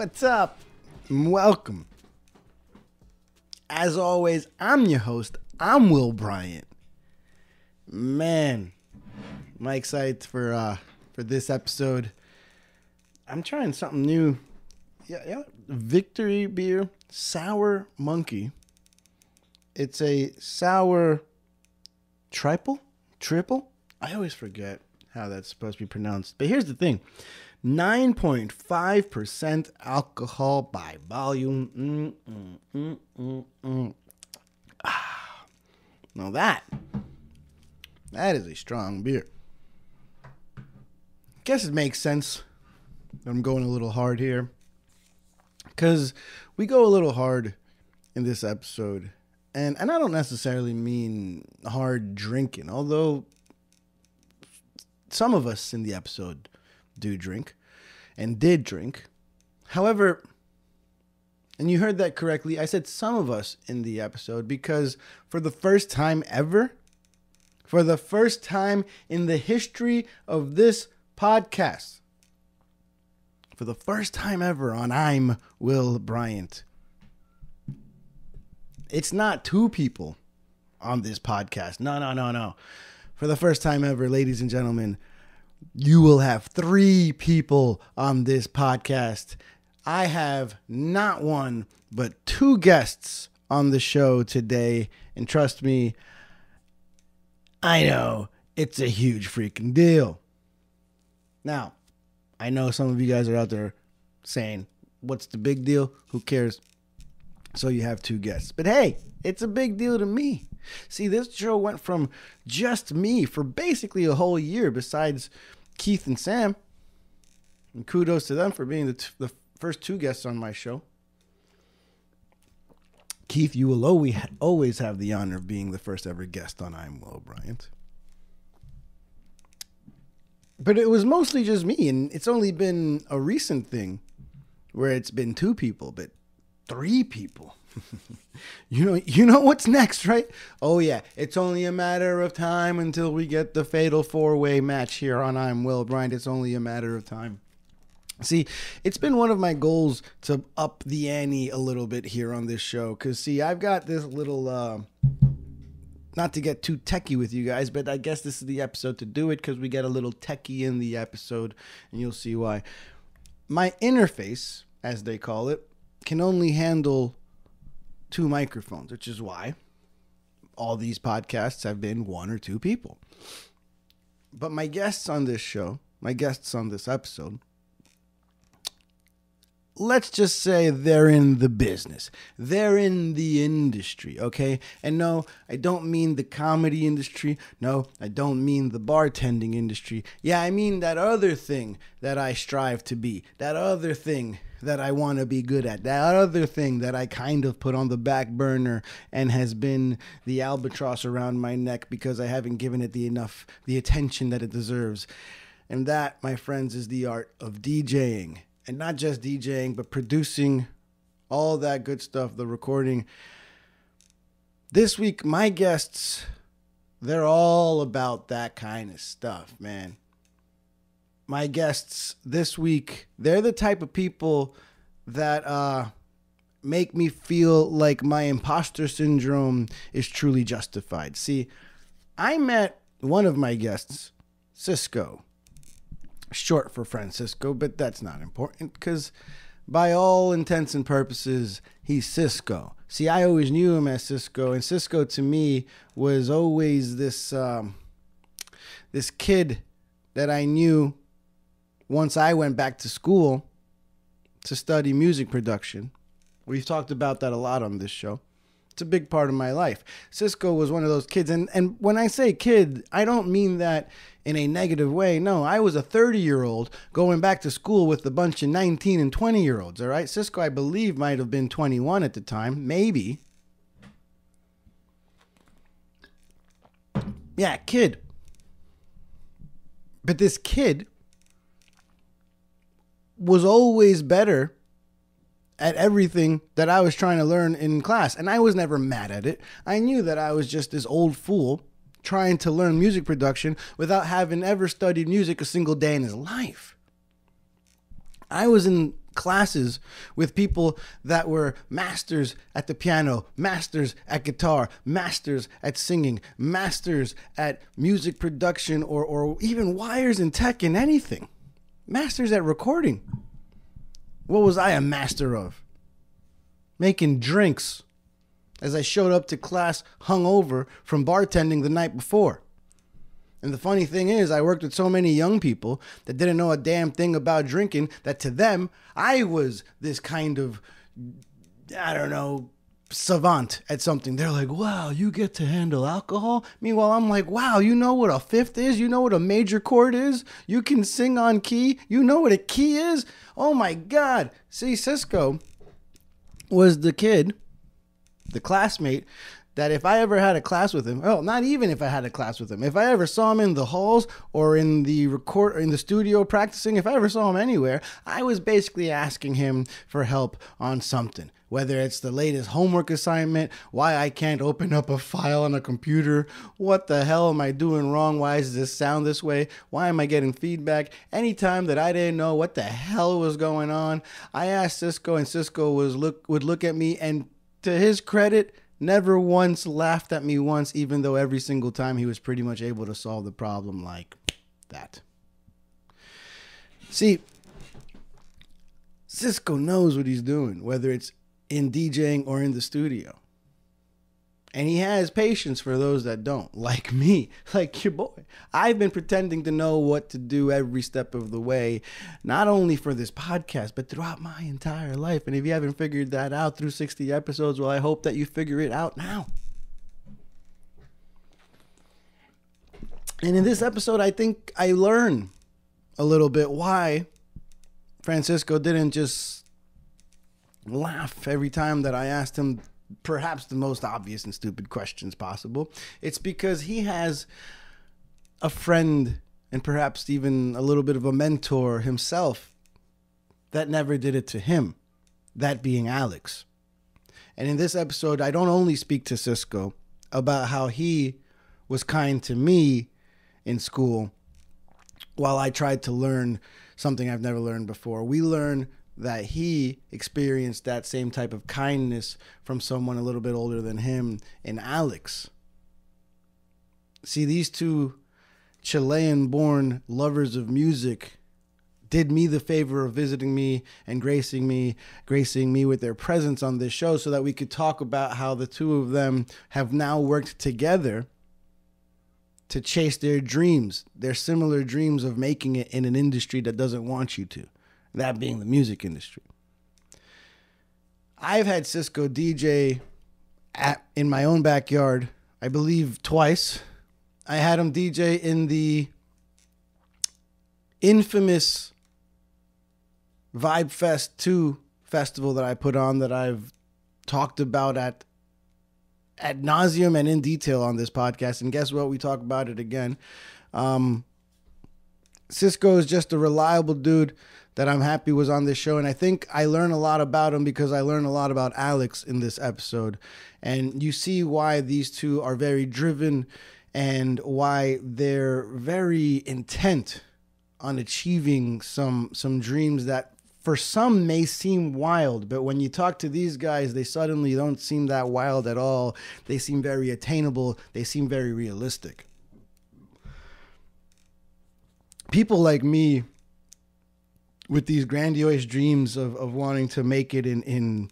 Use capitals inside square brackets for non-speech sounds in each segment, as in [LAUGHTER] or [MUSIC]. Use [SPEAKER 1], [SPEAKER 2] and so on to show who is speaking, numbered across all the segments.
[SPEAKER 1] What's up? Welcome. As always, I'm your host. I'm Will Bryant. Man, I excited for uh for this episode. I'm trying something new. Yeah, yeah. Victory beer, sour monkey. It's a sour triple, triple. I always forget how that's supposed to be pronounced. But here's the thing 9.5% alcohol by volume. Mm, mm, mm, mm, mm. Ah, now that, that is a strong beer. Guess it makes sense that I'm going a little hard here. Because we go a little hard in this episode. And, and I don't necessarily mean hard drinking, although some of us in the episode do drink and did drink. However, and you heard that correctly, I said some of us in the episode because for the first time ever, for the first time in the history of this podcast, for the first time ever on I'm Will Bryant, it's not two people on this podcast. No, no, no, no. For the first time ever, ladies and gentlemen, you will have three people on this podcast. I have not one, but two guests on the show today. And trust me, I know it's a huge freaking deal. Now, I know some of you guys are out there saying, What's the big deal? Who cares? So you have two guests. But hey, it's a big deal to me. See, this show went from just me for basically a whole year, besides Keith and Sam. And kudos to them for being the, t- the first two guests on my show. Keith, you will always always have the honor of being the first ever guest on I'm Will Bryant. But it was mostly just me, and it's only been a recent thing where it's been two people, but three people. [LAUGHS] you know, you know what's next, right? Oh yeah, it's only a matter of time until we get the fatal four-way match here on I'm Will Bryant. It's only a matter of time. See, it's been one of my goals to up the ante a little bit here on this show cuz see, I've got this little uh not to get too techie with you guys, but I guess this is the episode to do it cuz we get a little techie in the episode and you'll see why. My interface, as they call it, can only handle two microphones, which is why all these podcasts have been one or two people. But my guests on this show, my guests on this episode, let's just say they're in the business. They're in the industry, okay? And no, I don't mean the comedy industry. No, I don't mean the bartending industry. Yeah, I mean that other thing that I strive to be. That other thing that I want to be good at. That other thing that I kind of put on the back burner and has been the albatross around my neck because I haven't given it the enough the attention that it deserves. And that, my friends, is the art of DJing. And not just DJing, but producing all that good stuff, the recording. This week, my guests, they're all about that kind of stuff, man my guests this week, they're the type of people that uh, make me feel like my imposter syndrome is truly justified. See, I met one of my guests, Cisco, short for Francisco, but that's not important because by all intents and purposes, he's Cisco. See, I always knew him as Cisco, and Cisco to me was always this um, this kid that I knew once I went back to school to study music production. We've talked about that a lot on this show. It's a big part of my life. Cisco was one of those kids. And, and when I say kid, I don't mean that in a negative way. No, I was a 30 year old going back to school with a bunch of 19 and 20 year olds. All right. Cisco, I believe, might have been 21 at the time. Maybe. Yeah, kid. But this kid was always better at everything that I was trying to learn in class. And I was never mad at it. I knew that I was just this old fool trying to learn music production without having ever studied music a single day in his life. I was in classes with people that were masters at the piano, masters at guitar, masters at singing, masters at music production, or, or even wires and tech and anything, masters at recording. What was I a master of? Making drinks as I showed up to class hungover from bartending the night before. And the funny thing is, I worked with so many young people that didn't know a damn thing about drinking that to them, I was this kind of, I don't know, savant at something. They're like, wow, you get to handle alcohol? Meanwhile, I'm like, wow, you know what a fifth is? You know what a major chord is? You can sing on key? You know what a key is? Oh my God. See, Cisco was the kid, the classmate that if I ever had a class with him, well, not even if I had a class with him, if I ever saw him in the halls or in the record or in the studio practicing, if I ever saw him anywhere, I was basically asking him for help on something. Whether it's the latest homework assignment, why I can't open up a file on a computer, what the hell am I doing wrong? Why does this sound this way? Why am I getting feedback? Anytime that I didn't know what the hell was going on, I asked Cisco, and Cisco was look would look at me, and to his credit, never once laughed at me once, even though every single time he was pretty much able to solve the problem like that. See, Cisco knows what he's doing, whether it's in DJing or in the studio. And he has patience for those that don't, [LAUGHS] like me, [LAUGHS] like your boy. I've been pretending to know what to do every step of the way, not only for this podcast, but throughout my entire life. And if you haven't figured that out through 60 episodes, well, I hope that you figure it out now. And in this episode, I think I learn a little bit why Francisco didn't just laugh every time that I asked him perhaps the most obvious and stupid questions possible. It's because he has a friend and perhaps even a little bit of a mentor himself that never did it to him, that being Alex. And in this episode, I don't only speak to Cisco about how he was kind to me in school while I tried to learn something I've never learned before. We learn that he experienced that same type of kindness from someone a little bit older than him in Alex. See, these two Chilean born lovers of music did me the favor of visiting me and gracing me, gracing me with their presence on this show so that we could talk about how the two of them have now worked together to chase their dreams, their similar dreams of making it in an industry that doesn't want you to that being the music industry. I've had Cisco DJ at in my own backyard, I believe twice. I had him DJ in the infamous Vibe Fest 2 festival that I put on that I've talked about at ad nauseam and in detail on this podcast. And guess what? We talk about it again. Um, Cisco is just a reliable dude that I'm happy was on this show. And I think I learned a lot about him because I learned a lot about Alex in this episode. And you see why these two are very driven and why they're very intent on achieving some some dreams that for some may seem wild, but when you talk to these guys, they suddenly don't seem that wild at all. They seem very attainable, they seem very realistic. People like me with these grandiose dreams of, of wanting to make it in, in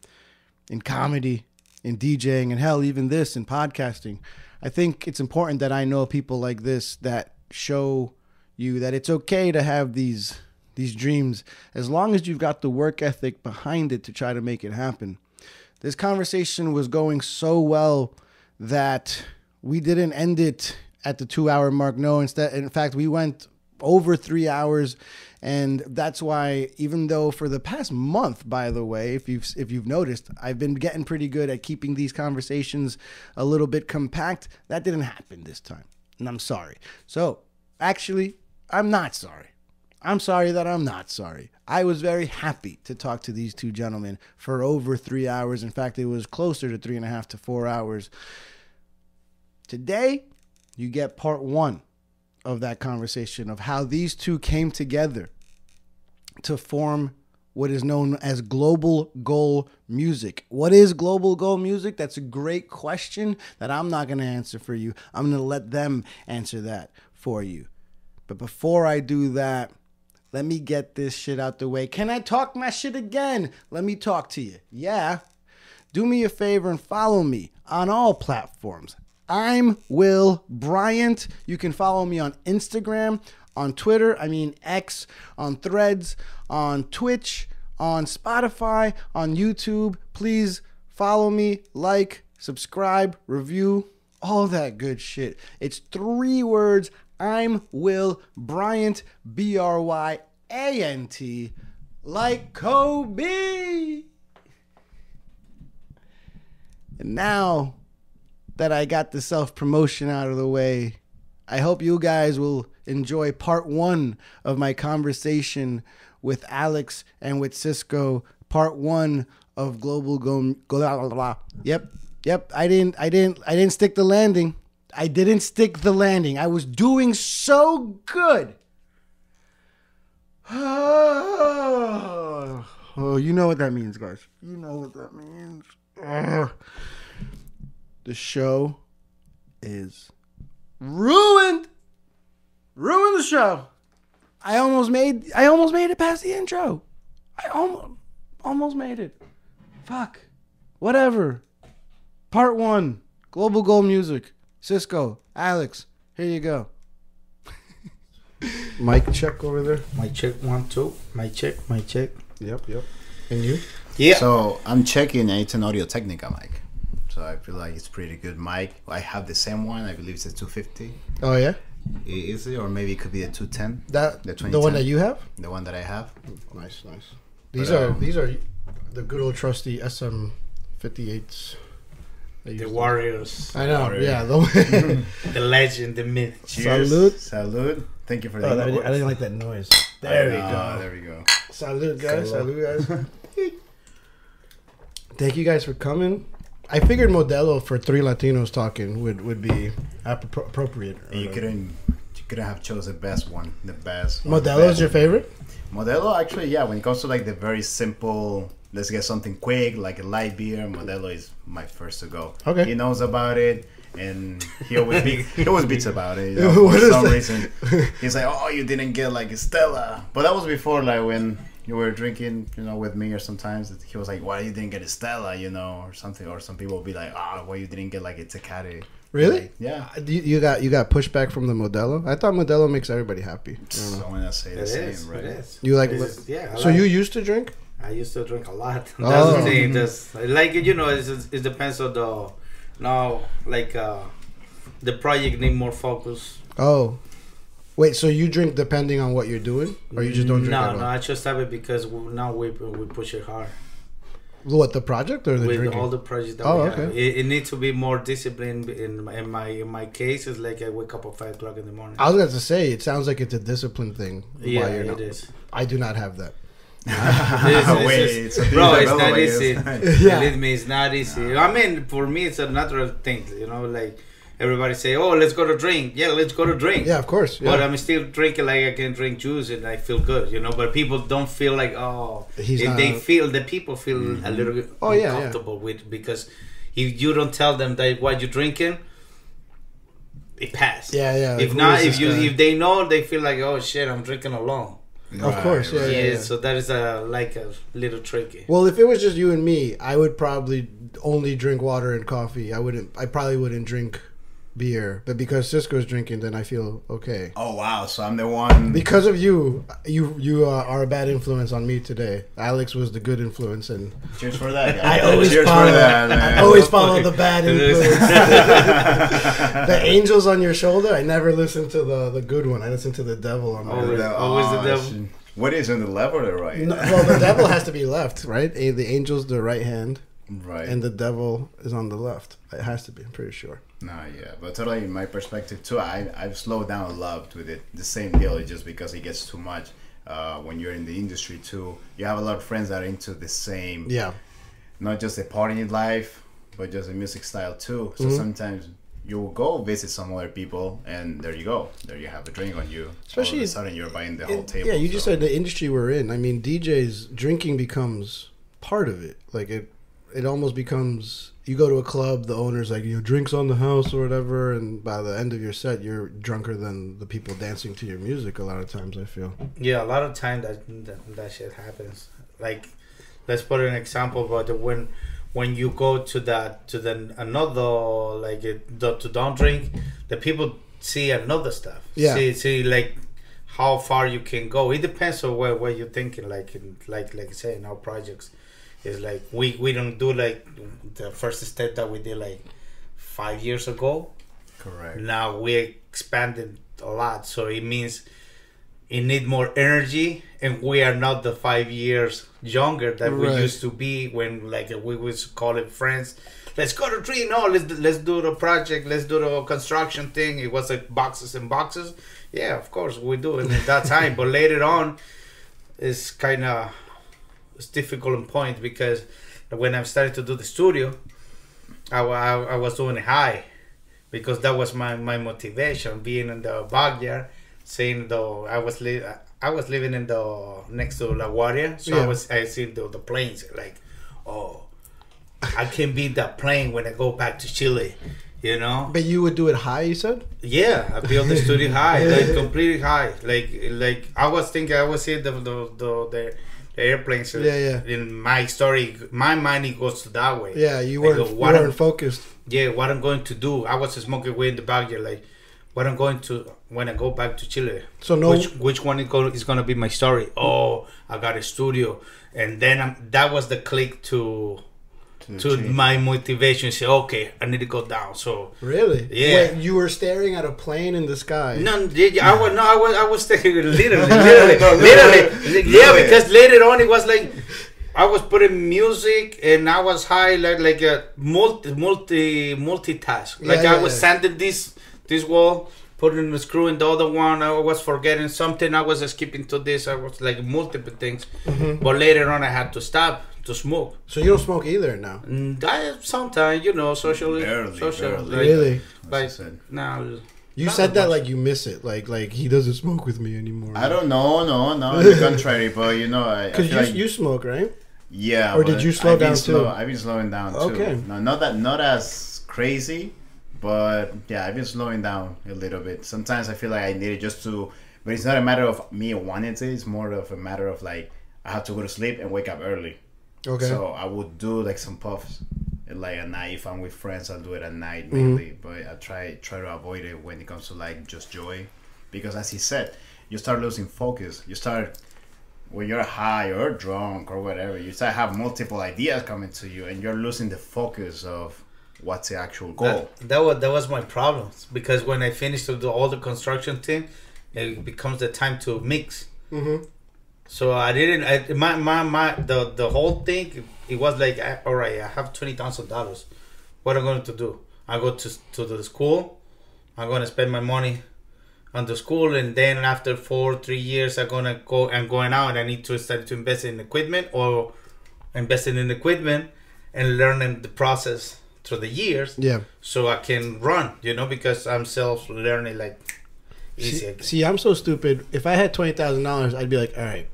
[SPEAKER 1] in comedy, in DJing, and hell, even this in podcasting. I think it's important that I know people like this that show you that it's okay to have these these dreams as long as you've got the work ethic behind it to try to make it happen. This conversation was going so well that we didn't end it at the 2 hour mark. No, instead in fact we went over 3 hours and that's why even though for the past month by the way if you've if you've noticed i've been getting pretty good at keeping these conversations a little bit compact that didn't happen this time and i'm sorry. So actually i'm not sorry. I'm sorry that i'm not sorry. I was very happy to talk to these two gentlemen for over three hours. In fact it was closer to three and a half to four hours. Today you get part one of that conversation of how these two came together to form what is known as global goal music. What is global goal music? That's a great question that I'm not going to answer for you. I'm going to let them answer that for you. But before I do that, let me get this shit out the way. Can I talk my shit again? Let me talk to you. Yeah. Do me a favor and follow me on all platforms. I'm Will Bryant. You can follow me on Instagram, on Twitter, I mean X, on Threads, on Twitch, on Spotify, on YouTube. Please follow me, like, subscribe, review, all that good shit. It's three words. I'm Will Bryant, B R Y A N T, like Kobe. And now that I got the self promotion out of the way, I hope you guys will enjoy part one of my conversation with Alex and with Cisco. Part one of Global Go. go. Yep, yep. I didn't. I didn't. I didn't stick the landing. I didn't stick the landing. I was doing so good. [SIGHS] Oh, you know what that means, guys. You know what that means. Ugh. [SIGHS] Oh. The show is ruined. Ruined the show. I almost made I almost made it past the intro. I almost almost made it. Fuck. Whatever. Part 1. Global Goal Music. Cisco, Alex, here you go. [LAUGHS] Mic check over there.
[SPEAKER 2] My check one two. My check. My check.
[SPEAKER 1] Yep, yep. And you?
[SPEAKER 2] Yeah.
[SPEAKER 3] So I'm checking, and it's an Audio Technica mic. So I feel like it's pretty good mic. I have the same one. I believe it's a 250.
[SPEAKER 1] Oh yeah.
[SPEAKER 3] Is it, or maybe it could be a 210.
[SPEAKER 1] That
[SPEAKER 3] The
[SPEAKER 1] the, one that you have?
[SPEAKER 3] The one that I have.
[SPEAKER 1] Nice, nice. These
[SPEAKER 3] But,
[SPEAKER 1] are
[SPEAKER 3] um,
[SPEAKER 1] these are the good old trusty SM 58s.
[SPEAKER 2] the. Warriors.
[SPEAKER 1] I know.
[SPEAKER 3] Warrior.
[SPEAKER 1] Yeah. The [LAUGHS]
[SPEAKER 2] The legend, the myth.
[SPEAKER 3] Cheers.
[SPEAKER 1] Salute.
[SPEAKER 3] Salute. Thank you for the
[SPEAKER 1] oh, I, didn't, I didn't like that noise. There we go.
[SPEAKER 3] There we go.
[SPEAKER 1] Salute, guys.
[SPEAKER 2] Salute.
[SPEAKER 1] Salute, guys. [LAUGHS] Thank you guys for coming. I figured Modelo for three Latinos talking would, would be appro- appropriate.
[SPEAKER 3] And you couldn't. You couldn't have chose the best one. The best.
[SPEAKER 1] Modelo is your favorite?
[SPEAKER 3] Modelo, actually, yeah. When it comes to like the very simple, let's get something quick, like a light beer. Modelo is my first to go.
[SPEAKER 1] Okay.
[SPEAKER 3] He knows about it, and he always be, [LAUGHS] he always beats about it. You know, [LAUGHS] for some
[SPEAKER 1] that?
[SPEAKER 3] reason, he's like, "Oh, you didn't get like Estella," but that was before, like when you were drinking, you know, with me or sometimes he was like, "Why you didn't get Estella?" You know, or something. Or some people will be like, "Ah, why you didn't get like a Tecate?"
[SPEAKER 1] Really?
[SPEAKER 3] Like, yeah.
[SPEAKER 1] Uh, You, you got you got pushback from the Modelo. I thought Modelo makes everybody happy. I don't know.
[SPEAKER 3] So when I say the
[SPEAKER 2] It
[SPEAKER 3] same,
[SPEAKER 2] is.
[SPEAKER 3] right?
[SPEAKER 2] It is.
[SPEAKER 1] You like?
[SPEAKER 2] It is, yeah. I
[SPEAKER 1] so
[SPEAKER 2] like-
[SPEAKER 1] you used to drink?
[SPEAKER 2] I used to drink a lot. [LAUGHS] That's
[SPEAKER 1] Oh.
[SPEAKER 2] the thing. That's like you know, it's, it depends on the now like uh the project need more focus.
[SPEAKER 1] Oh, wait. So you drink depending on what you're doing, or you just don't drink
[SPEAKER 2] No,
[SPEAKER 1] at all?
[SPEAKER 2] no, I just have it because we, now we we push it hard
[SPEAKER 1] What the project or the
[SPEAKER 2] with
[SPEAKER 1] drinking?
[SPEAKER 2] all the projects that
[SPEAKER 1] Oh,
[SPEAKER 2] we
[SPEAKER 1] okay.
[SPEAKER 2] have. It, it needs to be more disciplined. In, my- in my in my case, it's like I wake up at five o'clock in the morning.
[SPEAKER 1] I was going to say it sounds like it's a discipline thing.
[SPEAKER 2] yeah,
[SPEAKER 1] while you're
[SPEAKER 2] it
[SPEAKER 1] not.
[SPEAKER 2] is.
[SPEAKER 1] I do not have that. [LAUGHS]
[SPEAKER 2] It's- it's
[SPEAKER 3] Wait,
[SPEAKER 2] just-
[SPEAKER 3] it's
[SPEAKER 2] bro, it's not
[SPEAKER 3] I guess.
[SPEAKER 2] easy. [LAUGHS] [LAUGHS]
[SPEAKER 1] Yeah.
[SPEAKER 2] Believe me, it's not easy. I mean, for me, it's a natural thing. You know, like everybody say, "Oh, let's go to drink." Yeah, let's go to drink.
[SPEAKER 1] Yeah, of course. Yeah.
[SPEAKER 2] But I'm still drinking like I can drink juice and I feel good, you know. But people don't feel like oh,
[SPEAKER 1] He's
[SPEAKER 2] if
[SPEAKER 1] not-
[SPEAKER 2] they feel the people feel a mm-hmm. little bit
[SPEAKER 1] Oh, yeah, yeah.
[SPEAKER 2] uncomfortable with because if you don't tell them that what you're drinking, it passed.
[SPEAKER 1] yeah, yeah. like,
[SPEAKER 2] If not, if you
[SPEAKER 1] guy?
[SPEAKER 2] if they know, they feel like oh shit, I'm drinking alone.
[SPEAKER 1] Of course, yeah,
[SPEAKER 2] Yeah,
[SPEAKER 1] yeah.
[SPEAKER 2] so that is a like a little tricky.
[SPEAKER 1] Well, if it was just you and me, I would probably only drink water and coffee. I wouldn't. I probably wouldn't drink beer. But because Cisco's drinking, then I feel okay.
[SPEAKER 3] Oh wow! So I'm the one.
[SPEAKER 1] Because of you, you you uh, are a bad influence on me today. Alex was the good influence, and
[SPEAKER 3] Cheers for that. Guys.
[SPEAKER 1] I always
[SPEAKER 3] Cheers
[SPEAKER 1] follow.
[SPEAKER 3] for that,
[SPEAKER 1] I always follow the bad [LAUGHS] influence. the angels on your shoulder. I never listen to the the good one. I listen to the devil on my.
[SPEAKER 2] Always.
[SPEAKER 3] The-
[SPEAKER 2] always the
[SPEAKER 3] oh,
[SPEAKER 2] devil.
[SPEAKER 3] shit. What is on the left or the right?
[SPEAKER 1] No, well, the devil has to be left, right? The angel's the right hand,
[SPEAKER 3] right.
[SPEAKER 1] and the devil is on the left. It has to be. I'm pretty sure.
[SPEAKER 3] Nah, yeah, but totally in my perspective too. I I've slowed down a lot with it. The same deal, just because it gets too much. Uh, when you're in the industry too, you have a lot of friends that are into the same,
[SPEAKER 1] Yeah.
[SPEAKER 3] not just the partying life, but just the music style too. So
[SPEAKER 1] Mhm.
[SPEAKER 3] sometimes you will go visit some other people, and there you go. There you have a drink on you.
[SPEAKER 1] Especially-
[SPEAKER 3] all of a sudden you're buying the whole table.
[SPEAKER 1] yeah, you just said the industry we're in. I mean, DJs drinking becomes part of it. Like it, it almost becomes. You go to a club, the owner's like, you know, drinks on the house or whatever, and by the end of your set, you're drunker than the people dancing to your music. A lot of times, I feel.
[SPEAKER 2] Yeah, a lot of time that that, that shit happens. Like, let's put an example. But when when you go to that to the another like it, the, to don't drink, the people see another stuff.
[SPEAKER 1] Yeah.
[SPEAKER 2] See see like how far you can go. It depends on where where you're thinking. Like in, like like I say in our projects, is like we we don't do like the first step that we did like five years ago.
[SPEAKER 3] Correct.
[SPEAKER 2] now we expanded a lot so it means it need more energy and we are not the five years younger that we used to be when like we was call it friends let's go to tree. No let's let's do the project let's do the construction thing. It was like boxes and boxes. Yeah of course we do it at that time but later on it's kind of it's difficult in point because when I started to do the studio I, I, I was doing high because that was my, my motivation being in the backyard seeing the I was li- I was living in the next to La Guardia so
[SPEAKER 1] Yeah.
[SPEAKER 2] I was I see the, the planes like oh I can be in that plane when I go back to Chile you know
[SPEAKER 1] But you would do it high. You said.
[SPEAKER 2] yeah I built the studio high like [LAUGHS] completely high like like I was thinking I was seeing the the, the, the airplanes uh,
[SPEAKER 1] Yeah, yeah.
[SPEAKER 2] in my story my mind it goes to that way
[SPEAKER 1] Yeah, you you
[SPEAKER 2] what am-
[SPEAKER 1] weren't focused.
[SPEAKER 2] yeah, what I'm going to do. I was smoking weed in the backyard, like what I'm going to when I go back to Chile.
[SPEAKER 1] So no.
[SPEAKER 2] Which which one is going is going to be my story? Oh, I got a studio, and then I'm, that was the click to to my motivation. Say, okay, I need to go down. So
[SPEAKER 1] Really?
[SPEAKER 2] Yeah.
[SPEAKER 1] Wait, you were staring at a plane in the sky.
[SPEAKER 2] no, yeah, yeah, I was no, I was I was thinking literally, literally, literally, yeah,
[SPEAKER 3] Really?
[SPEAKER 2] because later on it was like. I was putting music and I was high like like a multi multi multitask. Like
[SPEAKER 1] Yeah,
[SPEAKER 2] I
[SPEAKER 1] yeah,
[SPEAKER 2] was
[SPEAKER 1] yeah.
[SPEAKER 2] sanding this this wall, putting the screw in the other one. I was forgetting something. I was skipping to this. I was like multiple things.
[SPEAKER 1] Mm-hmm.
[SPEAKER 2] But later on, I had to stop to smoke.
[SPEAKER 1] So you don't smoke either now.
[SPEAKER 2] And I sometimes you know socially,
[SPEAKER 3] Barely,
[SPEAKER 2] social.
[SPEAKER 3] barely.
[SPEAKER 2] Like,
[SPEAKER 1] really?
[SPEAKER 3] As
[SPEAKER 2] Like
[SPEAKER 3] said.
[SPEAKER 2] now.
[SPEAKER 1] You said that
[SPEAKER 2] much.
[SPEAKER 1] like you miss it. Like like he doesn't smoke with me anymore.
[SPEAKER 3] I don't know, no, no, the [LAUGHS] contrary, but you know, I, I
[SPEAKER 1] Because you
[SPEAKER 3] like
[SPEAKER 1] you smoke right?
[SPEAKER 3] Yeah.
[SPEAKER 1] Or did you slow
[SPEAKER 3] I've been
[SPEAKER 1] down
[SPEAKER 3] slow-
[SPEAKER 1] too?
[SPEAKER 3] I've been slowing down too.
[SPEAKER 1] Okay.
[SPEAKER 3] No, not that not as crazy, but yeah, I've been slowing down a little bit. Sometimes I feel like I need it just to, but it's not a matter of me wanting to. It's more of a matter of like I have to go to sleep and wake up early.
[SPEAKER 1] Okay.
[SPEAKER 3] So I would do like some puffs, like at night. If I'm with friends, I'll do it at night
[SPEAKER 1] Mm-hmm.
[SPEAKER 3] mainly. But I try try to avoid it when it comes to like just joy, because as he said, you start losing focus. You start when you're high or drunk or whatever. You start have multiple ideas coming to you, and you're losing the focus of what's the actual goal.
[SPEAKER 2] That, that was that was my problem because when I finished to do all the construction thing, it becomes the time to mix.
[SPEAKER 1] mm-hmm.
[SPEAKER 2] So I didn't. I, my my my the the whole thing. It was like, I- all right, I have twenty thousand dollars. What am I going to do? I go to to the school. I'm gonna spend my money on the school, and then after four three years, I'm gonna go. I'm going out. and I need to start to invest in equipment or investing in equipment and learning the process through the years,
[SPEAKER 1] Yeah.
[SPEAKER 2] so I can run. You know, because I'm self learning like.
[SPEAKER 1] See, see, I'm so stupid. If I had twenty thousand dollars, I'd be like, all right,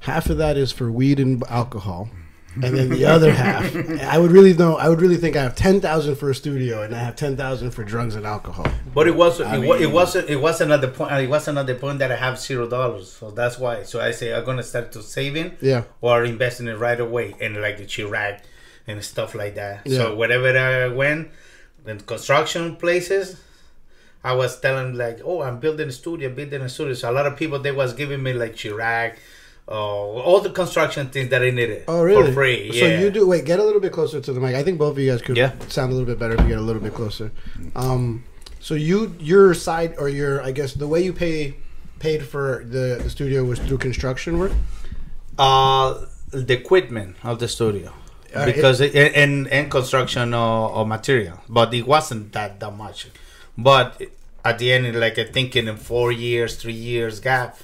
[SPEAKER 1] half of that is for weed and alcohol, and then the other [LAUGHS] half, I would really know. I would really think I have ten thousand for a studio, and I have ten thousand for drugs and alcohol.
[SPEAKER 2] But it was
[SPEAKER 3] I
[SPEAKER 2] it, wa- it wasn't it wasn't at the point it wasn't at the point that I have zero dollars. So that's why. So I say I'm gonna start to saving
[SPEAKER 1] Yeah.
[SPEAKER 2] or investing it right away and like the Sheetrock and stuff like that.
[SPEAKER 1] Yeah.
[SPEAKER 2] So wherever I went in construction places, I was telling like, oh, I'm building a studio, building a studio. So a lot of people they was giving me like Sheetrock, uh, all the construction things that I needed
[SPEAKER 1] Oh, really?
[SPEAKER 2] for free.
[SPEAKER 1] So
[SPEAKER 2] yeah.
[SPEAKER 1] you do. Wait, get a little bit closer to the mic. I think both of you guys could
[SPEAKER 2] Yeah.
[SPEAKER 1] sound a little bit better if you get a little bit closer. Um, so you your side or your I guess the way you pay paid for the, the studio was through construction work.
[SPEAKER 2] Uh, the equipment of the studio.
[SPEAKER 1] Uh,
[SPEAKER 2] because it, and and construction or, or material, but it wasn't that that much. But at the end, like I thinking in four years, three years gap,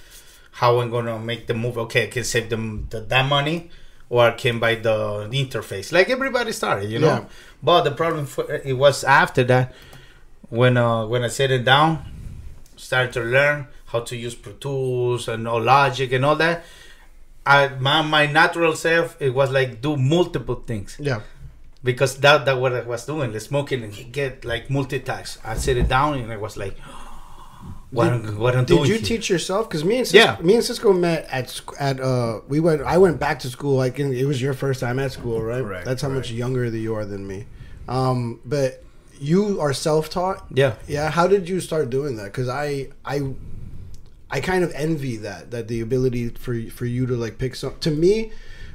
[SPEAKER 2] how I'm gonna make the move? Okay, I can save them the, that money, or I can buy the interface. Like everybody started, you know.
[SPEAKER 1] Yeah.
[SPEAKER 2] But the problem for, it was after that when uh, when I set it down, started to learn how to use Pro Tools and all Logic and all that. I my my natural self it was like do multiple things
[SPEAKER 1] Yeah.
[SPEAKER 2] Because that that what I was doing, like smoking and get like multitask. I sit it down and I was like, [GASPS] what I'm, what I'm doing.
[SPEAKER 1] Did you
[SPEAKER 2] here.
[SPEAKER 1] teach yourself? Because me and Cisco,
[SPEAKER 2] Yeah.
[SPEAKER 1] me and Cisco met at at uh we went I went back to school like in, it was your first time at school right?
[SPEAKER 3] Correct,
[SPEAKER 1] That's how much younger that you are than me. Um, but you are self taught.
[SPEAKER 2] Yeah.
[SPEAKER 1] Yeah. How did you start doing that? Because I I I kind of envy that that the ability for for you to like pick some. To me,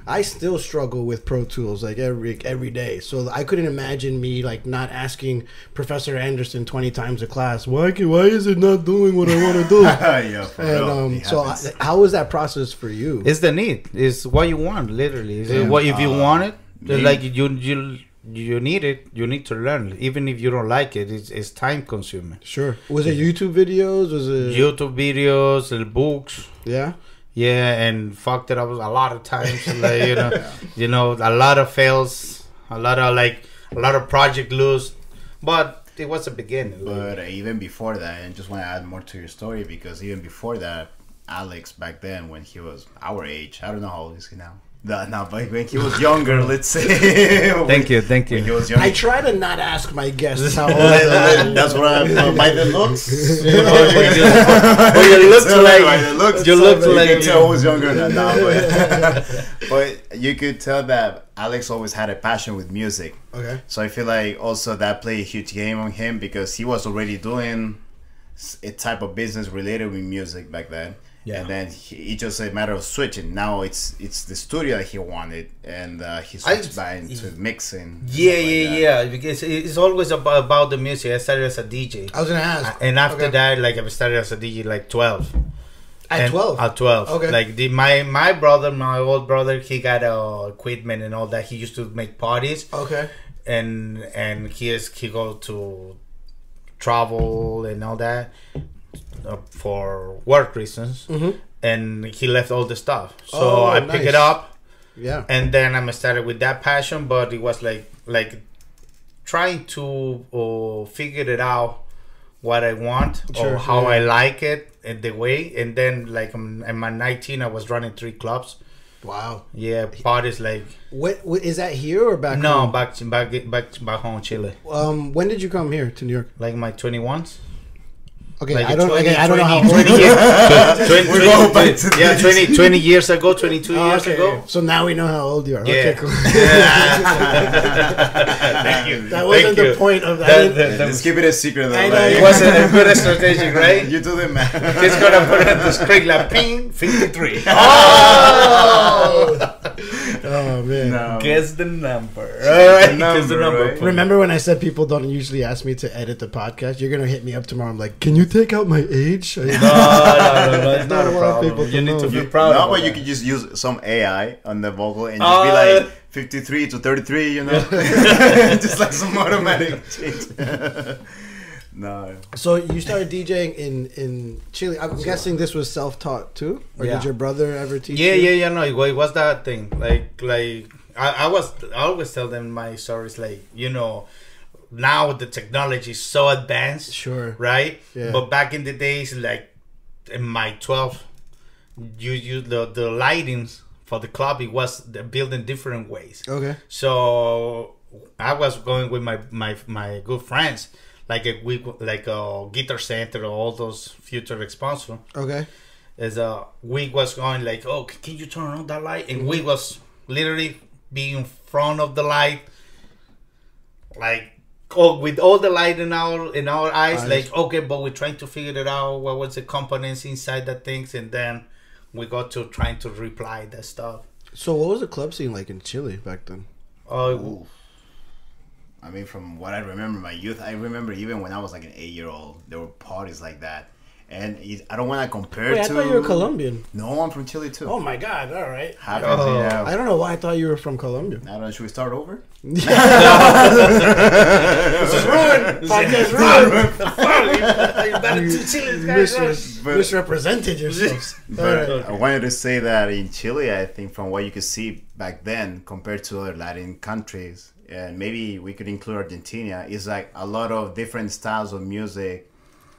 [SPEAKER 1] I still struggle with Pro Tools like every every day. So I couldn't imagine me like not asking Professor Anderson twenty times a class. Why can, why is it not doing what I want to do? [LAUGHS]
[SPEAKER 3] yeah, for
[SPEAKER 1] and
[SPEAKER 3] real.
[SPEAKER 1] um, so
[SPEAKER 3] happens.
[SPEAKER 1] I, how was that process for you?
[SPEAKER 2] It's the need. It's what you want, literally. It's
[SPEAKER 3] Yeah.
[SPEAKER 2] what if you
[SPEAKER 3] Uh,
[SPEAKER 2] want it,
[SPEAKER 3] me-
[SPEAKER 2] like you you you need it. You need to learn. Even if you don't like it, it's, it's time consuming.
[SPEAKER 1] sure. Was it YouTube videos? Was it
[SPEAKER 2] YouTube videos and books.
[SPEAKER 1] Yeah.
[SPEAKER 2] Yeah, and fucked it up a lot of times. [LAUGHS] like you know, you know, a lot of fails, a lot of like a lot of project lose, but it was a beginning.
[SPEAKER 3] But uh, even before that, and just want to add more to your story because even before that, Alex back then when he was our age, I don't know how old is he now. No, no, but when he was younger, let's say. [LAUGHS]
[SPEAKER 2] Thank you, thank
[SPEAKER 3] When he
[SPEAKER 2] you.
[SPEAKER 3] was younger.
[SPEAKER 1] I try to not ask my guests how [LAUGHS] old they are.
[SPEAKER 3] That's what I uh, by the looks. You [LAUGHS] know,
[SPEAKER 2] Well, you look
[SPEAKER 3] Tell me
[SPEAKER 2] like
[SPEAKER 3] by the looks.
[SPEAKER 2] you look
[SPEAKER 3] you
[SPEAKER 2] like
[SPEAKER 3] can tell who's younger than now, but, but you could tell that Alex always had a passion with music.
[SPEAKER 1] Okay.
[SPEAKER 3] So I feel like also that played a huge game on him because he was already doing s- a type of business related with music back then.
[SPEAKER 2] Yeah.
[SPEAKER 3] And then he, it's just a matter of switching. Now it's it's the studio that he wanted, and uh, he
[SPEAKER 2] I-
[SPEAKER 3] switched back into mixing.
[SPEAKER 2] Yeah,
[SPEAKER 3] like
[SPEAKER 2] yeah, yeah. Because it's always about, about the music. I started as a DJ,
[SPEAKER 1] I was gonna ask.
[SPEAKER 2] and after
[SPEAKER 1] Okay.
[SPEAKER 2] that, like I started as a DJ, like twelve.
[SPEAKER 1] At twelve.
[SPEAKER 2] At twelve.
[SPEAKER 1] Okay.
[SPEAKER 2] Like the my my brother, my old brother, he got uh, equipment and all that. He used to make parties,
[SPEAKER 1] okay.
[SPEAKER 2] and and he is he go to travel and all that uh, for work reasons.
[SPEAKER 1] Mhm.
[SPEAKER 2] And he left all the stuff, so
[SPEAKER 1] Oh,
[SPEAKER 2] I pick
[SPEAKER 1] nice.
[SPEAKER 2] it up
[SPEAKER 1] Yeah.
[SPEAKER 2] and then I started with that passion, but it was like like trying to uh, figure it out what I want
[SPEAKER 1] Sure,
[SPEAKER 2] or how
[SPEAKER 1] yeah.
[SPEAKER 2] I like it and the way. And then like I'm, in my 19, I was running three clubs.
[SPEAKER 1] Wow.
[SPEAKER 2] Yeah, parties like
[SPEAKER 1] What, what is that here or back
[SPEAKER 2] no
[SPEAKER 1] home?
[SPEAKER 2] back back back back home Chile,
[SPEAKER 1] Um, when did you come here to New York?
[SPEAKER 2] like my 21s.
[SPEAKER 1] Okay,
[SPEAKER 2] Like
[SPEAKER 1] I don't.
[SPEAKER 2] 20,
[SPEAKER 1] okay, I don't know how
[SPEAKER 2] 20,
[SPEAKER 1] old. [LAUGHS] [LAUGHS]
[SPEAKER 2] 20 years, 20,
[SPEAKER 3] We're going back to
[SPEAKER 2] yeah,
[SPEAKER 3] this.
[SPEAKER 2] 20, 20 years ago, 22
[SPEAKER 1] Oh,
[SPEAKER 2] years
[SPEAKER 1] okay.
[SPEAKER 2] ago.
[SPEAKER 1] So now we know how old you are.
[SPEAKER 2] Yeah.
[SPEAKER 1] Okay, cool. [LAUGHS]
[SPEAKER 2] Thank you.
[SPEAKER 1] that wasn't
[SPEAKER 2] Thank
[SPEAKER 1] the
[SPEAKER 2] you.
[SPEAKER 1] point of that.
[SPEAKER 2] That- that-
[SPEAKER 3] Let's keep it a secret. Though,
[SPEAKER 1] I know,
[SPEAKER 3] like-
[SPEAKER 2] It was a good strategic, right?
[SPEAKER 3] you do the math.
[SPEAKER 2] He's gonna put it on the screen like ping 53.
[SPEAKER 1] oh! oh man.
[SPEAKER 3] No.
[SPEAKER 2] Guess the number. Alright, guess the
[SPEAKER 3] number,
[SPEAKER 2] number.
[SPEAKER 3] right?
[SPEAKER 1] Remember when I said people don't usually ask me to edit the podcast? You're gonna hit me up tomorrow. I'm like, can you take out my age?
[SPEAKER 2] No, [LAUGHS] no, no, no, it's not
[SPEAKER 1] I
[SPEAKER 2] a
[SPEAKER 1] want
[SPEAKER 2] problem.
[SPEAKER 1] people to
[SPEAKER 2] You need
[SPEAKER 1] know.
[SPEAKER 2] to be
[SPEAKER 3] You-
[SPEAKER 2] proud
[SPEAKER 3] no,
[SPEAKER 2] of
[SPEAKER 3] but you could just use some AI on the vocal and just
[SPEAKER 2] Uh,
[SPEAKER 3] be like 53 to 33, you know? [LAUGHS] [LAUGHS] just like some automatic change. no.
[SPEAKER 1] So you started DJing in in Chile. I'm guessing this was self taught too, or
[SPEAKER 2] Yeah.
[SPEAKER 1] did your brother ever teach
[SPEAKER 2] Yeah,
[SPEAKER 1] you?
[SPEAKER 2] yeah, yeah. Yeah. No, it it was that thing. Like, like I, I was. I always tell them my stories. Like, you know, now the technology is so advanced,
[SPEAKER 1] Sure.
[SPEAKER 2] right?
[SPEAKER 1] Yeah.
[SPEAKER 2] But back in the days, like in my 12, you you the the lightings for the club it was built in different ways.
[SPEAKER 1] Okay.
[SPEAKER 2] So I was going with my my my good friends, like a we like a guitar center or all those future sponsor.
[SPEAKER 1] Okay.
[SPEAKER 2] As a uh, we was going like, oh, can you turn on that light? And we was literally being in front of the light, like. Oh, with all the light in our in our eyes,
[SPEAKER 1] Eyes.
[SPEAKER 2] like okay, but we're trying to figure it out. What was the components inside the things, and then we got to trying to reply that stuff.
[SPEAKER 1] So what was the club scene like in Chile back then?
[SPEAKER 2] Oh,
[SPEAKER 3] Ooh. I mean, from what I remember, my youth, I remember even when I was like an eight year old, there were parties like that. And it, I don't want to compare
[SPEAKER 1] Wait, I
[SPEAKER 3] to.
[SPEAKER 1] thought you were Colombian.
[SPEAKER 3] No, I'm from Chile too.
[SPEAKER 1] Oh my God! All right.
[SPEAKER 3] Happens,
[SPEAKER 2] Oh.
[SPEAKER 3] yeah.
[SPEAKER 1] I don't know why I thought you were from Colombia.
[SPEAKER 3] I don't know. Should we start over? [LAUGHS] [LAUGHS]
[SPEAKER 1] Podcast ruined. [LAUGHS]
[SPEAKER 3] But-
[SPEAKER 1] misrepresented yourselves. All
[SPEAKER 3] But
[SPEAKER 1] right.
[SPEAKER 3] I wanted to say that in Chile, I think from what you could see back then compared to other Latin countries, and maybe we could include Argentina, is like a lot of different styles of music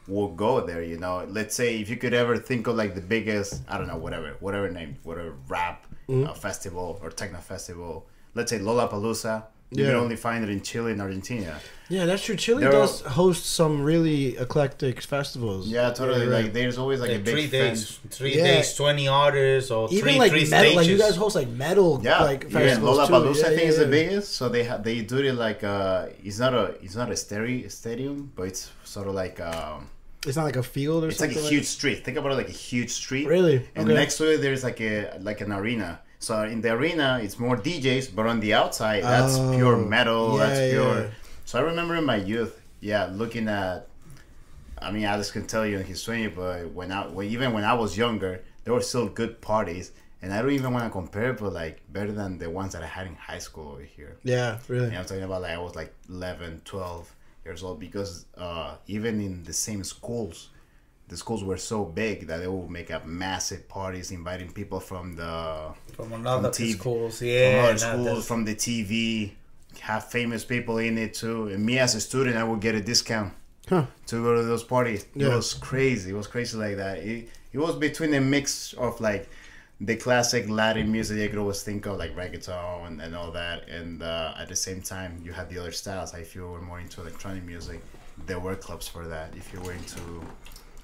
[SPEAKER 3] will go there. You know, let's say if you could ever think of like the biggest, I don't know, whatever, whatever name, whatever rap
[SPEAKER 1] Mm-hmm.
[SPEAKER 3] uh, festival or techno festival. Let's say Lollapalooza. You
[SPEAKER 1] Yeah.
[SPEAKER 3] can only find it in Chile and Argentina.
[SPEAKER 1] Yeah, that's true. Chile
[SPEAKER 3] There
[SPEAKER 1] does
[SPEAKER 3] are-
[SPEAKER 1] host some really eclectic festivals.
[SPEAKER 3] Yeah, totally.
[SPEAKER 1] right.
[SPEAKER 3] Like there's always like,
[SPEAKER 2] Like
[SPEAKER 3] a big
[SPEAKER 2] three
[SPEAKER 3] fan-
[SPEAKER 2] days, three
[SPEAKER 1] Yeah.
[SPEAKER 2] days, twenty artists, or
[SPEAKER 1] even
[SPEAKER 2] three
[SPEAKER 1] like
[SPEAKER 2] three
[SPEAKER 1] metal, like you guys host like metal,
[SPEAKER 3] Yeah,
[SPEAKER 1] like
[SPEAKER 3] yeah.
[SPEAKER 1] festivals
[SPEAKER 3] Lollapalooza
[SPEAKER 1] too.
[SPEAKER 3] I think
[SPEAKER 1] Yeah,
[SPEAKER 3] is
[SPEAKER 1] yeah,
[SPEAKER 3] the biggest. So they ha- they do it like uh, it's not a it's not a stadium stadium, but it's sort of like um,
[SPEAKER 1] It's not like a field or something.
[SPEAKER 3] it's like a huge street. Think about it like a huge street.
[SPEAKER 1] Really?
[SPEAKER 3] And
[SPEAKER 1] Okay.
[SPEAKER 3] next to it, there's like a like an arena. So in the arena, it's more DJs, but on the outside, that's
[SPEAKER 1] Oh,
[SPEAKER 3] pure metal.
[SPEAKER 1] yeah,
[SPEAKER 3] that's pure.
[SPEAKER 1] yeah.
[SPEAKER 3] So I remember in my youth, yeah, looking at. I mean, Alex can tell you he's twenty, but when I when, even when I was younger, there were still good parties, and I don't even want to compare, but like better than the ones that I had in high school over here.
[SPEAKER 1] Yeah, really.
[SPEAKER 3] Know, I'm talking about like I was like 11, 12 years old because uh, even in the same schools, the schools were so big that they would make up massive parties, inviting people from the
[SPEAKER 2] from another
[SPEAKER 3] from TV
[SPEAKER 2] schools,
[SPEAKER 3] from other schools,
[SPEAKER 2] that-
[SPEAKER 3] from the TV, have famous people in it too. And me as a student, I would get a discount
[SPEAKER 1] Huh.
[SPEAKER 3] to go to those parties.
[SPEAKER 1] Yeah.
[SPEAKER 3] It was crazy. It was crazy like that. It, it was between a mix of like the classic Latin music you could always think of, like reggaeton and, and all that. And uh, at the same time, you had the other styles. If you were more into electronic music, there were clubs for that. If you were into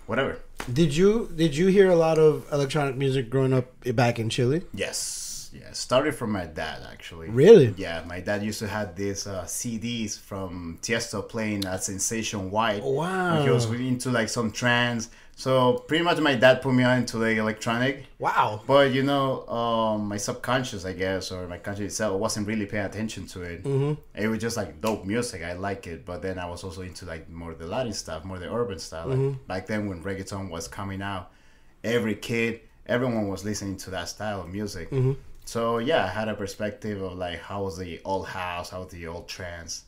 [SPEAKER 3] whatever.
[SPEAKER 1] Did you did you hear a lot of electronic music growing up back in Chile?
[SPEAKER 3] Yes. Yeah. Started from my dad, actually.
[SPEAKER 1] Really?
[SPEAKER 3] Yeah, my dad used to have these uh, CDs from Tiesto playing at Sensation White.
[SPEAKER 1] Wow.
[SPEAKER 3] He was really into like some trance. So pretty much my dad put me on into the electronic.
[SPEAKER 1] Wow.
[SPEAKER 3] But you know, um, my subconscious, I guess, or my conscious itself, wasn't really paying attention to it. Mm-hmm. It was just like dope music. I like it, but then I was also into like more the Latin stuff, more the urban stuff. Like back then, when reggaeton was coming out, every kid, everyone was listening to that style of music. So yeah, I had a perspective of like how was the old house, how was the old trance,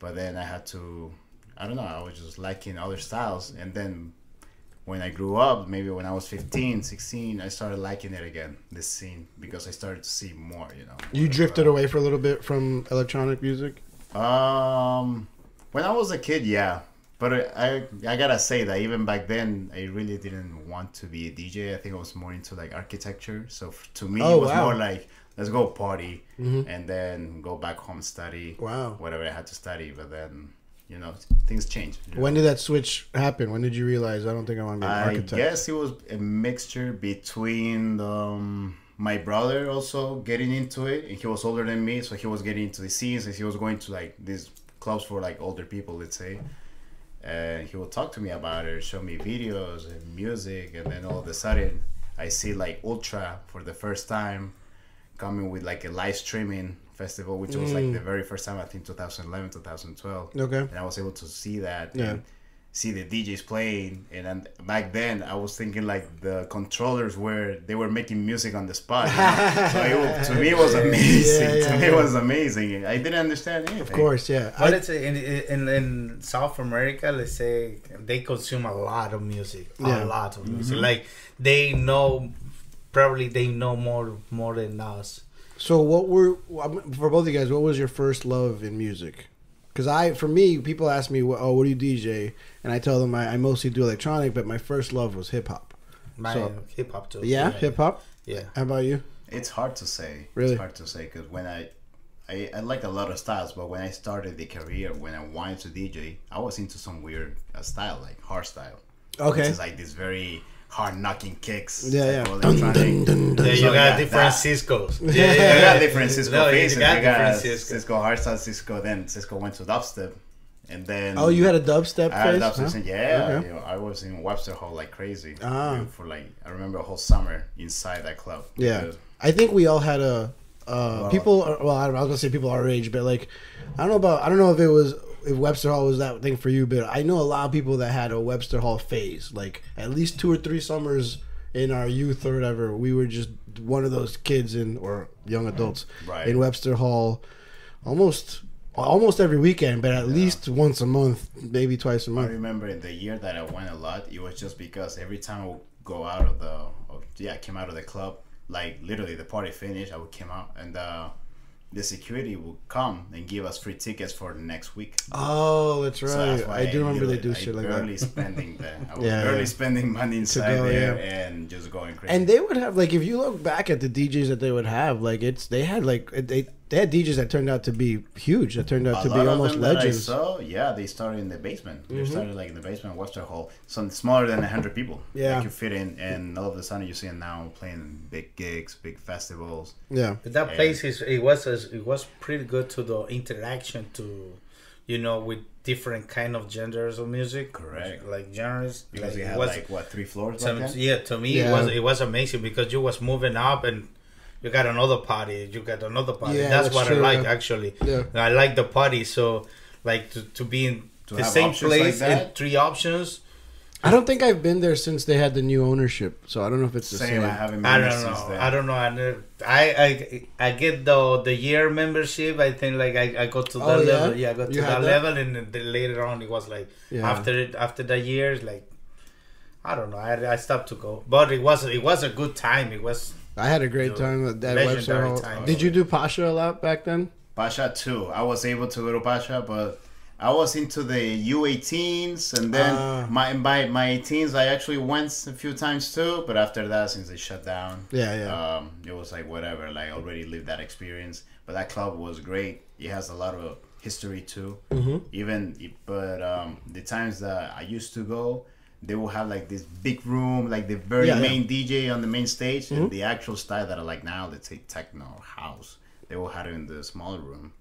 [SPEAKER 3] but then I had to, I don't know, I was just liking other styles, and then when I grew up, maybe when I was 15, 16, I started liking it again, this scene, because I started to see more, you know.
[SPEAKER 1] You drifted away for a little bit from electronic music.
[SPEAKER 3] Um, when I was a kid, yeah. But I, I gotta say that even back then, I really didn't want to be a DJ. I think I was more into like architecture. So f- to me,
[SPEAKER 1] Oh,
[SPEAKER 3] it was
[SPEAKER 1] wow.
[SPEAKER 3] more like let's go party and then go back home study.
[SPEAKER 1] Wow.
[SPEAKER 3] Whatever I had to study, but then you know things change. you know.
[SPEAKER 1] When did that switch happen? When did you realize I don't think I want to be an
[SPEAKER 3] I
[SPEAKER 1] architect?
[SPEAKER 3] guess it was a mixture between um, my brother also getting into it, and he was older than me, so he was getting into the scenes, and he was going to like these clubs for like older people, let's say. And he would talk to me about it, show me videos and music, and then all of a sudden, I see like Ultra for the first time coming with like a live streaming festival, which was like the very first time I think 2011, 2012
[SPEAKER 1] Okay.
[SPEAKER 3] and I was able to see that
[SPEAKER 1] Yeah.
[SPEAKER 3] and see the DJs playing. And then back then, I was thinking like the controllers were they were making music on the spot. you know? [LAUGHS] so it, to me, it was amazing.
[SPEAKER 1] Yeah, yeah, [LAUGHS]
[SPEAKER 3] to me, it was amazing. I didn't understand anything.
[SPEAKER 1] Of course, yeah.
[SPEAKER 2] But
[SPEAKER 1] I,
[SPEAKER 2] it's in, in in South America, let's say they consume a lot of music,
[SPEAKER 1] Yeah.
[SPEAKER 2] a lot of
[SPEAKER 3] Mm-hmm.
[SPEAKER 2] music. Like they know, probably they know more more than us.
[SPEAKER 1] So what were for both of you guys? What was your first love in music? Because I, for me, people ask me, "Oh, what do you DJ?" And I tell them I, I mostly do electronic, but my first love was hip hop.
[SPEAKER 2] My
[SPEAKER 1] So-
[SPEAKER 2] hip hop too.
[SPEAKER 1] Yeah, hip hop.
[SPEAKER 2] Yeah.
[SPEAKER 1] How about you?
[SPEAKER 3] It's hard to say.
[SPEAKER 1] Really?
[SPEAKER 3] It's hard to say because when I, I, I like a lot of styles, but when I started the career, when I wanted to DJ, I was into some weird uh, style, like hard style.
[SPEAKER 1] Okay.
[SPEAKER 3] Which is like this very hard knocking kicks.
[SPEAKER 1] Yeah, yeah.
[SPEAKER 3] of
[SPEAKER 1] Dun,
[SPEAKER 3] electronic.
[SPEAKER 1] dun, dun, dun.
[SPEAKER 2] Yeah, you
[SPEAKER 3] So,
[SPEAKER 2] got
[SPEAKER 3] yeah,
[SPEAKER 2] different
[SPEAKER 3] that-
[SPEAKER 2] Cisco's. [LAUGHS]
[SPEAKER 3] You got different [LAUGHS] Cisco
[SPEAKER 2] No, you
[SPEAKER 3] faces. You
[SPEAKER 2] got
[SPEAKER 3] got,
[SPEAKER 2] different Cisco.
[SPEAKER 3] Cisco hardstyle, Cisco. Then Cisco went to dubstep, and then
[SPEAKER 1] Oh, you had a dubstep
[SPEAKER 3] I had
[SPEAKER 1] phase?
[SPEAKER 3] dubstep.
[SPEAKER 1] huh?
[SPEAKER 3] Yeah,
[SPEAKER 1] Okay.
[SPEAKER 3] you know, I was in Webster Hall like crazy.
[SPEAKER 1] Ah.
[SPEAKER 3] For like, I remember a whole summer inside that club.
[SPEAKER 1] Yeah, I think we all had a uh, people. Are, well, I, don't know, I was gonna say people our age, but like, I don't know about. I don't know if it was if Webster Hall was that thing for you, but I know a lot of people that had a Webster Hall phase. Like at least two or three summers in our youth or whatever, we were just one of those kids in or young adults
[SPEAKER 3] Right.
[SPEAKER 1] in Webster Hall, almost almost every weekend, but at least once a month, maybe twice a month.
[SPEAKER 3] I remember in the year that I went a lot. It was just because every time I would go out of the, of, yeah, I came out of the club. Like literally, the party finished. I would come out and uh, the security will come and give us free tickets for the next week.
[SPEAKER 1] Oh, that's right.
[SPEAKER 3] So that's
[SPEAKER 1] I do remember they do shit
[SPEAKER 3] I
[SPEAKER 1] like
[SPEAKER 3] barely
[SPEAKER 1] that.
[SPEAKER 3] spending the, I was [LAUGHS]
[SPEAKER 1] Yeah,
[SPEAKER 3] barely
[SPEAKER 1] yeah.
[SPEAKER 3] spending money inside
[SPEAKER 1] go,
[SPEAKER 3] there
[SPEAKER 1] yeah.
[SPEAKER 3] and just going crazy.
[SPEAKER 1] And they would have like if you look back at the DJs that they would have, like it's they had like they they had DJs that turned out to be huge, that turned out to
[SPEAKER 3] a
[SPEAKER 1] be
[SPEAKER 3] of
[SPEAKER 1] almost
[SPEAKER 3] them
[SPEAKER 1] legends.
[SPEAKER 3] So yeah, they started in the basement. They
[SPEAKER 1] Mhm.
[SPEAKER 3] started like in the basement, Webster Hall, something smaller than hundred people.
[SPEAKER 1] Yeah.
[SPEAKER 3] like you fit in, and all of a sudden you see them now playing big gigs, big festivals.
[SPEAKER 1] Yeah.
[SPEAKER 2] But that
[SPEAKER 3] Yeah.
[SPEAKER 2] place is it was a, it was pretty good to the interaction to, you know, with different kind of genders of music.
[SPEAKER 3] Correct.
[SPEAKER 2] Like genres.
[SPEAKER 3] Because
[SPEAKER 2] like,
[SPEAKER 3] we
[SPEAKER 2] it
[SPEAKER 3] had
[SPEAKER 2] was
[SPEAKER 3] like what three floors
[SPEAKER 2] some,
[SPEAKER 3] back then?
[SPEAKER 2] yeah. To me,
[SPEAKER 1] Yeah.
[SPEAKER 2] it was it was amazing because you was moving up and. You got another party. You got another party.
[SPEAKER 1] Yeah,
[SPEAKER 2] that's,
[SPEAKER 1] that's
[SPEAKER 2] what
[SPEAKER 1] true,
[SPEAKER 2] I like
[SPEAKER 1] yeah.
[SPEAKER 2] actually.
[SPEAKER 1] Yeah.
[SPEAKER 2] I like the party. So, like to, to be in
[SPEAKER 3] To
[SPEAKER 2] the same
[SPEAKER 3] options like
[SPEAKER 2] place and three options.
[SPEAKER 1] I don't think I've been there since they had the new ownership, so I don't know if it's the
[SPEAKER 3] Same,
[SPEAKER 1] same.
[SPEAKER 3] I haven't been
[SPEAKER 2] I
[SPEAKER 3] there
[SPEAKER 2] don't
[SPEAKER 3] since
[SPEAKER 2] know.
[SPEAKER 3] then.
[SPEAKER 2] I don't know. I never, I, I I get the the year membership. I think like I, I go to oh, that
[SPEAKER 1] Oh, yeah?
[SPEAKER 2] level. Yeah, I go to
[SPEAKER 1] You
[SPEAKER 2] that,
[SPEAKER 1] that?
[SPEAKER 2] level, and then later on it was like
[SPEAKER 1] Yeah.
[SPEAKER 2] after it after the years like I don't know. I, I stopped to go, but it was it was a good time. It was
[SPEAKER 1] I had a great
[SPEAKER 2] Yo,
[SPEAKER 1] time at that website.
[SPEAKER 2] time.
[SPEAKER 1] Did you do Pacha a lot back then?
[SPEAKER 3] Pacha too. I was able to go to Pacha, but I was into the U18s, and then
[SPEAKER 1] Ah.
[SPEAKER 3] my my my 18s. I actually went a few times too, but after that, since they shut down,
[SPEAKER 1] Yeah, yeah.
[SPEAKER 3] um, it was like whatever. Like I already lived that experience, but that club was great. It has a lot of history too.
[SPEAKER 1] Mhm.
[SPEAKER 3] Even, but um, the times that I used to go. They will have like this big room, like the very
[SPEAKER 1] Yeah, yeah.
[SPEAKER 3] main DJ on the main stage,
[SPEAKER 1] Mhm.
[SPEAKER 3] and the actual style that I like now, let's say techno or house, they will have it in the smaller room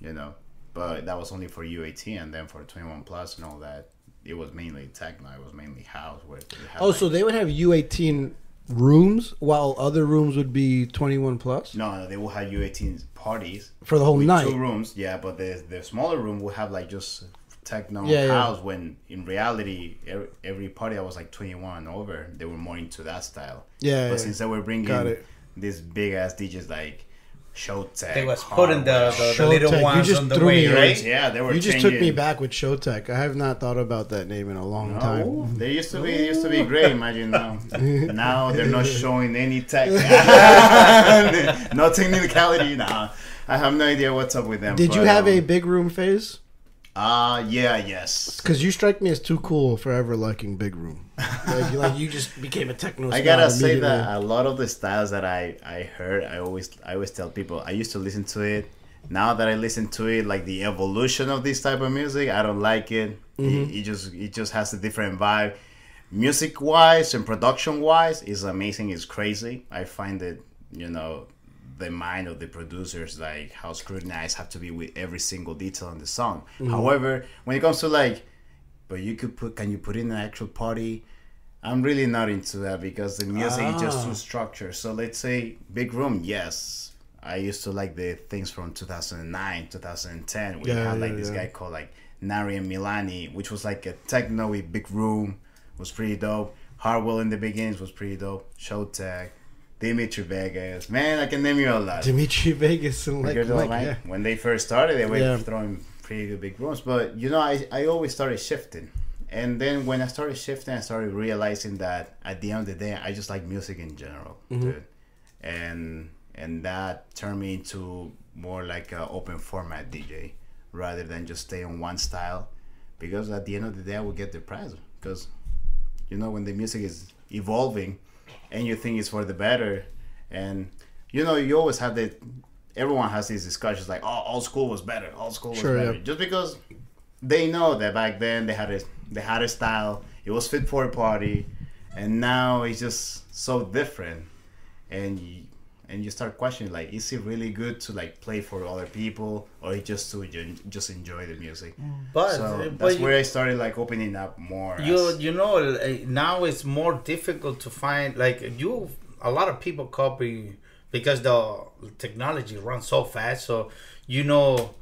[SPEAKER 3] you know. But that was only for U18, and then for 21 plus and all that, it was mainly techno. It was mainly house. Where
[SPEAKER 1] Oh,
[SPEAKER 3] like-
[SPEAKER 1] so they would have U18 rooms while other rooms would be 21 plus
[SPEAKER 3] no, no, they will have U18 parties
[SPEAKER 1] for the whole night.
[SPEAKER 3] two rooms. Yeah, but the the smaller room will have like just techno
[SPEAKER 1] Yeah, yeah.
[SPEAKER 3] house. When in reality, every, every party I was like 21 and over, they were more into that style.
[SPEAKER 1] Yeah,
[SPEAKER 3] But
[SPEAKER 1] yeah.
[SPEAKER 3] since they were bringing
[SPEAKER 1] Got it.
[SPEAKER 3] these big ass DJs like Showtek,
[SPEAKER 2] they was putting the
[SPEAKER 3] Hardwell,
[SPEAKER 2] the, the little
[SPEAKER 1] Showtek, you
[SPEAKER 2] ones
[SPEAKER 1] just
[SPEAKER 2] on the
[SPEAKER 1] threw
[SPEAKER 2] way,
[SPEAKER 1] me
[SPEAKER 2] right?
[SPEAKER 3] yeah, they were.
[SPEAKER 1] You just took me back with Showtek. I have not thought about that name in a long time.
[SPEAKER 3] Oh, they used to be used to be great. Imagine now. [LAUGHS] now they're not showing any tech, [LAUGHS] [LAUGHS] no technicality. now I have no idea what's up with them.
[SPEAKER 1] Did you
[SPEAKER 3] but,
[SPEAKER 1] have a
[SPEAKER 3] um,
[SPEAKER 1] big room phase?
[SPEAKER 3] Uh yeah, yes.
[SPEAKER 1] Because you strike me as too cool for ever liking big room. Like, like you just became a techno. [LAUGHS]
[SPEAKER 3] I gotta say that a lot of the styles that I I heard, I always I always tell people I used to listen to it. Now that I listen to it, like the evolution of this type of music, I don't like it.
[SPEAKER 1] Mm-hmm.
[SPEAKER 3] It, it just it just has a different vibe. Music wise and production wise, is amazing. It's crazy. I find it, you know, the mind of the producers, like how scrutinized have to be with every single detail in the song.
[SPEAKER 1] Mm-hmm.
[SPEAKER 3] However, when it comes to like, but you could put, can you put in an actual party? I'm really not into that because the music is just
[SPEAKER 1] Ah.
[SPEAKER 3] too structured. So let's say big room, yes. I used to like the things from 2009, 2010. We
[SPEAKER 1] Yeah,
[SPEAKER 3] had like
[SPEAKER 1] yeah,
[SPEAKER 3] this
[SPEAKER 1] yeah.
[SPEAKER 3] guy called like Nari and Milani, which was like a techno big room, was pretty dope. Hardwell in the beginnings was pretty dope. Showtek, Dimitri Vegas, man, I can name you a lot.
[SPEAKER 1] Dimitri Vegas and like, like, yeah.
[SPEAKER 3] when they first started, they were
[SPEAKER 1] Yeah.
[SPEAKER 3] throwing pretty good big rooms. But you know, I, I always started shifting. And then when I started shifting, I started realizing that at the end of the day, I just like music in general,
[SPEAKER 1] Mm-hmm.
[SPEAKER 3] dude. And and that turned me into more like an open format DJ rather than just stay on one style. Because at the end of the day, I would get depressed. Because you know, when the music is evolving, and you think it's for the better, and you know, you always have the everyone has these discussions like, oh, old school was better, old school was
[SPEAKER 1] Sure,
[SPEAKER 3] better,
[SPEAKER 1] yeah.
[SPEAKER 3] just because they know that back then they had a they had a style, it was fit for a party, and now it's just so different, and you, and you start questioning like, is it really good to like play for other people or just to just enjoy the music?
[SPEAKER 2] But,
[SPEAKER 3] so
[SPEAKER 2] but
[SPEAKER 3] that's
[SPEAKER 2] you-
[SPEAKER 3] where I started like opening up more.
[SPEAKER 2] you
[SPEAKER 3] as-
[SPEAKER 2] you know uh, now it's more difficult to find like you a lot of people copy because the technology runs so fast so you know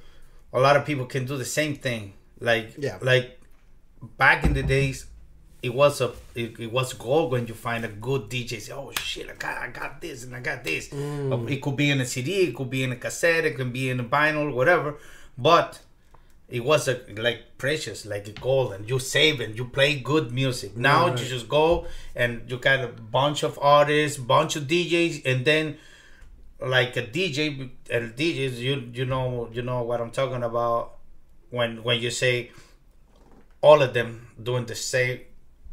[SPEAKER 2] a lot of people can do the same thing like
[SPEAKER 1] Yeah.
[SPEAKER 2] like back in the days it was a it, it was gold when you find a good DJ say oh shit I got I got this and I got this Uh, it could be in a CD it could be in a cassette it can be in a vinyl whatever but it was a, like precious, like gold, and you save and you play good music. Now
[SPEAKER 1] Right.
[SPEAKER 2] you just go and you got a bunch of artists, bunch of DJs, and then like a DJ, and DJs, you you know you know what I'm talking about when when you say all of them doing the same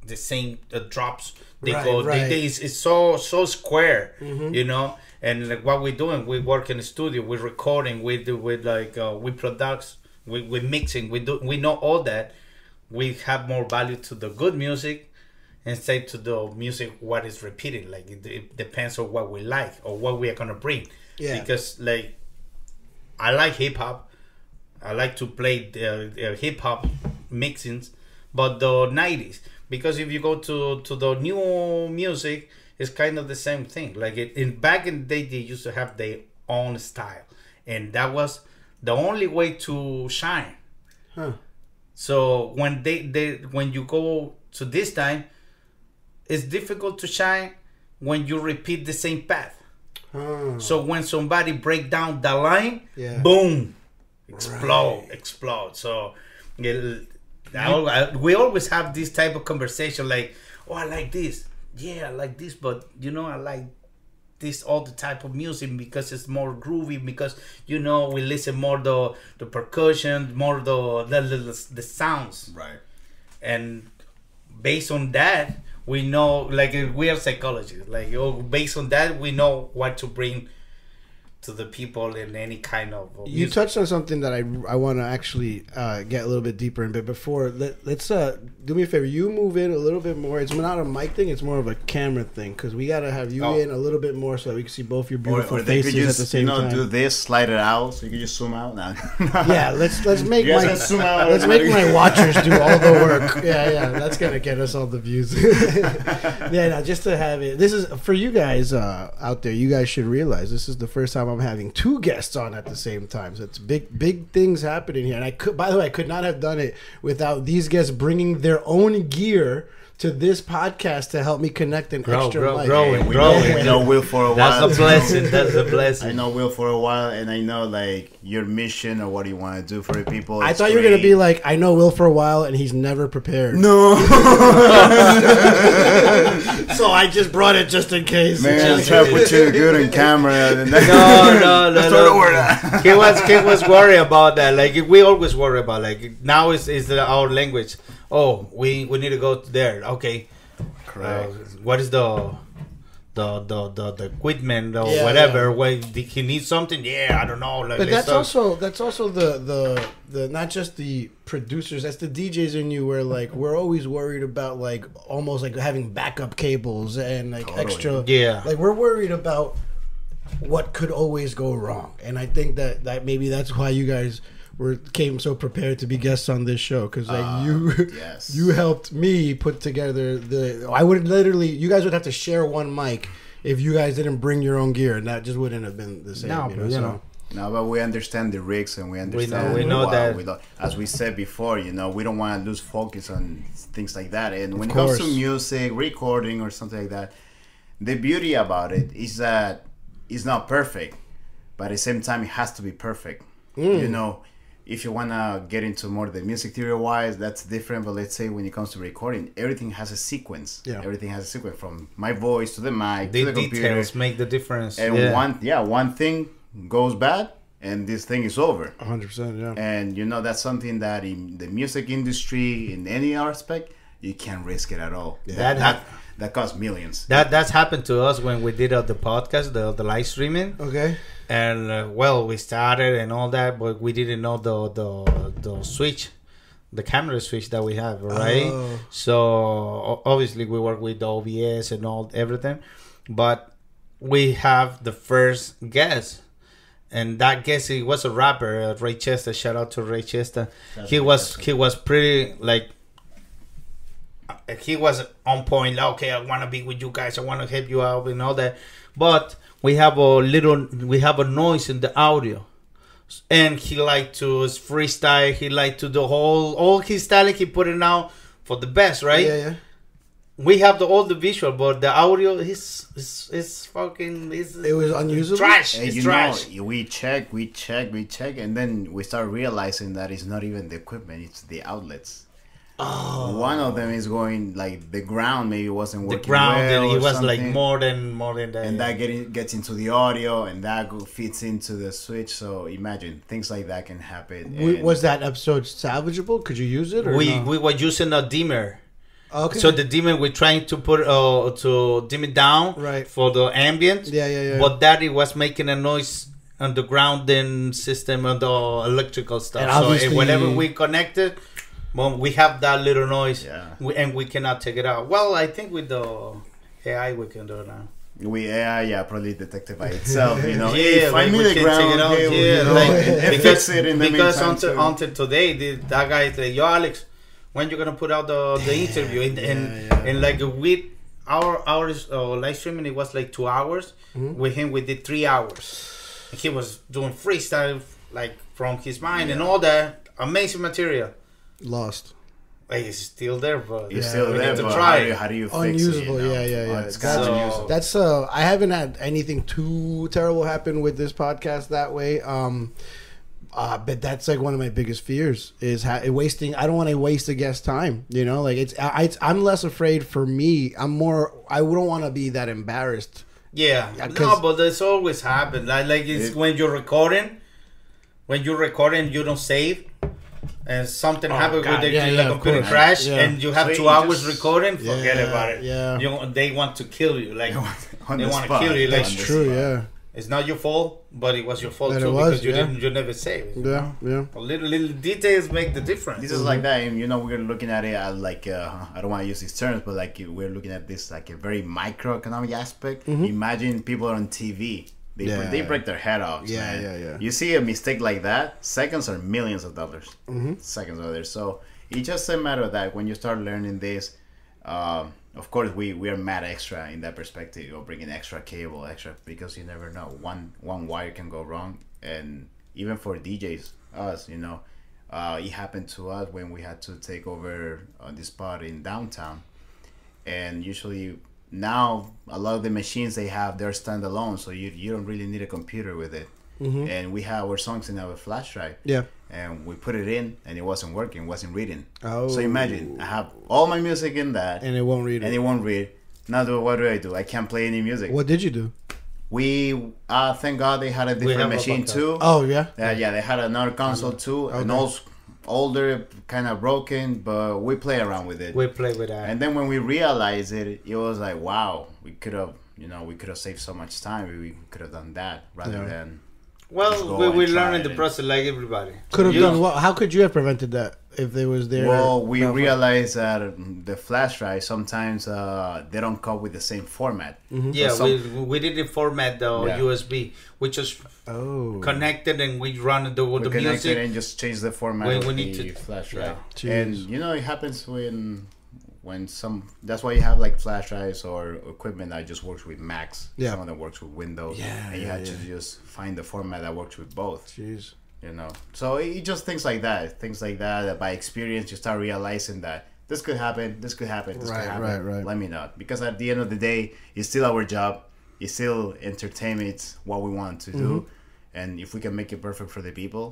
[SPEAKER 2] the same uh, drops. They
[SPEAKER 1] Right,
[SPEAKER 2] go.
[SPEAKER 1] right. Mm-hmm.
[SPEAKER 2] They, they, it's, it's so so square, you know. And like what we're doing, we work in the studio, we're recording, we do with like uh, we products, we we mixing, we do we know all that. We have more value to the good music instead to the music what is repeated. Like it, it depends on what we like or what we are gonna bring.
[SPEAKER 1] Yeah.
[SPEAKER 2] Because like I like hip hop. I like to play the uh, hip hop mixings, but the '90s. Because if you go to to the new music, it's kind of the same thing. Like it, in back in the day, they used to have their own style, and that was the only way to shine.
[SPEAKER 1] Huh.
[SPEAKER 2] So when they, they when you go to this time, it's difficult to shine when you repeat the same path.
[SPEAKER 1] Huh.
[SPEAKER 2] So when somebody break down the line,
[SPEAKER 1] Yeah.
[SPEAKER 2] boom, explode, explode. So it, I, we always have this type of conversation, like, oh, I like this, yeah, I like this, but you know, I like this all the type of music because it's more groovy. Because you know, we listen more the the percussion, more the the the, the sounds
[SPEAKER 3] Right.
[SPEAKER 2] and based on that we know like we are psychologists like oh, based on that we know what to bring to the people in any kind of uh,
[SPEAKER 1] You touched on something that I, I want to actually uh, get a little bit deeper in, but before let, let's uh, do me a favor. You move in a little bit more. It's not a mic thing; it's more of a camera thing because we got to have you
[SPEAKER 2] Oh.
[SPEAKER 1] in a little bit more so that we can see both your beautiful
[SPEAKER 3] or they
[SPEAKER 1] faces
[SPEAKER 3] could just
[SPEAKER 1] at the same
[SPEAKER 3] you know
[SPEAKER 1] time.
[SPEAKER 3] do this, slide it out, so you can just zoom out. Now.
[SPEAKER 1] yeah, let's let's [LAUGHS] make my
[SPEAKER 3] zoom out
[SPEAKER 1] let's make my watchers do all the work. [LAUGHS] Yeah, yeah, that's gonna get us all the views. [LAUGHS] yeah, no, just to have it. This is for you guys uh, out there. You guys should realize this is the first time I'm having two guests on at the same time. So it's big, big things happening here. And I could, by the way, I could not have done it without these guests bringing their own gear to this podcast to help me connect an
[SPEAKER 2] Grow,
[SPEAKER 1] extra
[SPEAKER 2] grow,
[SPEAKER 1] life.
[SPEAKER 2] grow.
[SPEAKER 3] Hey, we
[SPEAKER 2] Growing.
[SPEAKER 3] know, we know Will for a while.
[SPEAKER 2] that's
[SPEAKER 3] while.
[SPEAKER 2] a blessing that's a blessing
[SPEAKER 3] I know Will for a while, and I know like your mission or what you want to do for the people.
[SPEAKER 1] I
[SPEAKER 3] It's
[SPEAKER 1] thought you were gonna be like, I know Will for a while, and he's never prepared.
[SPEAKER 3] no, [LAUGHS]
[SPEAKER 1] so I just brought it just in case.
[SPEAKER 3] man.
[SPEAKER 2] Just-
[SPEAKER 3] try to put you good on camera. [LAUGHS] And
[SPEAKER 2] no no [LAUGHS] no,
[SPEAKER 3] That's
[SPEAKER 2] no.
[SPEAKER 3] I
[SPEAKER 2] he was he was worried about that like we always worry about like now is is our language oh we we need to go there okay Uh, what is the the the the, the equipment or
[SPEAKER 1] Yeah,
[SPEAKER 2] whatever
[SPEAKER 1] yeah.
[SPEAKER 2] when he needs something yeah i don't know like
[SPEAKER 1] But that's
[SPEAKER 2] talk.
[SPEAKER 1] also that's also the the the not just the producers, that's the DJs in you where like we're always worried about like almost like having backup cables and like
[SPEAKER 3] Totally.
[SPEAKER 1] extra
[SPEAKER 2] Yeah.
[SPEAKER 1] Like we're worried about what could always go wrong. And I think that that maybe that's why you guys were came so prepared to be guests on this show cuz like
[SPEAKER 3] Ah,
[SPEAKER 1] you
[SPEAKER 3] yes. [LAUGHS]
[SPEAKER 1] you helped me put together the I would literally you guys would have to share one mic if you guys didn't bring your own gear and that just wouldn't have been the same,
[SPEAKER 2] No,
[SPEAKER 1] you
[SPEAKER 2] but,
[SPEAKER 1] know,
[SPEAKER 2] you
[SPEAKER 1] so.
[SPEAKER 2] know.
[SPEAKER 3] No, but we understand the rigs and we understand.
[SPEAKER 2] we know
[SPEAKER 3] why
[SPEAKER 2] that.
[SPEAKER 3] we as we said before, you know, we don't want to lose focus on things like that. And when it comes to music, recording, or something like that, the beauty about it is that it's not perfect, but at the same time, it has to be perfect.
[SPEAKER 1] Mm.
[SPEAKER 3] You know, if you want to get into more the music theory wise, that's different. But let's say when it comes to recording, everything has a sequence.
[SPEAKER 1] Yeah.
[SPEAKER 3] Everything has a sequence from my voice to the mic
[SPEAKER 2] the
[SPEAKER 3] to the computer.
[SPEAKER 2] details make the difference
[SPEAKER 3] And
[SPEAKER 2] yeah.
[SPEAKER 3] one, yeah, one thing goes bad, and this thing is over.
[SPEAKER 1] 100%, yeah.
[SPEAKER 3] And you know that's something that in the music industry, in any aspect, you can't risk it at all.
[SPEAKER 2] That
[SPEAKER 3] That that, that costs millions.
[SPEAKER 2] that that's happened to us when we did uh, the podcast the the live streaming
[SPEAKER 1] Okay.
[SPEAKER 2] And uh, well we started and all that but we didn't know the the the switch the camera switch that we have right?
[SPEAKER 1] Oh.
[SPEAKER 2] so obviously we work with the obs and all everything but we have the first guest. And that guest he was a rapper uh, ray chester shout out to ray chester he was he was pretty like he was on point like, okay i want to be with you guys. I want to help you out and all that. But we have a little we have a noise in the audio and he like to freestyle he like to the whole all his talent he put it out for the best right
[SPEAKER 1] Yeah, yeah.
[SPEAKER 2] we have the all the visual but the audio is is, is fucking is
[SPEAKER 1] It was unusable?
[SPEAKER 2] trash
[SPEAKER 3] And
[SPEAKER 2] it's
[SPEAKER 3] you
[SPEAKER 2] trash
[SPEAKER 3] know, we check, we check, we check, and then we start realizing that it's not even the equipment; it's the outlets.
[SPEAKER 4] Oh.
[SPEAKER 3] One of them is going like the ground maybe wasn't
[SPEAKER 2] The
[SPEAKER 3] working
[SPEAKER 2] ground,
[SPEAKER 3] well
[SPEAKER 2] and it
[SPEAKER 3] or
[SPEAKER 2] was like more than more than that.
[SPEAKER 3] and that getting gets into the audio and that fits into the switch so imagine things like that can happen
[SPEAKER 1] W-
[SPEAKER 3] and-
[SPEAKER 1] Was that episode salvageable? Could you use it? Or
[SPEAKER 2] we
[SPEAKER 1] no?
[SPEAKER 2] we were using a dimmer.
[SPEAKER 1] okay.
[SPEAKER 2] So the dimmer we're trying to put uh to dim it down
[SPEAKER 1] Right.
[SPEAKER 2] for the ambient.
[SPEAKER 1] Yeah, yeah, yeah.
[SPEAKER 2] But that it was making a noise on the grounding system and the electrical stuff.
[SPEAKER 1] And
[SPEAKER 2] so
[SPEAKER 1] obviously-
[SPEAKER 2] whenever we connected, well, we have that little noise,
[SPEAKER 3] Yeah.
[SPEAKER 2] we, and we cannot take it out. Well, I think with the AI we can do it now.
[SPEAKER 3] we AI yeah probably detected by itself you know [LAUGHS]
[SPEAKER 2] yeah,
[SPEAKER 3] hey, find
[SPEAKER 2] we,
[SPEAKER 3] me
[SPEAKER 2] we
[SPEAKER 3] the
[SPEAKER 2] can
[SPEAKER 3] ground
[SPEAKER 2] take it out. yeah,
[SPEAKER 3] you know,
[SPEAKER 2] like,
[SPEAKER 3] and, [LAUGHS] and
[SPEAKER 2] because
[SPEAKER 3] fix it in the
[SPEAKER 2] because
[SPEAKER 3] meantime
[SPEAKER 2] until
[SPEAKER 3] too.
[SPEAKER 2] until today, the, that guy is like, "Yo, Alex, when you gonna put out the the [LAUGHS] interview?" And and,
[SPEAKER 1] yeah, yeah.
[SPEAKER 2] and like with our hours uh, live streaming, it was like two hours.
[SPEAKER 3] Mm-hmm.
[SPEAKER 2] With him, we did three hours. He was doing freestyle like from his mind and all that amazing material.
[SPEAKER 1] Lost.
[SPEAKER 2] Like it's still there, bro.
[SPEAKER 3] You're
[SPEAKER 1] Yeah,
[SPEAKER 3] still
[SPEAKER 2] we
[SPEAKER 3] there
[SPEAKER 2] need to
[SPEAKER 3] but
[SPEAKER 2] try
[SPEAKER 3] how do you,
[SPEAKER 2] it.
[SPEAKER 3] how do you fix
[SPEAKER 1] Unusable,
[SPEAKER 3] it you know?
[SPEAKER 1] yeah, yeah, yeah.
[SPEAKER 3] Oh, it's
[SPEAKER 1] That's-
[SPEAKER 3] got
[SPEAKER 2] So-
[SPEAKER 3] unusable.
[SPEAKER 1] That's uh I haven't had anything too terrible happen with this podcast that way. Um uh, but that's like one of my biggest fears is ha- wasting. I don't want to waste a guest time. You know, like it's. I, it's I'm less afraid for me. I'm more. I don't want to be that embarrassed.
[SPEAKER 2] Yeah, no, but this always happens. Like, like it's
[SPEAKER 3] It-
[SPEAKER 2] when you're recording, when you're recording, you don't save, and something
[SPEAKER 1] Oh,
[SPEAKER 2] happens
[SPEAKER 1] God,
[SPEAKER 2] with the,
[SPEAKER 1] yeah, yeah, of
[SPEAKER 2] computer
[SPEAKER 1] course.
[SPEAKER 2] crash,
[SPEAKER 1] Yeah.
[SPEAKER 2] and you have
[SPEAKER 3] So
[SPEAKER 2] two
[SPEAKER 3] you
[SPEAKER 2] hours
[SPEAKER 3] just-
[SPEAKER 2] recording. Forget
[SPEAKER 1] Yeah,
[SPEAKER 2] about it.
[SPEAKER 1] yeah.
[SPEAKER 2] you, they want to kill you. Like [LAUGHS]
[SPEAKER 3] On
[SPEAKER 2] they
[SPEAKER 3] the
[SPEAKER 2] want to kill you. Like
[SPEAKER 3] On the
[SPEAKER 1] True.
[SPEAKER 3] spot.
[SPEAKER 1] Yeah.
[SPEAKER 2] it's not your fault, but it was your fault
[SPEAKER 1] That
[SPEAKER 2] too
[SPEAKER 1] was,
[SPEAKER 2] because you
[SPEAKER 1] yeah.
[SPEAKER 2] didn't. You never saved.
[SPEAKER 1] Yeah.
[SPEAKER 2] know?
[SPEAKER 1] Yeah.
[SPEAKER 2] A little little details make the difference.
[SPEAKER 3] This is like that, and you know, we're looking at it at like uh, I don't want to use these terms, but like we're looking at this like a very microeconomic aspect. Imagine people on TV; they
[SPEAKER 1] Yeah.
[SPEAKER 3] they break their head off.
[SPEAKER 1] Yeah,
[SPEAKER 3] man.
[SPEAKER 1] yeah, yeah.
[SPEAKER 3] You see a mistake like that, seconds are millions of dollars. Seconds are there, so it's just a matter of that. When you start learning this, um, of course, we we are mad extra in that perspective of bringing extra cable, extra because you never know one one wire can go wrong, and even for DJs, us, you know, uh, it happened to us when we had to take over on this spot in downtown, and usually now a lot of the machines they have they're standalone, so you you don't really need a computer with it, and we have our songs in our flash drive
[SPEAKER 1] Yeah.
[SPEAKER 3] and we put it in and it wasn't working, wasn't reading.
[SPEAKER 1] Oh.
[SPEAKER 3] So imagine I have all my music in that
[SPEAKER 1] And it won't read
[SPEAKER 3] and
[SPEAKER 1] it.
[SPEAKER 3] it won't read. Now do what do I do? I can't play any music.
[SPEAKER 1] What did you do?
[SPEAKER 3] We uh thank God they had a different
[SPEAKER 2] have a
[SPEAKER 3] machine too.
[SPEAKER 1] Oh yeah.
[SPEAKER 3] Yeah, yeah, they had another console too, an
[SPEAKER 1] Okay.
[SPEAKER 3] old older kind of broken, but we play around with it.
[SPEAKER 2] we play with that.
[SPEAKER 3] And then when we realized it, it was like, wow, we could have, you know, we could have saved so much time. We could have done that rather
[SPEAKER 1] Yeah.
[SPEAKER 3] than
[SPEAKER 2] well, we
[SPEAKER 3] and
[SPEAKER 2] we
[SPEAKER 3] try
[SPEAKER 2] learn in the process like everybody.
[SPEAKER 1] Could have
[SPEAKER 2] You-
[SPEAKER 1] done what? How could you have prevented that if they was there?
[SPEAKER 3] Well, we
[SPEAKER 1] malfunction?
[SPEAKER 3] realized that the flash drive sometimes uh, they don't come with the same format.
[SPEAKER 2] Yeah,
[SPEAKER 3] So
[SPEAKER 2] we, we didn't format the
[SPEAKER 3] Yeah.
[SPEAKER 2] USB. which just
[SPEAKER 1] Oh.
[SPEAKER 2] connected and we run the,
[SPEAKER 3] We
[SPEAKER 2] the music.
[SPEAKER 3] and just change the format
[SPEAKER 2] We- we need
[SPEAKER 3] the
[SPEAKER 2] to-
[SPEAKER 3] flash
[SPEAKER 2] yeah.
[SPEAKER 3] drive. And you know, it happens when when some. That's why you have like flash drives or equipment that just works with Macs.
[SPEAKER 1] Yeah.
[SPEAKER 3] Some of them works with Windows.
[SPEAKER 1] Yeah,
[SPEAKER 3] and you
[SPEAKER 1] yeah,
[SPEAKER 3] have to just find the format that works with both.
[SPEAKER 1] Jeez.
[SPEAKER 3] You know, so it, it just things like that. Things like that. That by experience, you start realizing that. This could happen. This could happen. This
[SPEAKER 1] Right,
[SPEAKER 3] could happen.
[SPEAKER 1] right, right.
[SPEAKER 3] Let me know because at the end of the day, it's still our job. It's still entertainment. What we want to do,
[SPEAKER 1] Mm-hmm.
[SPEAKER 3] and if we can make it perfect for the people,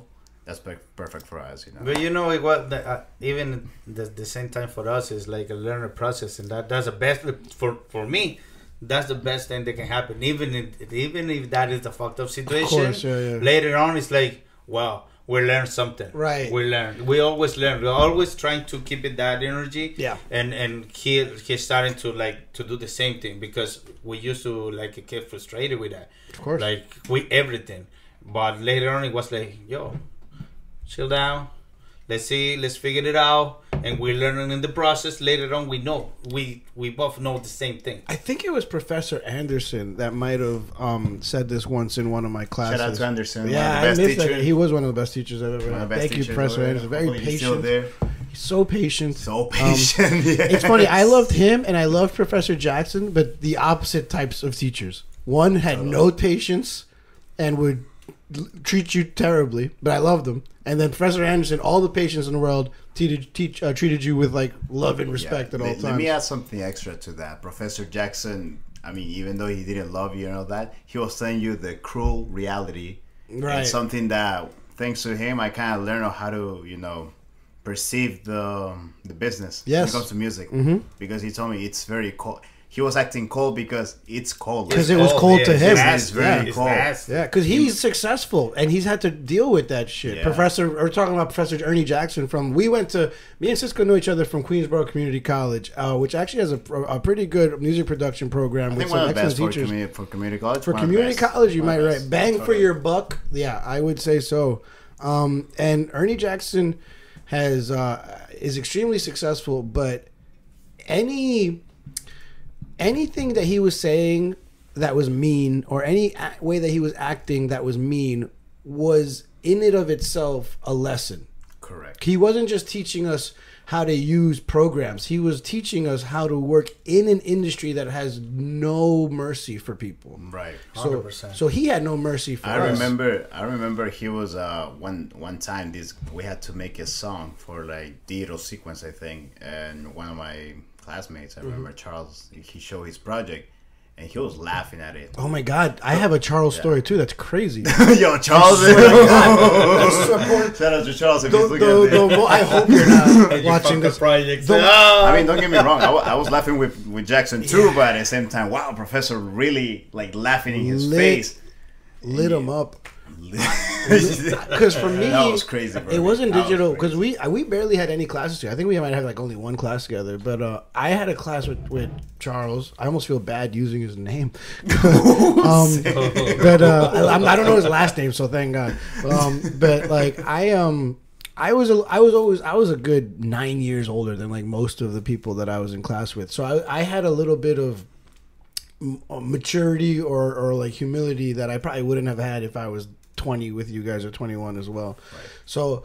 [SPEAKER 3] that's per- perfect for us. You know.
[SPEAKER 2] But you know, it was the, uh, even the, the same time for us is like a learning process, and that that's the best for for me. That's the best thing that can happen, even if, even if that is the fucked up situation.
[SPEAKER 1] course, yeah, yeah.
[SPEAKER 2] Later on, it's like, wow, we learn something.
[SPEAKER 1] Right.
[SPEAKER 2] We learn. We always learn. We're always trying to keep it that energy.
[SPEAKER 1] Yeah.
[SPEAKER 2] And and he he's starting to like to do the same thing because we used to like get frustrated with that.
[SPEAKER 1] Of course.
[SPEAKER 2] Like with everything, but later on it was like, yo, chill down. Let's see. Let's figure it out. And we're learning in the process. Later on, we know we we both know the same thing.
[SPEAKER 1] I think it was Professor Anderson that might have um, said this once in one of my classes.
[SPEAKER 3] Shout out to Anderson.
[SPEAKER 1] Yeah,
[SPEAKER 3] one
[SPEAKER 1] I
[SPEAKER 3] of the best
[SPEAKER 1] missed that. He was one of the best teachers I've ever
[SPEAKER 3] One
[SPEAKER 1] had.
[SPEAKER 3] best
[SPEAKER 1] Thank you,
[SPEAKER 3] teachers
[SPEAKER 1] Professor. Anderson. Very
[SPEAKER 3] Hopefully he's still
[SPEAKER 1] patient.
[SPEAKER 3] there.
[SPEAKER 1] He's so patient.
[SPEAKER 3] So
[SPEAKER 1] Um,
[SPEAKER 3] patient. [LAUGHS]
[SPEAKER 1] It's funny. I loved him and I loved Professor Jackson, but the opposite types of teachers. One had no patience and would l- treat you terribly, but I loved him. And then Professor Anderson, all the patients in the world, treated teach, uh, treated you with like love and respect
[SPEAKER 3] Yeah,
[SPEAKER 1] at all
[SPEAKER 3] let,
[SPEAKER 1] times.
[SPEAKER 3] Let me add something extra to that. Professor Jackson, I mean, even though he didn't love you and all that, he was telling you the cruel reality.
[SPEAKER 1] Right.
[SPEAKER 3] And something that, thanks to him, I kind of learned how to, you know, perceive the the business
[SPEAKER 1] Yes.
[SPEAKER 3] when it comes to music
[SPEAKER 1] Mhm.
[SPEAKER 3] because he told me it's very cold. He was acting cold because it's cold.
[SPEAKER 1] Because it was cold to him.
[SPEAKER 2] nasty,
[SPEAKER 3] It's very
[SPEAKER 2] it's
[SPEAKER 3] cold.
[SPEAKER 2] nasty.
[SPEAKER 1] Yeah, because he's successful and he's had to deal with that shit.
[SPEAKER 3] Yeah.
[SPEAKER 1] Professor, we're talking about Professor Ernie Jackson from. We went to me and Ciisco know each other from Queensborough Community College, uh, which actually has a, a pretty good music production program
[SPEAKER 3] I
[SPEAKER 1] with some
[SPEAKER 3] one of the
[SPEAKER 1] excellent
[SPEAKER 3] best for
[SPEAKER 1] teachers.
[SPEAKER 3] community, for community college.
[SPEAKER 1] For
[SPEAKER 3] one of the
[SPEAKER 1] community college, you
[SPEAKER 3] One
[SPEAKER 1] might
[SPEAKER 3] of the
[SPEAKER 1] write
[SPEAKER 3] best.
[SPEAKER 1] bang for your buck. Yeah, I would say so. Um, and Ernie Jackson has uh, is extremely successful, but any anything that he was saying that was mean, or any way that he was acting that was mean, was in it of itself a lesson.
[SPEAKER 3] Correct.
[SPEAKER 1] He wasn't just teaching us how to use programs. He was teaching us how to work in an industry that has no mercy for people.
[SPEAKER 3] Right.
[SPEAKER 1] So,
[SPEAKER 2] 100%.
[SPEAKER 1] so he had no mercy for
[SPEAKER 3] I
[SPEAKER 1] us.
[SPEAKER 3] remember. I remember he was uh one one time. This we had to make a song for like Dito sequence, I think, and one of my classmates, I
[SPEAKER 1] Mm-hmm.
[SPEAKER 3] remember Charles. He showed his project, and he was laughing at it.
[SPEAKER 1] Oh my god, I have a Charles story too. That's crazy. [LAUGHS]
[SPEAKER 3] Yo, Charles! [LAUGHS]
[SPEAKER 1] the,
[SPEAKER 3] Shout out to Charles if
[SPEAKER 1] the,
[SPEAKER 3] he's looking at
[SPEAKER 1] the,
[SPEAKER 3] this.
[SPEAKER 1] I hope you're not [LAUGHS] watching this.
[SPEAKER 2] the project.
[SPEAKER 1] The-
[SPEAKER 2] Ah!
[SPEAKER 3] I mean, don't get me wrong. I I was laughing with, with Jackson too, but at the same time, wow, Professor really like laughing in his
[SPEAKER 1] Lit-
[SPEAKER 3] face.
[SPEAKER 1] Lit him up. Because [LAUGHS] for me,
[SPEAKER 3] that was crazy. Bro.
[SPEAKER 1] it wasn't digital because
[SPEAKER 3] crazy.
[SPEAKER 1] we we barely had any classes together. I think we might have like only one class together. But uh, I had a class with, with Charles. I almost feel bad using his name, [LAUGHS] [LAUGHS] um, but uh, I, I'm- don't know his last name, so thank God. Um, but like I um. I was a, I was always I was a good nine years older than like most of the people that I was in class with, so I, I had a little bit of m- uh, maturity or, or like humility that I probably wouldn't have had if I was 20 with you guys or 21 as well. So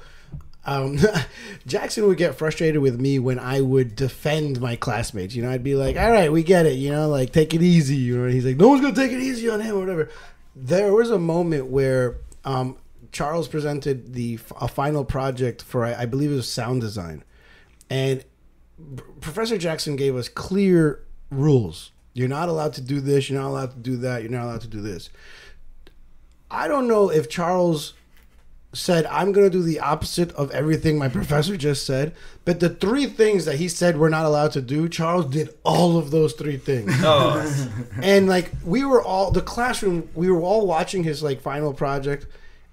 [SPEAKER 1] um, [LAUGHS] Jackson would get frustrated with me when I would defend my classmates. You know, I'd be like, all right, we get it. You know, like take it easy. You know, he's like, no one's going to take it easy on him or whatever. There was a moment where um, Charles presented the a final project for, I, I believe it was sound design. And Professor Jackson gave us clear rules. You're not allowed to do this. You're not allowed to do that. You're not allowed to do this. I don't know if Charles said, I'm going to do the opposite of everything my [LAUGHS] professor just said. But the three things that he said we're not allowed to do, Charles did all of those three things. [LAUGHS]
[SPEAKER 2] Oh,
[SPEAKER 1] and like we were all the classroom we were all watching his like final project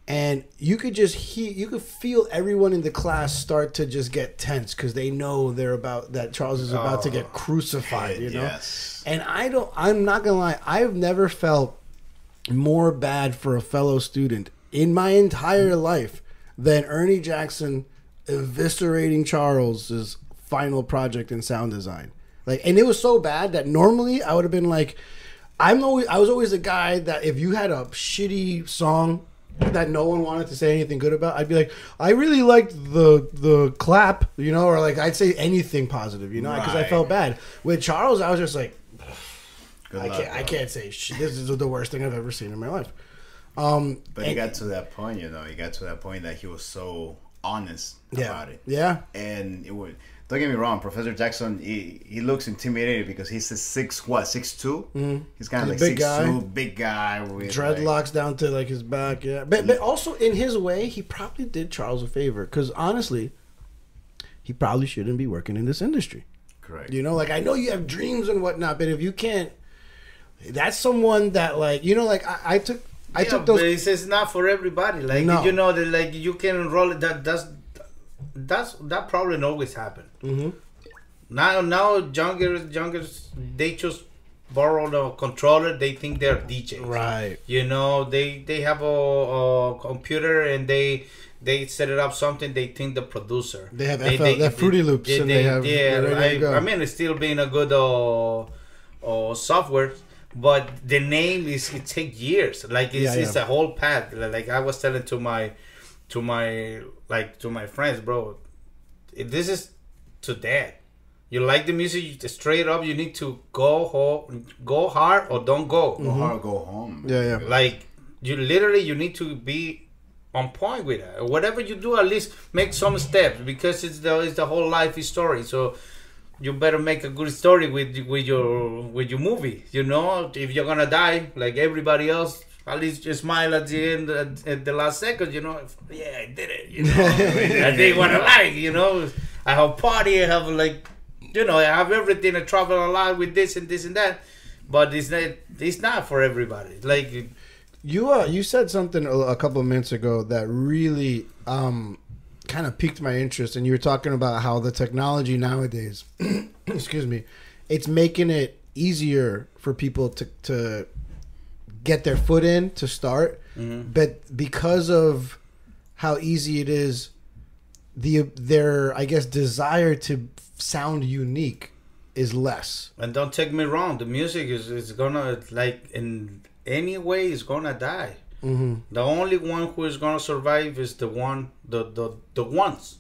[SPEAKER 1] and you could just hear you could feel everyone in the class start to just get tense because they know they're about that charles is about to get oh. crucified you know
[SPEAKER 3] Yes.
[SPEAKER 1] and i don't i'm not gonna lie i've never felt more bad for a fellow student in my entire life than ernie jackson eviscerating charles's final project in sound design. Like and it was so bad that normally i would have been like i'm always i was always the guy that if you had a shitty song that no one wanted to say anything good about i'd be like i really liked the the clap you know or like i'd say anything positive you know because i felt bad. With charles i was just like
[SPEAKER 3] Good
[SPEAKER 1] I
[SPEAKER 3] luck,
[SPEAKER 1] can't. I can't say shit. This is the worst thing I've ever seen in my life. Um,
[SPEAKER 3] But he got to that point, you know. He got to that point that he was so honest
[SPEAKER 1] yeah,
[SPEAKER 3] about it,
[SPEAKER 1] yeah,
[SPEAKER 3] and it would. Don't get me wrong, Professor Jackson. He, he looks intimidating because he's a six what six two. He's kind of like
[SPEAKER 1] big
[SPEAKER 3] six
[SPEAKER 1] guy.
[SPEAKER 3] two, big guy with like-
[SPEAKER 1] dreadlocks down to like his back. Yeah, but but also in his way, he probably did Charles a favor because honestly, he probably shouldn't be working in this industry.
[SPEAKER 3] correct.
[SPEAKER 1] You know, like I know you have dreams and whatnot, but if you can't, that's someone that like you know, like I, I took I
[SPEAKER 2] yeah,
[SPEAKER 1] took those.
[SPEAKER 2] but it's, it's not for everybody. Like
[SPEAKER 1] No.
[SPEAKER 2] you know that like you can roll it. That that's that's that problem always happen.
[SPEAKER 1] Mhm.
[SPEAKER 2] Now now younger younger they just borrow the controller. They think they're DJs.
[SPEAKER 1] Right.
[SPEAKER 2] You know they they have a, a computer and they they set it up something. They think the producer.
[SPEAKER 1] They have FL they have Fruity Loops and they have-
[SPEAKER 2] yeah.
[SPEAKER 1] they're ready to
[SPEAKER 2] I. I mean it's still being a good uh, uh software. But the name is it take years. Like it's,
[SPEAKER 1] Yeah,
[SPEAKER 2] it's
[SPEAKER 1] yeah.
[SPEAKER 2] a whole path. Like I was telling to my to my like to my friends, bro. This is to that. You like the music straight up. You need to go home, go hard or don't go.
[SPEAKER 3] Go mm-hmm. hard, go home.
[SPEAKER 1] Yeah, yeah.
[SPEAKER 2] Like you literally you need to be on point with it. Whatever you do, at least make some steps because it's the it's the whole life story. So you better make a good story with with your with your movie. You know, if you're gonna die like everybody else, at least you smile at the end at, at the last second. You know, yeah, I did it. You know, [LAUGHS] I did what I like. You know, I have party. I have like, you know, I have everything. I travel a lot with this and this and that. But it's not. It's not for everybody. Like
[SPEAKER 1] You uh, you said something a, couple of minutes ago that really um, kind of piqued my interest, and you were talking about how the technology nowadays, [CLEARS THROAT] excuse me, it's making it easier for people to to get their foot in to start, mm-hmm. but because of how easy it is, the their I guess desire to sound unique is less.
[SPEAKER 2] And don't take me wrong, the music is, is gonna like in any way is gonna die.
[SPEAKER 1] Mm-hmm.
[SPEAKER 2] The only one who is gonna survive is the one the the the ones.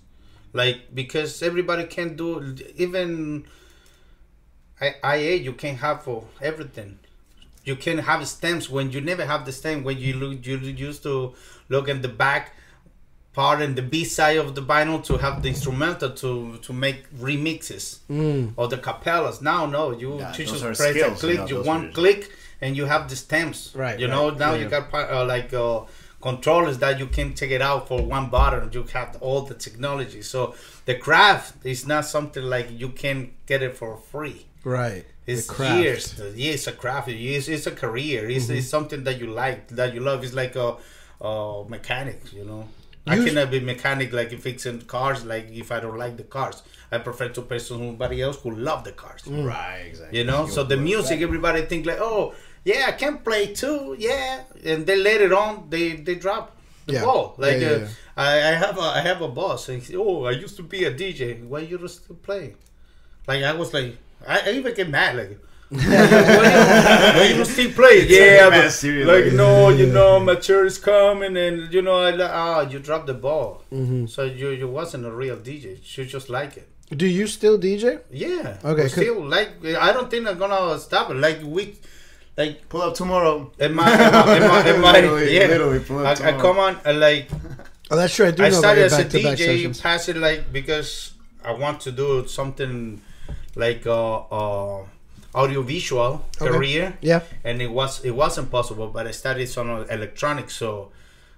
[SPEAKER 2] Like because everybody can do even I IA you can have for everything. You can have stems when you never have the stem when you look you used to look at the back part and the B side of the vinyl to have the instrumental to to make remixes
[SPEAKER 1] Mm.
[SPEAKER 2] or the capellas. Now, no, you,
[SPEAKER 3] Yeah,
[SPEAKER 2] just press
[SPEAKER 3] skills,
[SPEAKER 2] the click,
[SPEAKER 3] you know,
[SPEAKER 2] you one
[SPEAKER 3] are-
[SPEAKER 2] click, and you have the stems.
[SPEAKER 1] Right,
[SPEAKER 2] You
[SPEAKER 1] right.
[SPEAKER 2] know, now
[SPEAKER 1] Yeah,
[SPEAKER 2] you got uh, like uh, controllers that you can take it out for one button. You have all the technology. So the craft is not something like you can get it for free.
[SPEAKER 1] Right.
[SPEAKER 2] It's years. Yeah, it's a craft. It's, it's a career. It's,
[SPEAKER 1] Mm-hmm.
[SPEAKER 2] it's something that you like, that you love. It's like a, a mechanic, you know. I cannot be mechanic like fixing cars. Like if I don't like the cars, I prefer to pay somebody else who love the cars.
[SPEAKER 3] Right, exactly.
[SPEAKER 2] You know. So the music, everybody think like, oh yeah, I can play too. Yeah, and then later on, they they drop the
[SPEAKER 1] Yeah.
[SPEAKER 2] ball. Like
[SPEAKER 1] Yeah, yeah,
[SPEAKER 2] uh. I, I have a I have a boss. And he, oh, I used to be a DJ. Why you still playing? Like I was like, I, I even get mad like. [LAUGHS] why, you, why you still play? Yeah,
[SPEAKER 3] mad
[SPEAKER 2] but
[SPEAKER 3] serious,
[SPEAKER 2] like
[SPEAKER 3] like-
[SPEAKER 2] no, you know, my chair is coming, and you know, I like, ah, you dropped the ball,
[SPEAKER 1] Mm-hmm.
[SPEAKER 2] so you you wasn't a real DJ. You just like it.
[SPEAKER 1] Do you still DJ?
[SPEAKER 2] Yeah.
[SPEAKER 1] Okay,
[SPEAKER 2] Still, like, I don't think I'm gonna stop it. Like we, like
[SPEAKER 3] Pull up tomorrow.
[SPEAKER 2] in my, in my, in my, in my
[SPEAKER 3] Literally,
[SPEAKER 2] yeah.
[SPEAKER 3] literally, pull up
[SPEAKER 2] I, I
[SPEAKER 3] tomorrow.
[SPEAKER 2] come on uh, like [LAUGHS]
[SPEAKER 1] Oh, that's true. I do
[SPEAKER 2] I
[SPEAKER 1] know about
[SPEAKER 2] started as a DJ,
[SPEAKER 1] sessions.
[SPEAKER 2] pass it like because I want to do something like uh, uh audiovisual
[SPEAKER 1] Okay.
[SPEAKER 2] career,
[SPEAKER 1] Yeah.
[SPEAKER 2] and it was it wasn't possible. But I studied some electronics, so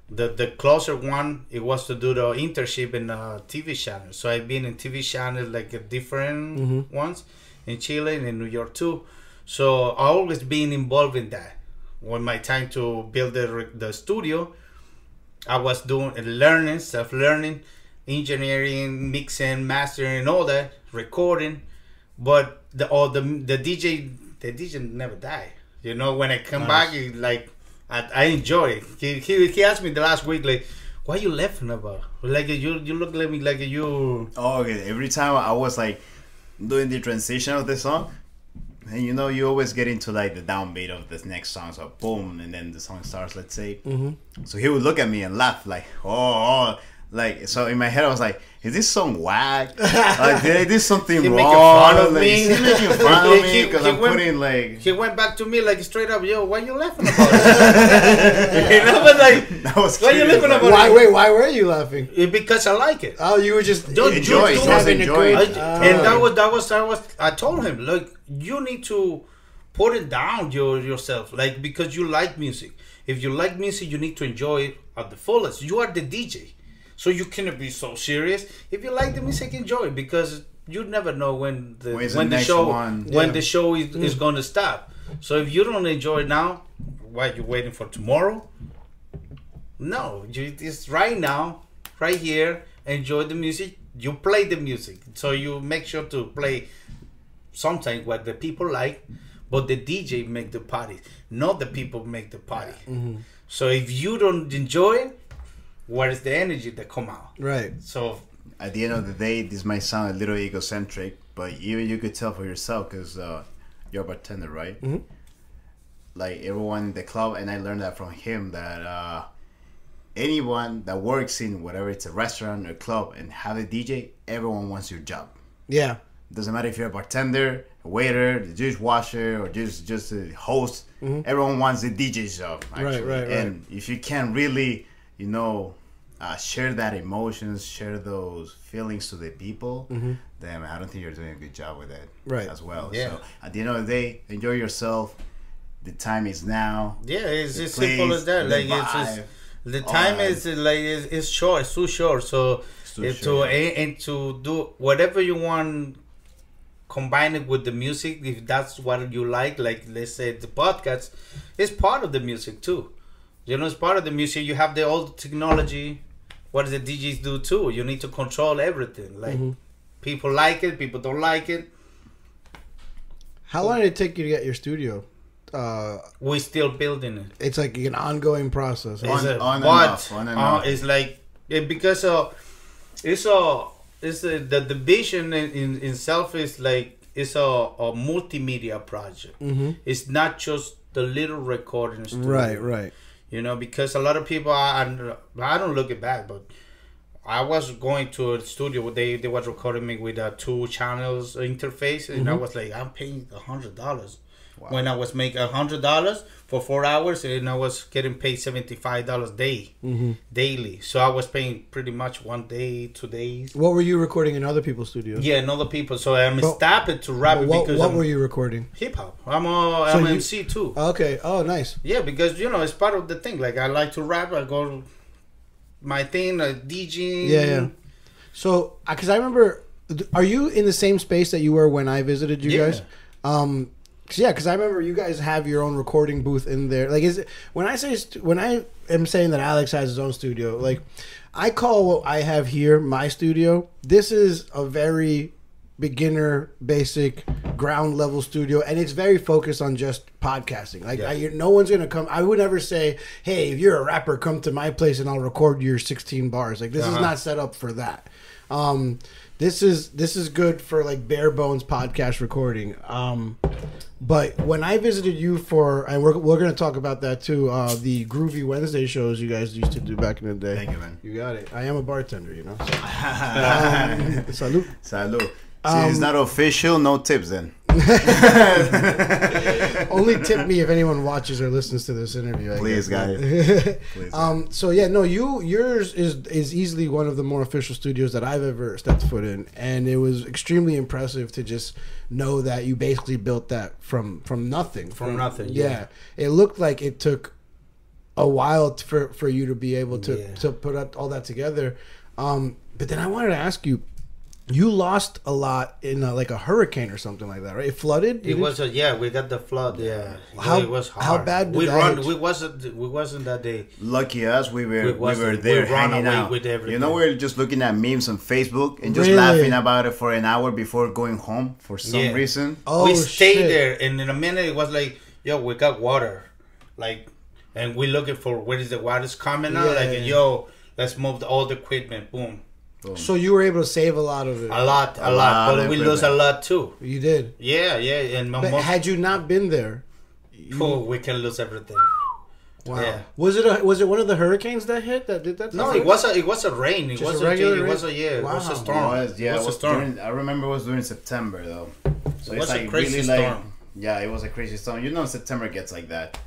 [SPEAKER 2] the the closer one it was to do the internship in a TV channel. So I've been in TV channels like uh, different
[SPEAKER 1] Mhm.
[SPEAKER 2] ones in Chile and in New York too. So I always been involved in that. When my time to build the the studio, I was doing learning, self learning, engineering, mixing, mastering, and all that, recording. But the all the the DJ the DJ never die. You know, when I come back, he, like I, I enjoy it. He, he he asked me the last week like, "Why you laughing about? Like you you look like me like you."
[SPEAKER 3] Oh, okay. Every time I was like doing the transition of the song, and you know, you always get into like the downbeat of this next song. So boom, and then the song starts. Let's say.
[SPEAKER 1] Mm-hmm.
[SPEAKER 3] So he would look at me and laugh like, oh, oh. like so in my head I was like, is this song whack? like did I do something [LAUGHS]
[SPEAKER 2] He
[SPEAKER 3] wrong?
[SPEAKER 2] making fun of
[SPEAKER 3] like,
[SPEAKER 2] me.
[SPEAKER 3] Is he making [LAUGHS] fun of me because I'm
[SPEAKER 2] went-
[SPEAKER 3] putting like.
[SPEAKER 2] He went back to me like straight up, yo, why you laughing about it? [LAUGHS] you know, but like,
[SPEAKER 3] That was
[SPEAKER 2] why you laughing
[SPEAKER 3] like-
[SPEAKER 2] about
[SPEAKER 1] Why?
[SPEAKER 2] it?
[SPEAKER 1] Wait. Why were you laughing?
[SPEAKER 2] Eh, Because I like it.
[SPEAKER 1] Oh, you were just
[SPEAKER 2] Don't
[SPEAKER 3] enjoy,
[SPEAKER 2] you
[SPEAKER 3] just
[SPEAKER 2] do-
[SPEAKER 3] having a
[SPEAKER 2] I,
[SPEAKER 3] good-
[SPEAKER 2] and that was that was I was I told him like you need to put it down your yourself like because you like music. If you like music, you need to enjoy it at the fullest. You are the DJ, so you cannot be so serious. If you like the music, enjoy it because you never know when the
[SPEAKER 3] When's
[SPEAKER 2] when the,
[SPEAKER 3] next
[SPEAKER 2] show
[SPEAKER 3] one?
[SPEAKER 2] when
[SPEAKER 1] Yeah.
[SPEAKER 2] the show is, is mm. going to stop. So if you don't enjoy it now, why you waiting for tomorrow? No, you it's right now, right here. Enjoy the music. You play the music, so you make sure to play sometimes what the people like, but the DJ make the party, not the people make the party. So if you don't enjoy it, where is the energy that come out?
[SPEAKER 1] right.
[SPEAKER 2] So
[SPEAKER 3] at the end of the day, this might sound a little egocentric, but even you could tell for yourself because uh, you're a bartender, right?
[SPEAKER 1] Mhm.
[SPEAKER 3] Like everyone in the club, and I learned that from him that uh, anyone that works in whatever it's a restaurant or club and have a DJ, everyone wants your job.
[SPEAKER 1] Yeah.
[SPEAKER 3] Doesn't matter if you're a bartender, a waiter, the dishwasher, or just just a host. Everyone wants the DJ's job. Actually.
[SPEAKER 1] Mm-hmm. Right, right,
[SPEAKER 3] And if you can really, you know, uh, share that emotions, share those feelings to the people, then I don't think you're doing a good job with it.
[SPEAKER 1] Mm-hmm. Right.
[SPEAKER 3] As well.
[SPEAKER 2] Yeah.
[SPEAKER 3] So at the end of the day, enjoy yourself. the time is now.
[SPEAKER 2] Yeah, it's
[SPEAKER 3] The
[SPEAKER 2] as simple as that.
[SPEAKER 3] the
[SPEAKER 2] Like it's just the time
[SPEAKER 3] all
[SPEAKER 2] is like it's, it's short. It's too short. So
[SPEAKER 3] too short,
[SPEAKER 2] to and, and to do whatever you want, combine it with the music. If that's what you like, like let's say the podcast, is part of the music too. You know, it's part of the music. You have the old technology. What does the DJs do too? You need to control everything. Like
[SPEAKER 3] Mm-hmm.
[SPEAKER 2] people like it, people don't like it.
[SPEAKER 1] How long did it take you to get your studio? Uh,
[SPEAKER 2] We still building it.
[SPEAKER 1] it's like an ongoing process.
[SPEAKER 3] On-
[SPEAKER 2] It's a-
[SPEAKER 3] on and
[SPEAKER 2] but,
[SPEAKER 3] off, on and
[SPEAKER 2] uh. It's like it, because uh, it's a it's a, the division in, in itself is like it's a, a multimedia project.
[SPEAKER 1] hmm
[SPEAKER 2] It's not just the little recording studio.
[SPEAKER 1] Right, right.
[SPEAKER 2] You know, because a lot of people, I, I don't look it back, but I was going to a studio they they was recording me with a two channels interface, and
[SPEAKER 1] Mm-hmm.
[SPEAKER 2] I was like, I'm paying a hundred dollars. When I was making a hundred dollars for four hours, and I was getting paid seventy five dollars day
[SPEAKER 1] Mm-hmm.
[SPEAKER 2] daily, so I was paying pretty much one day, two days.
[SPEAKER 1] What were you recording in other people's studios?
[SPEAKER 2] Yeah, in other people. So I'm
[SPEAKER 1] But-
[SPEAKER 2] stopping to rap
[SPEAKER 1] What,
[SPEAKER 2] because
[SPEAKER 1] what
[SPEAKER 2] I'm
[SPEAKER 1] were you recording?
[SPEAKER 2] hip hop. I'm a
[SPEAKER 1] So
[SPEAKER 2] I'm
[SPEAKER 1] you-
[SPEAKER 2] MC too.
[SPEAKER 1] Okay. Oh, nice.
[SPEAKER 2] Yeah, because you know it's part of the thing. Like I like to rap. I go my thing, like DJing.
[SPEAKER 1] Yeah, yeah. So, because I remember, are you in the same space that you were when I visited you
[SPEAKER 2] Yeah.
[SPEAKER 1] guys? Um, 'cause, yeah, because I remember you guys have your own recording booth in there. Like, is it when I say when I am saying that Alex has his own studio, like I call what I have here my studio. This is a very beginner, basic, ground level studio, and it's very focused on just podcasting. Like,
[SPEAKER 2] Yeah.
[SPEAKER 1] I, no one's gonna come. I would never say, "Hey, if you're a rapper, come to my place and I'll record your 16 bars." Like, this is
[SPEAKER 2] Uh-huh.
[SPEAKER 1] not set up for that. Um, this is this is good for like bare bones podcast recording. Um, but when I visited you for, and we're, we're gonna talk about that too. Uh, the Groovy Wednesday shows you guys used to do back in the day.
[SPEAKER 3] Thank you, man.
[SPEAKER 1] You got it. I am a bartender, you know. So. [LAUGHS] um, salute.
[SPEAKER 3] Salud.
[SPEAKER 1] Um,
[SPEAKER 3] it's not official. No tips then. [LAUGHS]
[SPEAKER 1] Only tip me if anyone watches or listens to this interview. I
[SPEAKER 3] Please,
[SPEAKER 1] guess.
[SPEAKER 3] guys. [LAUGHS] Please.
[SPEAKER 1] Um. So yeah, no. You yours is is easily one of the more official studios that I've ever stepped foot in, and it was extremely impressive to just know that you basically built that from from nothing.
[SPEAKER 2] From nothing,
[SPEAKER 1] Yeah.
[SPEAKER 2] yeah.
[SPEAKER 1] It looked like it took a while for for you to be able to
[SPEAKER 2] Yeah.
[SPEAKER 1] to put up all that together. Um. But then I wanted to ask you. You lost a lot in a, like a hurricane or something like that, right? It flooded.
[SPEAKER 2] It was a, yeah, we got the flood. Yeah,
[SPEAKER 1] How-
[SPEAKER 2] it was hard.
[SPEAKER 1] how bad did
[SPEAKER 2] we
[SPEAKER 1] that
[SPEAKER 2] run?
[SPEAKER 1] hit?
[SPEAKER 2] We wasn't. We wasn't that day.
[SPEAKER 3] Lucky us, we were
[SPEAKER 2] We
[SPEAKER 3] we,
[SPEAKER 2] wasn't-
[SPEAKER 3] were
[SPEAKER 2] we
[SPEAKER 3] there
[SPEAKER 2] ran
[SPEAKER 3] hanging
[SPEAKER 2] away
[SPEAKER 3] out.
[SPEAKER 2] with everything.
[SPEAKER 3] You know, we were just looking at memes on Facebook and just
[SPEAKER 1] Really?
[SPEAKER 3] laughing about it for an hour before going home for some
[SPEAKER 2] Yeah.
[SPEAKER 3] reason.
[SPEAKER 1] Oh,
[SPEAKER 2] we stayed
[SPEAKER 1] shit.
[SPEAKER 2] there, and in a minute it was like, "Yo, we got water," like, and we looking for where is the water's coming out? Like, yo, let's move the, all the equipment. Boom,
[SPEAKER 1] So you were able to save a lot of it.
[SPEAKER 2] a lot, a,
[SPEAKER 3] A
[SPEAKER 2] lot,
[SPEAKER 3] lot
[SPEAKER 2] but we lose a lot too.
[SPEAKER 1] You did.
[SPEAKER 2] Yeah, yeah, and
[SPEAKER 1] But
[SPEAKER 2] mom,
[SPEAKER 1] had you not been there,
[SPEAKER 2] oh, we can lose everything.
[SPEAKER 1] wow.
[SPEAKER 2] Yeah.
[SPEAKER 1] Was it a, was it one of the hurricanes that hit that did that?
[SPEAKER 2] No, it was a it was a rain. It
[SPEAKER 1] Just
[SPEAKER 2] was
[SPEAKER 1] a
[SPEAKER 2] a,
[SPEAKER 1] regular
[SPEAKER 2] it was a yeah, Wow. it was a storm.
[SPEAKER 3] It was, yeah,
[SPEAKER 2] it was,
[SPEAKER 3] it was
[SPEAKER 2] a storm.
[SPEAKER 3] during, I remember it was during September though. So
[SPEAKER 2] It was a crazy
[SPEAKER 3] like
[SPEAKER 2] storm.
[SPEAKER 3] yeah, it was a crazy storm. You know, September gets like that.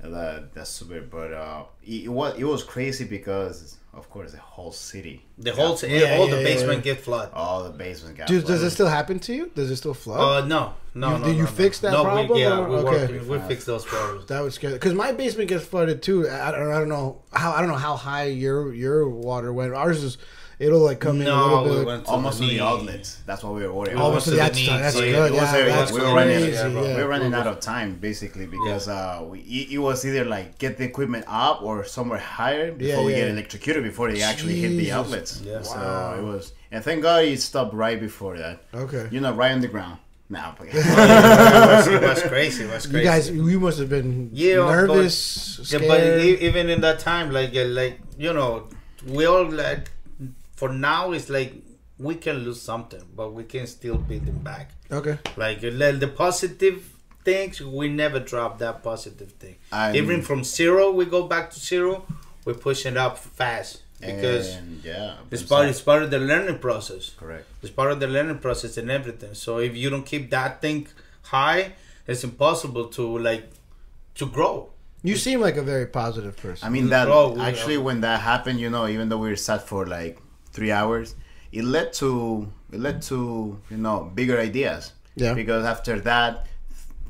[SPEAKER 3] That that's super, but uh, it, it was it was crazy because of course the whole city,
[SPEAKER 2] the whole
[SPEAKER 1] Yeah,
[SPEAKER 2] all
[SPEAKER 1] yeah,
[SPEAKER 2] the
[SPEAKER 1] yeah,
[SPEAKER 2] basement
[SPEAKER 1] yeah.
[SPEAKER 2] get flood.
[SPEAKER 3] all the basement got.
[SPEAKER 1] Dude, does it still happen to you? Does it still flood?
[SPEAKER 2] Uh, no, no,
[SPEAKER 1] You-
[SPEAKER 2] no.
[SPEAKER 1] did you
[SPEAKER 2] no,
[SPEAKER 1] fix that
[SPEAKER 2] no.
[SPEAKER 1] problem,
[SPEAKER 2] We, yeah,
[SPEAKER 1] or-
[SPEAKER 2] we
[SPEAKER 1] okay.
[SPEAKER 2] worked. We fixed those problems.
[SPEAKER 1] that would scare. Because my basement gets flooded too. I, I don't. I don't know how. I don't know how high your your water went. Ours is. It'll like come in a little
[SPEAKER 2] we
[SPEAKER 1] bit.
[SPEAKER 2] went to
[SPEAKER 3] almost
[SPEAKER 2] the
[SPEAKER 3] to the outlets. That's what we were worried.
[SPEAKER 1] Almost to the
[SPEAKER 2] to the
[SPEAKER 1] outside.
[SPEAKER 2] knee.
[SPEAKER 1] That's
[SPEAKER 2] So,
[SPEAKER 1] good.
[SPEAKER 2] yeah, it
[SPEAKER 3] was a-
[SPEAKER 1] that's
[SPEAKER 3] we were running-
[SPEAKER 1] crazy.
[SPEAKER 2] yeah, bro.
[SPEAKER 1] yeah.
[SPEAKER 3] we were running out of time basically because uh, we, it, it was either like get the equipment up or somewhere higher before
[SPEAKER 1] Yeah,
[SPEAKER 3] we get electrocuted before they actually hit the
[SPEAKER 1] Jesus.
[SPEAKER 3] outlets.
[SPEAKER 2] Yeah.
[SPEAKER 3] So it was, and thank God it stopped right before that.
[SPEAKER 1] Okay.
[SPEAKER 3] You know, right on the ground. Now, [LAUGHS]
[SPEAKER 2] it, was, it was crazy. It was crazy.
[SPEAKER 1] You guys, you must have been
[SPEAKER 2] Yeah, but-
[SPEAKER 1] nervous,
[SPEAKER 2] Yeah, but even in that time, like, uh, like you know, we all like, for now, it's like we can lose something, but we can still build them back.
[SPEAKER 1] okay.
[SPEAKER 2] Like uh, the positive things, we never drop that positive thing.
[SPEAKER 3] I'm-
[SPEAKER 2] Even from zero, we go back to zero. We push it up fast because
[SPEAKER 3] and, yeah,
[SPEAKER 2] it's part it's part of the learning process.
[SPEAKER 3] correct.
[SPEAKER 2] It's part of the learning process and everything. So if you don't keep that thing high, it's impossible to like to grow.
[SPEAKER 1] You seem like a very positive person.
[SPEAKER 3] I mean that
[SPEAKER 2] Bro,
[SPEAKER 3] actually when that happened, you know, even though we were sat for like three hours, it led to it led to you know bigger ideas.
[SPEAKER 1] Yeah.
[SPEAKER 3] Because after that,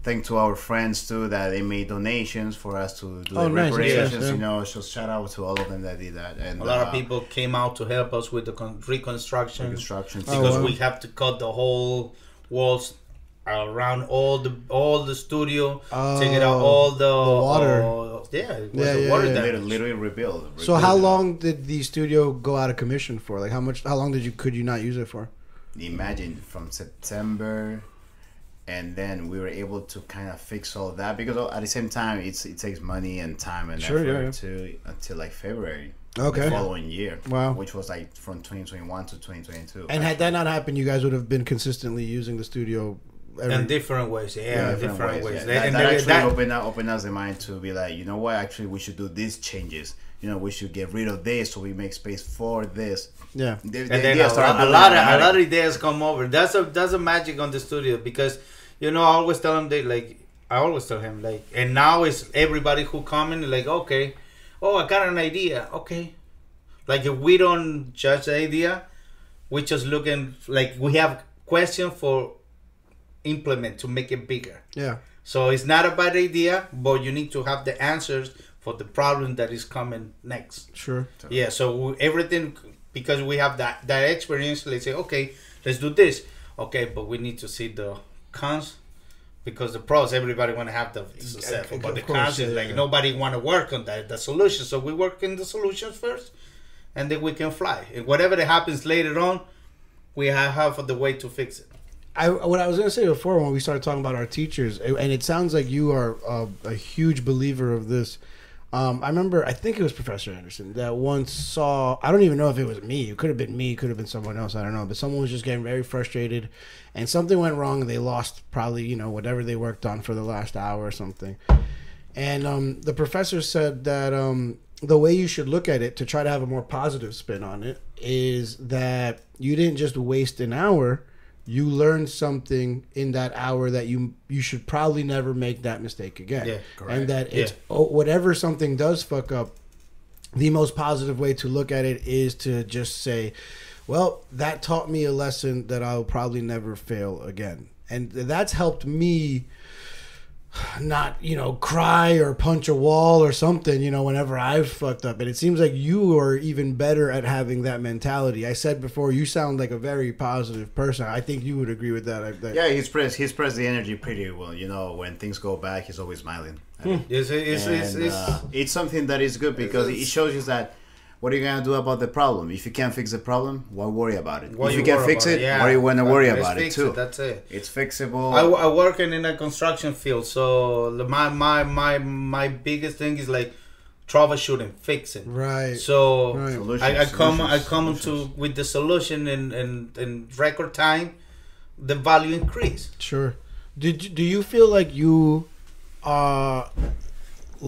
[SPEAKER 3] thank to our friends too that they made donations for us to do
[SPEAKER 1] Oh,
[SPEAKER 3] the
[SPEAKER 1] nice,
[SPEAKER 3] reparations.
[SPEAKER 1] yes, yeah.
[SPEAKER 3] You know, so shout out to all of them that did that. And
[SPEAKER 2] A lot
[SPEAKER 3] uh,
[SPEAKER 2] of people came out to help us with the con- reconstruction
[SPEAKER 3] construction
[SPEAKER 1] Oh,
[SPEAKER 2] because
[SPEAKER 1] wow.
[SPEAKER 2] we have to cut the whole walls around all the all the studio, take it out
[SPEAKER 1] Oh,
[SPEAKER 2] all the,
[SPEAKER 1] the water.
[SPEAKER 2] uh, yeah, it was
[SPEAKER 1] Yeah,
[SPEAKER 2] the
[SPEAKER 1] yeah,
[SPEAKER 2] water
[SPEAKER 1] yeah.
[SPEAKER 2] damage.
[SPEAKER 3] literally, literally rebuild.
[SPEAKER 1] So how
[SPEAKER 3] it.
[SPEAKER 1] long did the studio go out of commission for? Like how much? How long did you could you not use it for?
[SPEAKER 3] imagine from September, and then we were able to kind of fix all that because at the same time it's it takes money and time and
[SPEAKER 1] Sure,
[SPEAKER 3] effort
[SPEAKER 1] yeah, yeah.
[SPEAKER 3] to until like February.
[SPEAKER 1] Okay.
[SPEAKER 3] The following year.
[SPEAKER 1] Wow.
[SPEAKER 3] Which was like from 2021 to 2022.
[SPEAKER 1] And had that not happened, you guys would have been consistently using the studio. Every,
[SPEAKER 2] in different ways, yeah, different, ways.
[SPEAKER 3] yeah.
[SPEAKER 2] And
[SPEAKER 3] That, that actually
[SPEAKER 2] that-
[SPEAKER 3] opened up opened us the mind to be like, you know what? Actually, we should do these changes. You know, we should get rid of this so we make space for this.
[SPEAKER 1] yeah.
[SPEAKER 3] The, the
[SPEAKER 2] and then a, lot, a lot of a lot of ideas come over. That's a that's a magic on the studio because you know I always tell him they like I always tell him like and now it's everybody who come in like okay, oh I got an idea okay, like if we don't judge the idea, we just looking like we have question for implement to make it bigger.
[SPEAKER 1] Yeah.
[SPEAKER 2] So it's not a bad idea, but you need to have the answers for the problem that is coming next.
[SPEAKER 1] Sure.
[SPEAKER 2] Yeah, so we- everything because we have that that experience. Let's say, okay, let's do this. Okay, but we need to see the cons because the pros everybody want to have the successful, but the
[SPEAKER 1] course,
[SPEAKER 2] cons
[SPEAKER 1] yeah,
[SPEAKER 2] is like
[SPEAKER 1] yeah.
[SPEAKER 2] nobody want to work on that the solution. So we work in the solutions first, and then we can fly. And whatever that happens later on, we have half the way to fix it.
[SPEAKER 1] I what I was gonna say before when we started talking about our teachers, and it sounds like you are a, a huge believer of this. Um, I remember, I think it was Professor Anderson that once saw. I don't even know if it was me. It could have been me. It could have been someone else. I don't know. But someone was just getting very frustrated, and something went wrong. They lost probably you know whatever they worked on for the last hour or something. And um, the professor said that um, the way you should look at it to try to have a more positive spin on it is that you didn't just waste an hour. You learn something in that hour that you you should probably never make that mistake again.
[SPEAKER 2] Yeah, correct.
[SPEAKER 1] and that it's
[SPEAKER 2] Yeah.
[SPEAKER 1] oh, whatever something does fuck up. The most positive way to look at it is to just say, "Well, that taught me a lesson that I'll probably never fail again," and that's helped me not you know cry or punch a wall or something you know whenever i've fucked up and it seems like you are even better at having that mentality i said before you sound like a very positive person i think you would agree with that, I, that
[SPEAKER 3] Yeah, he's pressed. He's pressed the energy pretty well. You know, when things go bad, he's always smiling.
[SPEAKER 2] It's, it's, it's,
[SPEAKER 3] and
[SPEAKER 2] it's,
[SPEAKER 3] uh, it's something that is good because it shows you that what are you gonna do about the problem? If you can't fix the problem, why worry about it?
[SPEAKER 2] What
[SPEAKER 3] if
[SPEAKER 2] you
[SPEAKER 3] you can fix it,
[SPEAKER 2] it, yeah.
[SPEAKER 3] why are you gonna worry
[SPEAKER 2] Let's
[SPEAKER 3] about it
[SPEAKER 2] fix
[SPEAKER 3] too?
[SPEAKER 2] it, that's it.
[SPEAKER 3] It's fixable.
[SPEAKER 2] I, I working in in a construction field, so my my my my biggest thing is like troubleshooting, fixing.
[SPEAKER 1] right
[SPEAKER 2] So
[SPEAKER 1] Right.
[SPEAKER 3] Solutions,
[SPEAKER 2] I, I come I come
[SPEAKER 3] solutions.
[SPEAKER 2] to with the solution in, in in record time, the value increase.
[SPEAKER 1] sure did do you feel like you uh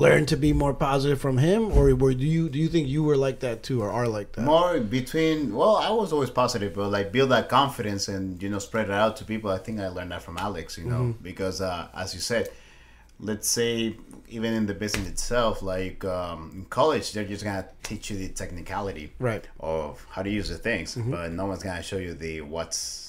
[SPEAKER 1] learned to be more positive from him or were do you do you think you were like that too or are like that
[SPEAKER 3] more between well i was always positive but like build that confidence and you know spread it out to people i think i learned that from alex you know
[SPEAKER 1] Mm-hmm.
[SPEAKER 3] because uh, as you said let's say even in the business itself like um, in college they're just gonna teach you the technicality
[SPEAKER 1] Right.
[SPEAKER 3] of how to use the things
[SPEAKER 1] Mm-hmm.
[SPEAKER 3] but no one's gonna show you the what's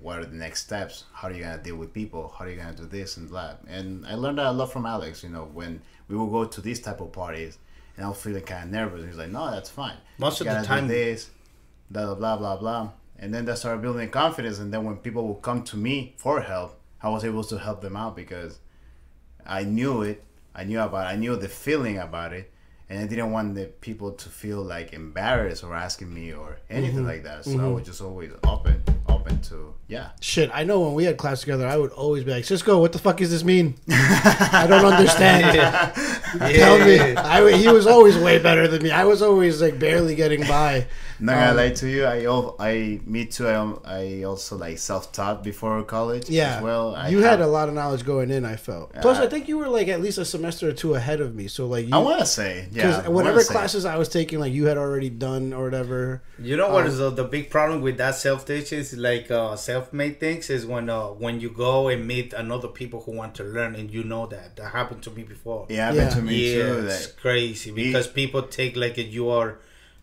[SPEAKER 3] what are the next steps how are you gonna deal with people how are you gonna do this and that and i learned that a lot from alex you know when we will go to these type of parties and i was feeling kind of nervous. He's like no that's fine.
[SPEAKER 2] Most
[SPEAKER 3] You
[SPEAKER 2] of the time-
[SPEAKER 3] this blah blah blah blah blah. And then that started building confidence and then when people would come to me for help i was able to help them out because i knew it i knew about it. i knew the feeling about it and i didn't want the people to feel like embarrassed or asking me or anything mm-hmm. like that. So i mm-hmm. was just always open open to yeah
[SPEAKER 1] Shit, I know when we had class together, I would always be like, Ciisco, what the fuck does this mean? I don't understand. [LAUGHS] Tell me. I, he was always way better than me. I was always like barely getting by.
[SPEAKER 3] Not gonna
[SPEAKER 1] Um,
[SPEAKER 3] lie to you i i me too i, um, I also like self-taught before college
[SPEAKER 1] Yeah.
[SPEAKER 3] as well I
[SPEAKER 1] you had
[SPEAKER 3] have-
[SPEAKER 1] a lot of knowledge going in, I felt. Plus,
[SPEAKER 3] Uh,
[SPEAKER 1] I think you were like at least a semester or two ahead of me. So, like, you.
[SPEAKER 3] i want to say yeah
[SPEAKER 1] Because
[SPEAKER 3] I wanna
[SPEAKER 1] whatever
[SPEAKER 3] say.
[SPEAKER 1] classes I was taking, like, you had already done or whatever.
[SPEAKER 2] You know what
[SPEAKER 1] Um,
[SPEAKER 2] is the, the big problem with that self teaching is like uh, self made things is when uh, when you go and meet another people who want to learn and you know that that happened to me before.
[SPEAKER 3] yeah happened
[SPEAKER 1] Yeah.
[SPEAKER 3] to me
[SPEAKER 2] yeah,
[SPEAKER 3] too
[SPEAKER 2] it's
[SPEAKER 3] that
[SPEAKER 2] crazy because people take like you are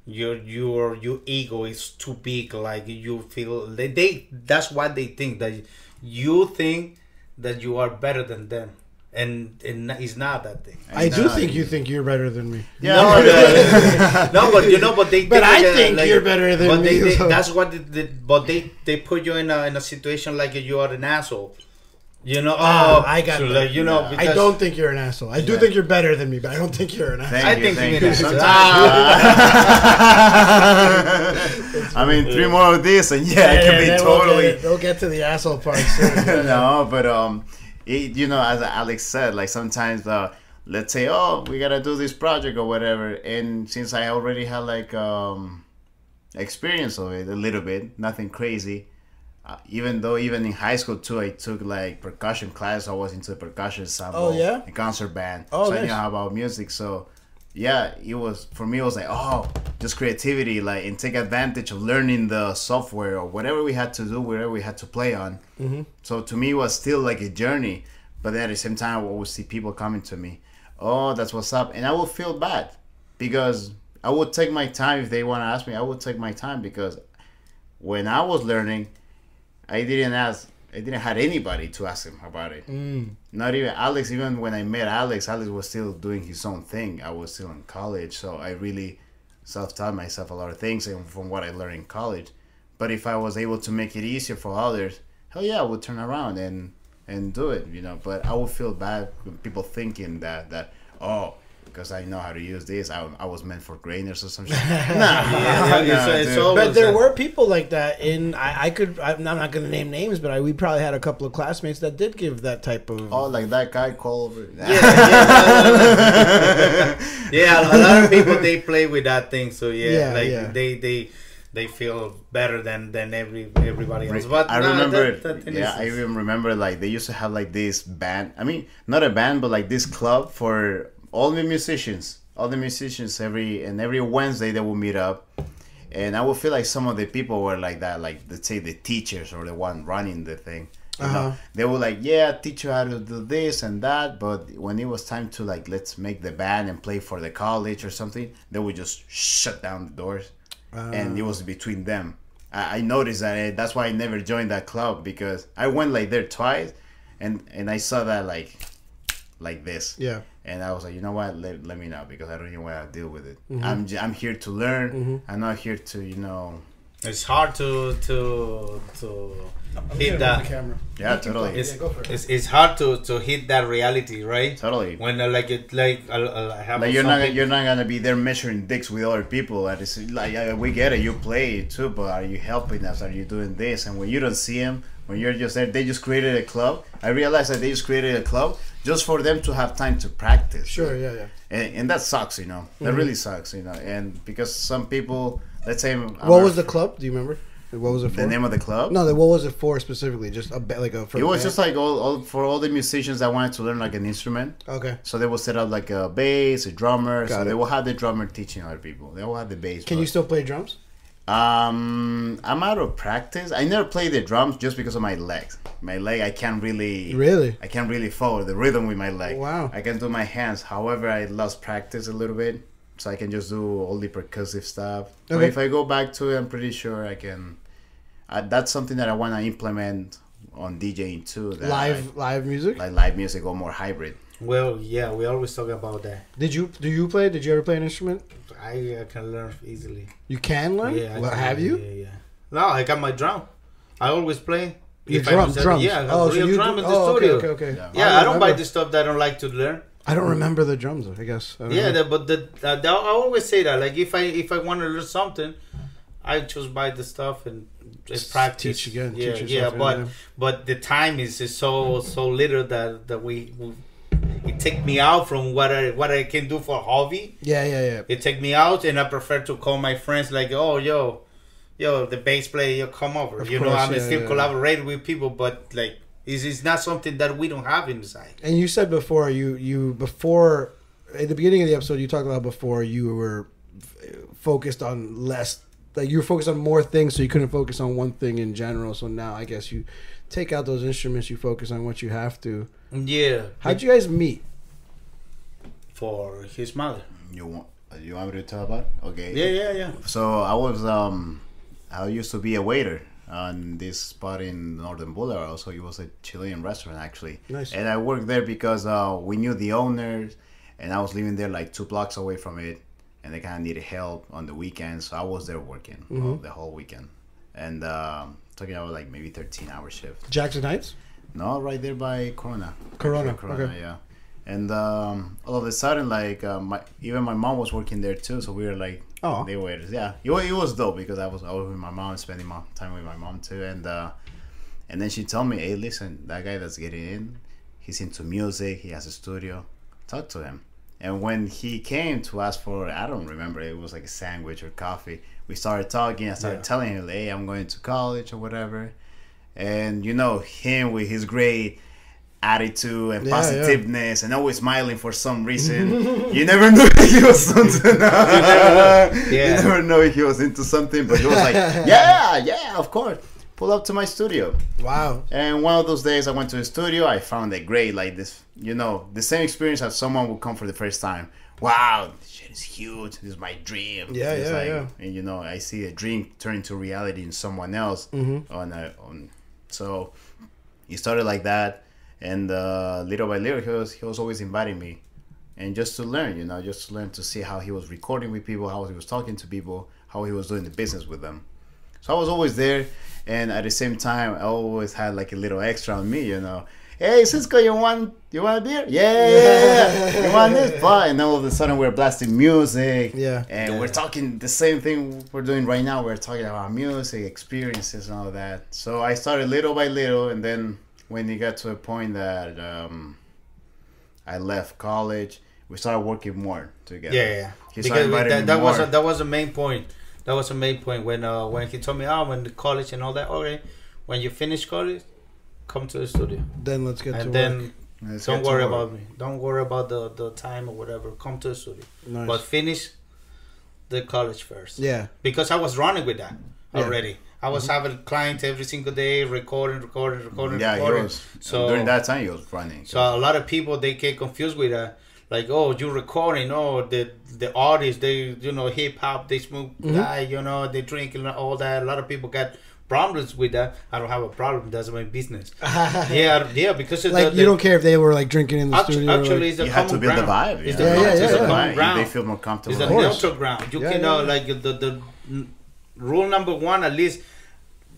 [SPEAKER 2] your your your ego is too big like you feel they, they that's what they think that you think that you are better than them, and and it's not that thing.
[SPEAKER 1] I do think you think you're better than me.
[SPEAKER 3] Yeah,
[SPEAKER 2] no,
[SPEAKER 3] but, [LAUGHS]
[SPEAKER 2] the- no, but you know, but they.
[SPEAKER 1] But I think you're better than
[SPEAKER 2] but they,
[SPEAKER 1] me,
[SPEAKER 2] they-
[SPEAKER 1] so-
[SPEAKER 2] that's what. They, they, but they they put you in a in a situation like you are an asshole. You know.
[SPEAKER 1] Ah,
[SPEAKER 2] oh,
[SPEAKER 1] I got
[SPEAKER 2] so like, you know.
[SPEAKER 3] Yeah.
[SPEAKER 1] I don't think you're an asshole. I do
[SPEAKER 3] Yeah.
[SPEAKER 1] think you're better than me, but I don't think you're an asshole.
[SPEAKER 3] Thank
[SPEAKER 2] I
[SPEAKER 3] you,
[SPEAKER 2] think
[SPEAKER 3] thank
[SPEAKER 2] you
[SPEAKER 3] you.
[SPEAKER 2] mean
[SPEAKER 3] Sometimes- [LAUGHS] I mean, three more of this, and yeah, it can be
[SPEAKER 1] then we'll
[SPEAKER 3] totally.
[SPEAKER 1] get, we'll get to the asshole part soon. [LAUGHS]
[SPEAKER 3] no, but um, it, you know, as Alex said, like sometimes, uh, let's say, oh, we gotta do this project or whatever, and since I already had like um, experience of it a little bit, nothing crazy. Uh, even though even in high school too, I took like percussion class. I was into percussion ensemble.
[SPEAKER 1] Oh, yeah?
[SPEAKER 3] and concert band.
[SPEAKER 1] Oh,
[SPEAKER 3] so I
[SPEAKER 1] nice.
[SPEAKER 3] knew how about music. So yeah, it was for me. It was like oh, just creativity, like and take advantage of learning the software or whatever we had to do, whatever we had to play on. Mm-hmm. So to me, it was still like a journey. But then at the same time, I would see people coming to me, oh, that's what's up, and I would feel bad because I would take my time if they want to ask me. I would take my time because when I was learning, I didn't ask. I didn't have anybody to ask him about it. Mm. Not even Alex. Even when I met Alex, Alex was still doing his own thing. I was still in college, so I really self-taught myself a lot of things and from what I learned in college. But if I was able to make it easier for others, hell yeah, I would turn around and and do it. You know, but I would feel bad when people thinking that that oh. Because I know how to use this, I, I was meant for grainers or something. [LAUGHS] nah,
[SPEAKER 2] Yeah, it's- [LAUGHS]
[SPEAKER 3] nah,
[SPEAKER 2] it's
[SPEAKER 1] But there
[SPEAKER 2] that.
[SPEAKER 1] were people like that in. I, I could. I'm not going to name names, but I, we probably had a couple of classmates that did give that type of.
[SPEAKER 3] Oh, like that guy called over.
[SPEAKER 2] yeah, [LAUGHS] yeah, a lot of people they play with that thing. So yeah,
[SPEAKER 1] Yeah,
[SPEAKER 2] like
[SPEAKER 1] yeah.
[SPEAKER 2] they they they feel better than than every everybody else. But
[SPEAKER 3] I
[SPEAKER 2] nah,
[SPEAKER 3] remember,
[SPEAKER 2] that- that
[SPEAKER 3] yeah,
[SPEAKER 2] is-
[SPEAKER 3] I even remember like they used to have like this band. I mean, not a band, but like this club for all the musicians. All the musicians every and every Wednesday they will meet up, and I would feel like some of the people were like that. Like let's say the teachers or the one running the thing.
[SPEAKER 1] Uh-huh.
[SPEAKER 3] they were like, "Yeah, teach you how to do this and that," but when it was time to like, let's make the band and play for the college or something, they would just shut down the doors and it was between them. I, I noticed that eh, that's why I never joined that club because I went like there twice, and and I saw that like like this.
[SPEAKER 1] Yeah.
[SPEAKER 3] And I was like, you know what? Let, let me know because I don't even want to deal with it. I'm j- I'm here to learn. I'm not here to you know.
[SPEAKER 2] it's hard to to to hit that.
[SPEAKER 1] camera.
[SPEAKER 3] Yeah, totally,
[SPEAKER 2] It's,
[SPEAKER 1] go for it.
[SPEAKER 2] it's, it's hard to, to hit that reality, right?
[SPEAKER 3] totally.
[SPEAKER 2] When uh, like it like uh, uh, have
[SPEAKER 3] Like you're not you're not gonna be there measuring dicks with other people. And it's like yeah, we get it, you play it too, but are you helping us? Are you doing this? And when you don't see them, when you're just there, they just created a club. I realized that they just created a club just for them to have time to practice.
[SPEAKER 1] Sure. Yeah. Yeah.
[SPEAKER 3] and, and that sucks, you know. That mm-hmm. really sucks, you know. And because some people, let's say, I'm
[SPEAKER 1] What
[SPEAKER 3] a-
[SPEAKER 1] was the club? Do you remember? What was it for?
[SPEAKER 3] the name of the club?
[SPEAKER 1] no, what was it for specifically? Just a like a. For
[SPEAKER 3] it
[SPEAKER 1] a
[SPEAKER 3] was
[SPEAKER 1] band?
[SPEAKER 3] just like all, all for all the musicians that wanted to learn like an instrument.
[SPEAKER 1] Okay.
[SPEAKER 3] So they will set up like a bass, a drummer. so
[SPEAKER 1] Got
[SPEAKER 3] they will have the drummer teaching other people. They will have the bass.
[SPEAKER 1] Can you still play drums?
[SPEAKER 3] Um, I'm out of practice. I never play the drums just because of my legs. My leg, I can't really.
[SPEAKER 1] Really?
[SPEAKER 3] I can't really follow the rhythm with my leg.
[SPEAKER 1] Wow.
[SPEAKER 3] I can do my hands. However, I lost practice a little bit, so I can just do all the percussive stuff. But if I go back to it, I'm pretty sure I can. Uh, that's something that I want to implement on DJing too. That
[SPEAKER 1] Live live music.
[SPEAKER 3] Like live music or more hybrid.
[SPEAKER 2] Well, yeah, we always talk about that.
[SPEAKER 1] Did you do you play? Did you ever play an instrument?
[SPEAKER 2] I uh, can learn easily.
[SPEAKER 1] You can learn.
[SPEAKER 2] Yeah, I
[SPEAKER 1] Well,
[SPEAKER 2] can-
[SPEAKER 1] have you?
[SPEAKER 2] Yeah, yeah. No, I got my drum. I always play.
[SPEAKER 1] Your
[SPEAKER 2] If
[SPEAKER 1] drum,
[SPEAKER 2] was
[SPEAKER 1] drums.
[SPEAKER 2] Yeah, I have
[SPEAKER 1] oh,
[SPEAKER 2] real
[SPEAKER 1] so you
[SPEAKER 2] drum
[SPEAKER 1] do-
[SPEAKER 2] in the
[SPEAKER 1] oh,
[SPEAKER 2] studio.
[SPEAKER 1] Okay, okay, okay.
[SPEAKER 3] Yeah.
[SPEAKER 2] Yeah, I, don't buy the stuff that I don't like to learn.
[SPEAKER 1] I don't remember the drums. I guess. I
[SPEAKER 2] Yeah, the, but the, uh, the I always say that. Like if I if I want to learn something, I just buy the stuff and just
[SPEAKER 1] Just
[SPEAKER 2] practice.
[SPEAKER 1] teach again,
[SPEAKER 2] Yeah,
[SPEAKER 1] teach
[SPEAKER 2] yeah. But
[SPEAKER 1] yeah.
[SPEAKER 2] but the time is, is so so little that that we, we it take me out from what I what I can do for hobby.
[SPEAKER 1] yeah, yeah, yeah.
[SPEAKER 2] It take me out, and I prefer to call my friends like, oh yo, yo, the bass player, you come over.
[SPEAKER 1] Of
[SPEAKER 2] you know, I'm
[SPEAKER 1] yeah,
[SPEAKER 2] still
[SPEAKER 1] yeah.
[SPEAKER 2] collaborating with people, but like. It's, it's not something that we don't have inside.
[SPEAKER 1] And you said before you you before at the beginning of the episode you talked about before you were focused on less like you were focused on more things so you couldn't focus on one thing in general. So now I guess you take out those instruments, you focus on what you have to.
[SPEAKER 2] Yeah.
[SPEAKER 1] How'd you guys meet?
[SPEAKER 2] For his mother.
[SPEAKER 3] You want you want me to talk about? Okay.
[SPEAKER 2] Yeah, yeah, yeah.
[SPEAKER 3] So I was um I used to be a waiter on this spot in Northern Boulevard. Also, it was a Chilean restaurant actually.
[SPEAKER 1] Nice.
[SPEAKER 3] And I worked there because uh, we knew the owners, and I was living there like two blocks away from it, and they kind of needed help on the weekends, so I was there working well, the whole weekend, and um, talking about like maybe thirteen hour shift.
[SPEAKER 1] Jackson Heights.
[SPEAKER 3] No, right there by Corona.
[SPEAKER 1] Corona,
[SPEAKER 3] Corona,
[SPEAKER 1] okay.
[SPEAKER 3] yeah. And um, all of a sudden, like uh, my even my mom was working there too, so we were like
[SPEAKER 1] Oh.
[SPEAKER 3] they were yeah. It was, it was dope because I was I was with my mom, spending my time with my mom too, and uh, and then she told me, hey, listen, that guy that's getting in, he's into music, he has a studio, talk to him. And when he came to ask for, I don't remember, it was like a sandwich or coffee. We started talking. I started
[SPEAKER 2] Yeah.
[SPEAKER 3] telling him, hey, I'm going to college or whatever. And you know him with his great attitude and
[SPEAKER 1] Yeah, yeah.
[SPEAKER 3] positiveness and always smiling for some reason. [LAUGHS] you never knew he was something.
[SPEAKER 2] Yeah.
[SPEAKER 3] You never know if he was into something, but he was like, [LAUGHS] yeah, yeah, of course. Pull up to my studio.
[SPEAKER 1] Wow.
[SPEAKER 3] And one of those days I went to the studio, I found it great. Like this, you know, the same experience as someone would come for the first time. Wow, this shit is huge. This is my dream.
[SPEAKER 1] Yeah,
[SPEAKER 3] It's
[SPEAKER 1] yeah,
[SPEAKER 3] like,
[SPEAKER 1] yeah.
[SPEAKER 3] And you know, I see a dream turn into reality in someone else.
[SPEAKER 1] Mm-hmm.
[SPEAKER 3] On a, on, so it started like that, and uh, little by little, he was he was always inviting me, and just to learn, you know, just to learn to see how he was recording with people, how he was talking to people, how he was doing the business with them. So I was always there, and at the same time, I always had like a little extra on me, you know. Hey, Ciisco, you want you want a beer? Yeah, [LAUGHS] you want this? But and all of a sudden we're blasting music,
[SPEAKER 1] Yeah.
[SPEAKER 3] and
[SPEAKER 2] Yeah.
[SPEAKER 3] we're talking the same thing we're doing right now. We're talking about music, experiences, and all that. So I started little by little, and then when it got to a point that um, I left college, we started working more together.
[SPEAKER 2] Yeah, yeah.
[SPEAKER 3] He
[SPEAKER 2] Because that, that was a, that was the main point. That was the main point when uh when he told me, oh, when the college and all that. Okay, when you finish college, come to the studio,
[SPEAKER 1] Then let's get to
[SPEAKER 2] and
[SPEAKER 1] work.
[SPEAKER 2] then
[SPEAKER 3] Let's
[SPEAKER 2] don't worry
[SPEAKER 3] work.
[SPEAKER 2] about me. Don't worry about the the time or whatever. Come to the studio,
[SPEAKER 1] Nice.
[SPEAKER 2] but finish the college first.
[SPEAKER 1] yeah.
[SPEAKER 2] because I was running with that
[SPEAKER 1] Yeah.
[SPEAKER 2] already. I was having clients every single day, recording, recording, recording,
[SPEAKER 3] Yeah, he
[SPEAKER 2] recording.
[SPEAKER 3] was.
[SPEAKER 2] So-
[SPEAKER 3] during that time, you was running.
[SPEAKER 2] So a lot of people they get confused with that. Like, oh, you recording? Oh, the the artists they you know hip hop they smoke
[SPEAKER 1] Mm-hmm.
[SPEAKER 2] guy, you know they drink and all that. A lot of people got problems with that. I don't have a problem. That's my business. [LAUGHS] yeah, yeah, because it's
[SPEAKER 1] Like
[SPEAKER 2] the,
[SPEAKER 1] you don't care if they were like drinking in the
[SPEAKER 2] Actually,
[SPEAKER 1] studio.
[SPEAKER 2] actually,
[SPEAKER 1] like-
[SPEAKER 2] it's the
[SPEAKER 3] you have to build
[SPEAKER 2] ground.
[SPEAKER 3] the vibe.
[SPEAKER 2] It's
[SPEAKER 3] yeah.
[SPEAKER 2] the,
[SPEAKER 1] Yeah, yeah, yeah, yeah.
[SPEAKER 2] common ground.
[SPEAKER 3] They feel more comfortable.
[SPEAKER 2] It's a neutral ground. You
[SPEAKER 1] Yeah,
[SPEAKER 2] cannot
[SPEAKER 1] yeah.
[SPEAKER 2] like the the rule number one. At least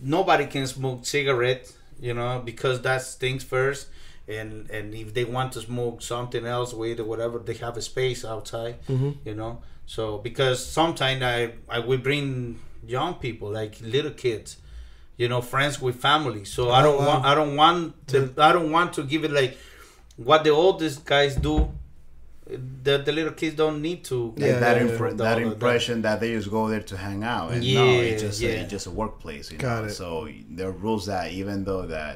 [SPEAKER 2] nobody can smoke cigarette. You know because that's things first. And and if they want to smoke something else, weed or whatever, they have a space outside.
[SPEAKER 1] Mhm.
[SPEAKER 2] You know. So because sometimes I I will bring young people like little kids. You know, friends with family. So I
[SPEAKER 1] Oh,
[SPEAKER 2] don't
[SPEAKER 1] wow.
[SPEAKER 2] want I don't want to I don't want to give it like what the oldest guys do. The the little kids don't need to.
[SPEAKER 1] Yeah,
[SPEAKER 3] that,
[SPEAKER 1] yeah,
[SPEAKER 3] impre- that
[SPEAKER 2] The- the-
[SPEAKER 3] impression that they just go there to hang out and no
[SPEAKER 2] Yeah,
[SPEAKER 3] it's just a,
[SPEAKER 2] yeah.
[SPEAKER 3] it's just a workplace you
[SPEAKER 1] Got
[SPEAKER 3] know
[SPEAKER 1] it.
[SPEAKER 3] so there are rules that even though that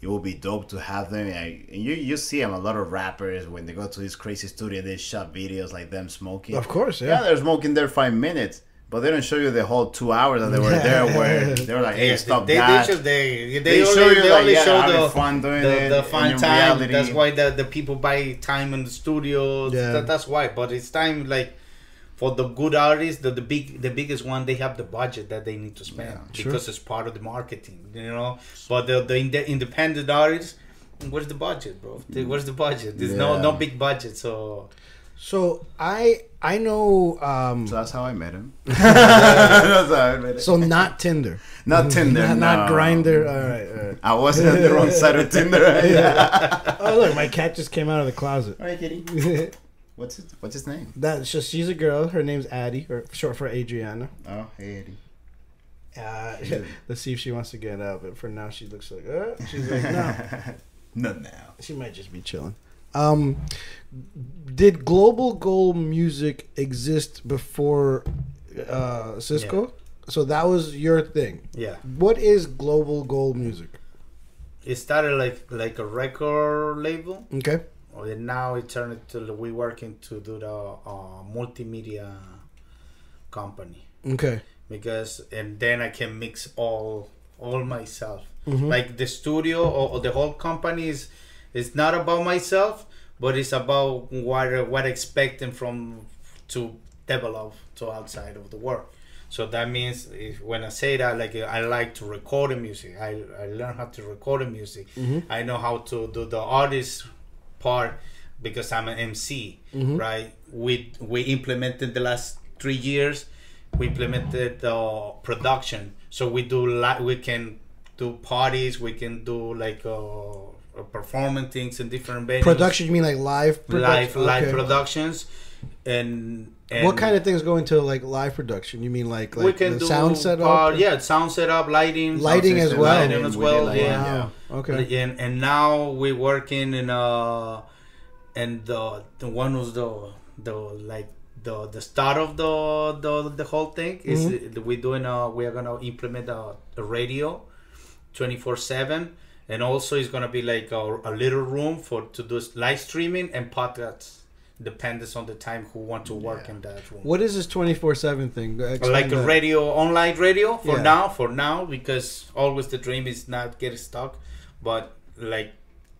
[SPEAKER 3] it will be dope to have them and, and you you see them a lot of rappers when they go to this crazy studio they shot videos like them smoking
[SPEAKER 1] Of course,
[SPEAKER 3] yeah
[SPEAKER 1] yeah.
[SPEAKER 3] they're smoking there five minutes but they don't show you the whole two hours that they were there [LAUGHS] where they were like hey
[SPEAKER 2] Yeah,
[SPEAKER 3] stop
[SPEAKER 2] they,
[SPEAKER 3] that
[SPEAKER 2] They, just, they, they,
[SPEAKER 3] They
[SPEAKER 2] only,
[SPEAKER 3] show you,
[SPEAKER 2] they
[SPEAKER 3] like,
[SPEAKER 2] only
[SPEAKER 3] yeah,
[SPEAKER 2] show the
[SPEAKER 3] fun doing
[SPEAKER 2] the,
[SPEAKER 3] it,
[SPEAKER 2] the fun time.
[SPEAKER 3] reality-
[SPEAKER 2] That's why the, the people buy time in the studio.
[SPEAKER 1] Yeah.
[SPEAKER 2] That, that's why. But it's time like for the good artists, the, the big the biggest one, they have the budget that they need to spend
[SPEAKER 3] Yeah.
[SPEAKER 1] Sure.
[SPEAKER 2] because it's part of the marketing. You know. But the the inde- independent artists. Where's the budget, bro? Where's the budget? There's no no big budget, so
[SPEAKER 1] So I I know um
[SPEAKER 3] so that's how I met him [LAUGHS] [LAUGHS] that's how I met him
[SPEAKER 1] so not Tinder.
[SPEAKER 3] not Tinder
[SPEAKER 1] not, not
[SPEAKER 3] no.
[SPEAKER 1] Grindr. All right, all right.
[SPEAKER 3] I wasn't on the wrong side of Tinder. [LAUGHS]
[SPEAKER 1] Oh look, my cat just came out of the closet.
[SPEAKER 3] All right, kitty. What's his, what's his name?
[SPEAKER 1] that so she's a girl. Her name's Addie, or short for Adriana.
[SPEAKER 3] Oh, hey Eddie.
[SPEAKER 1] Uh, let's see if she wants to get up. But for now, she looks like uh, she's like no.
[SPEAKER 3] Not now.
[SPEAKER 1] She might just be chilling. Um, did Global Goal Music exist before uh, Ciisco? So that was your thing.
[SPEAKER 2] yeah.
[SPEAKER 1] What is Global Goal Music?
[SPEAKER 2] It started like like a record label.
[SPEAKER 1] Okay.
[SPEAKER 2] And now it turned into we working to do the uh, multimedia company
[SPEAKER 1] Okay.
[SPEAKER 2] because and then I can mix all all myself.
[SPEAKER 1] Mhm.
[SPEAKER 2] Like the studio or, or the whole company is it's not about myself, but it's about what what expecting from to develop to outside of the work. So that means if, when I say that, like I like to record the music. I, I learn how to record the music. I know how to do the artist part because I'm an MC, right? We we implemented the last three years. We implemented the production, so we do li- we can do parties. We can do like uh, uh, performing things in different venues.
[SPEAKER 1] Production? You mean like live?
[SPEAKER 2] live
[SPEAKER 1] production?
[SPEAKER 2] live
[SPEAKER 1] Okay.
[SPEAKER 2] productions, and, and
[SPEAKER 1] What kind of things go into like live production? You mean like like
[SPEAKER 2] we can
[SPEAKER 1] the
[SPEAKER 2] do
[SPEAKER 1] sound setup?
[SPEAKER 2] uh, yeah, sound setup, lighting,
[SPEAKER 1] Lighting as well.
[SPEAKER 2] Lighting as well,
[SPEAKER 3] did lighting,
[SPEAKER 2] yeah.
[SPEAKER 1] Wow. Okay.
[SPEAKER 2] and and now we're working in uh and the the one was the the like the the start of the the, the whole thing is
[SPEAKER 1] Mm-hmm.
[SPEAKER 2] we're doing uh we are gonna implement a, a radio 24 7 and also it's gonna be like a, a little room for to do live streaming and podcasts depends on the time who want to work
[SPEAKER 3] Yeah.
[SPEAKER 2] in that room
[SPEAKER 1] What is this twenty four seven thing? Explain
[SPEAKER 2] like a
[SPEAKER 1] that.
[SPEAKER 2] radio online radio for
[SPEAKER 1] Yeah.
[SPEAKER 2] now for now because always the dream is not get stuck but like